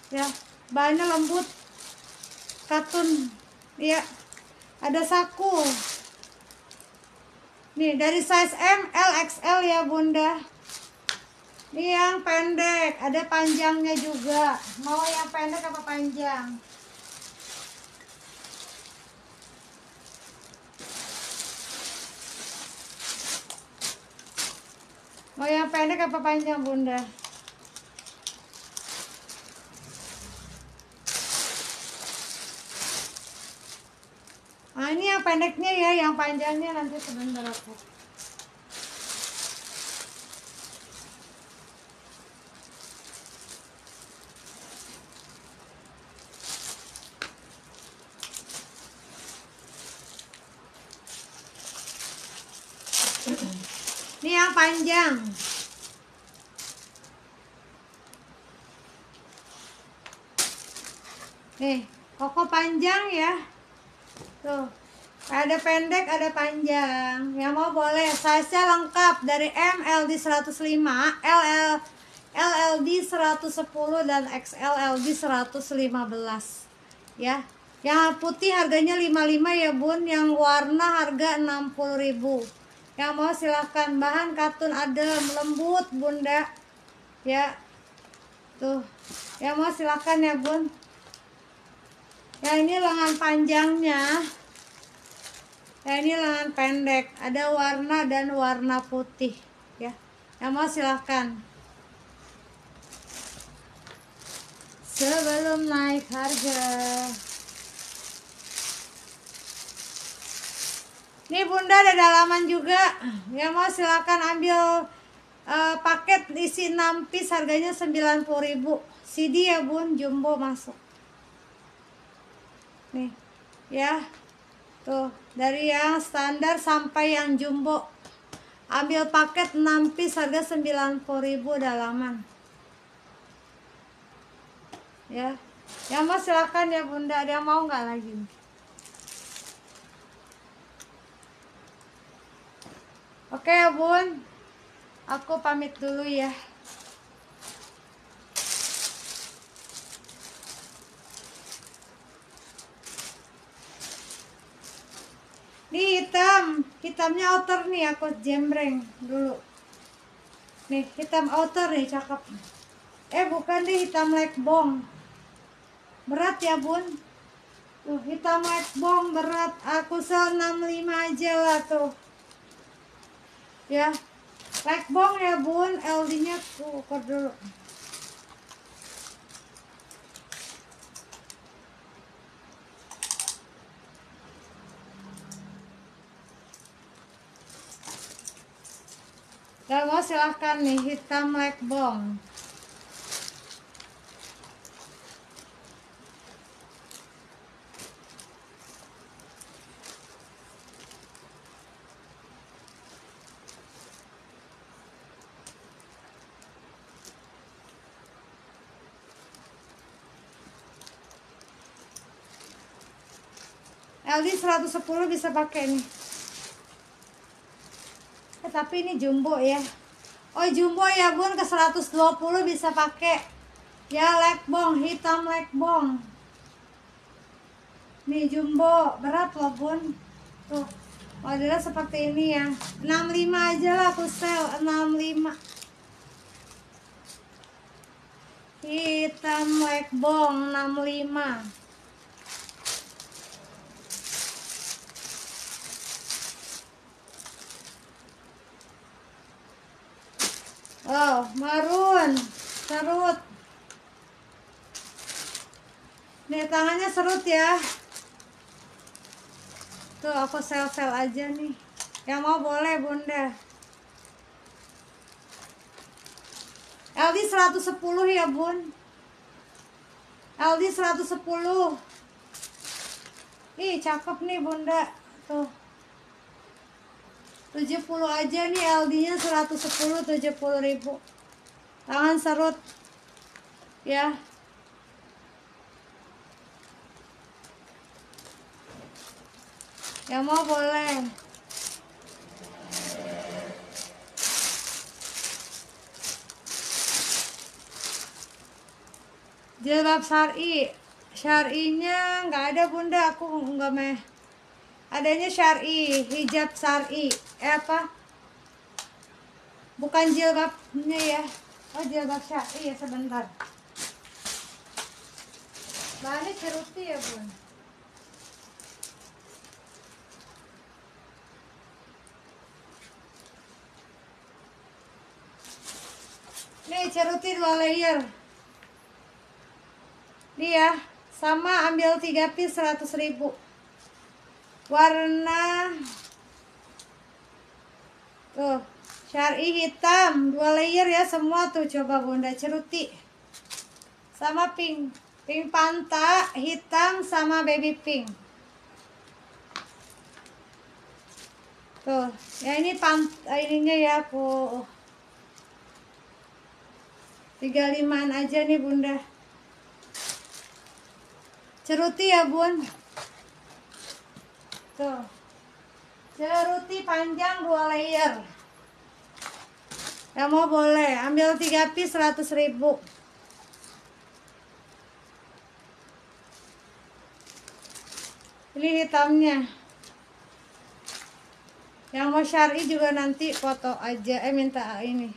Ya, bahannya lembut. Katun. Ya. Ada saku. Nih, dari size M, L, XL ya, Bunda. Ini yang pendek, ada panjangnya juga. Mau yang pendek apa panjang? Mau yang pendek apa panjang, Bunda? Nah, ini yang pendeknya ya, yang panjangnya nanti sebentar aku. Ini yang panjang. Nih, koko panjang ya. Tuh. Ada pendek, ada panjang. Yang mau boleh. Size-nya lengkap dari M LD 105, LL LLD 110 dan XLLD 115. Ya. Yang putih harganya 55 ya, Bun. Yang warna harga 60.000 yang mau silahkan bahan katun adem lembut bunda ya tuh yang mau silahkan ya bun yang ini lengan panjangnya yang ini lengan pendek ada warna dan warna putih ya yang mau silahkan sebelum naik harga Nih bunda ada dalaman juga. Ya mau silakan ambil uh, paket isi 6 piece harganya 90.000. CD ya bun, jumbo masuk. Nih, ya. Tuh, dari yang standar sampai yang jumbo. Ambil paket 6 piece harga 90.000 dalaman. Ya. Yang mau silakan ya bunda, dia mau nggak lagi? Oke ya bun Aku pamit dulu ya Ini hitam. Hitamnya outer nih aku jembreng dulu. Nih hitam outer nih cakep. Eh bukan deh hitam bong. Berat ya bun? Tuh hitam bong berat. Aku sel 65 aja lah tuh. Ya like bong ya bun. LD nya tuh ukur dulu Gak mau silahkan nih hitam like bong LD 110 bisa pakai nih eh, tapi ini jumbo ya. Oh jumbo ya bun. Ke 120 bisa pakai. Ya lekbong hitam lekbong nih jumbo. Berat loh bun. Tuh modelnya seperti ini ya. 65 aja lah aku sel 65 hitam lekbong 65 Oh, marun, serut. Nih tangannya serut ya. Tuh aku sel-sel aja nih. Yang mau boleh bunda. LD 110 ya bun. LD 110. Ih cakep nih bunda. Tuh. 70 aja nih LD nya 110 70 ribu. Tangan serut. Ya. Yang mau boleh. Jilbab syari. Syarinya nggak ada bunda. Aku nggak meh. Adanya syari hijab syari eh apa? Bukan jilbabnya ya. Oh jilbab syari ya sebentar. Bahannya ceruti ya bun? Nih ceruti dua layer. Nih ya sama ambil tiga piece 100 ribu. Warna tuh syari hitam dua layer ya semua tuh. Coba bunda ceruti. Sama pink. Pink panta hitam sama baby pink. Tuh ya ini pant ininya ya aku 35an aja nih bunda. Ceruti ya bun. Tuh. Ceruti panjang dua layer. Yang mau boleh, ambil tiga piece 100 ribu. Ini hitamnya. Yang mau syari juga nanti foto aja, eh minta ini.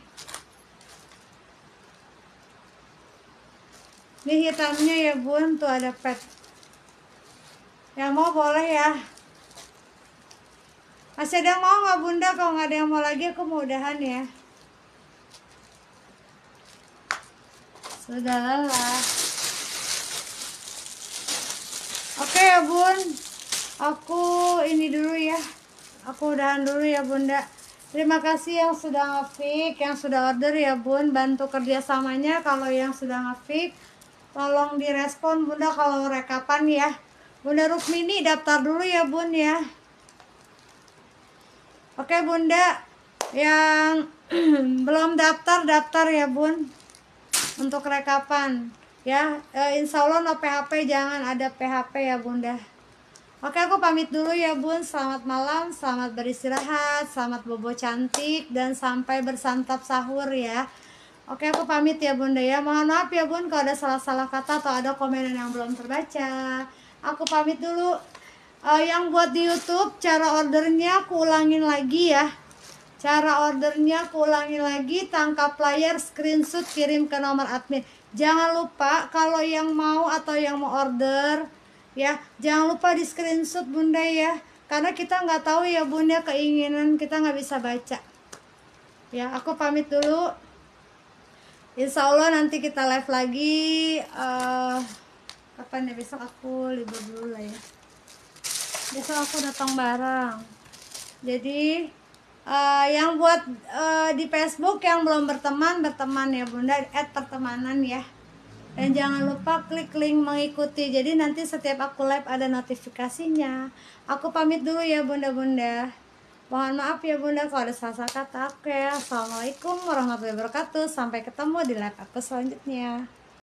Ini hitamnya ya bun, tuh ada pet. Yang mau boleh ya. Masih ada yang mau nggak bunda? Kalau nggak ada yang mau lagi aku mau udahan ya. Sudah lah. Oke ya bun. Aku ini dulu ya. Aku udahan dulu ya bunda. Terima kasih yang sudah ngefik, yang sudah order ya bun. Bantu kerjasamanya kalau yang sudah ngefik. Tolong direspon bunda kalau rekapan ya. Bunda Rukmini daftar dulu ya bun ya. Oke bunda. Yang belum daftar daftar ya bun. Untuk rekapan. Ya e, insya Allah no PHP jangan ada PHP ya bunda. Oke aku pamit dulu ya bun. Selamat malam selamat beristirahat selamat bobo cantik dan sampai bersantap sahur ya. Oke aku pamit ya bunda ya. Mohon maaf ya bun kalau ada salah-salah kata atau ada komenan yang belum terbaca. Aku pamit dulu uh, yang buat di YouTube cara ordernya aku ulangin lagi ya. Cara ordernya aku ulangin lagi tangkap layar screenshot kirim ke nomor admin. Jangan lupa kalau yang mau atau yang mau order ya. Jangan lupa di screenshot bunda ya. Karena kita nggak tahu ya bunda keinginan kita nggak bisa baca. Ya aku pamit dulu. Insya Allah nanti kita live lagi uh, kapan ya? Besok aku libur dulu lah ya besok aku datang bareng. Jadi uh, yang buat uh, di Facebook yang belum berteman berteman ya bunda add pertemanan ya. Dan jangan lupa klik link mengikuti. Jadi nanti setiap aku live ada notifikasinya. Aku pamit dulu ya bunda-bunda. Mohon maaf ya bunda kalau ada salah kata aku ya. Assalamualaikum warahmatullahi wabarakatuh. Sampai ketemu di live aku selanjutnya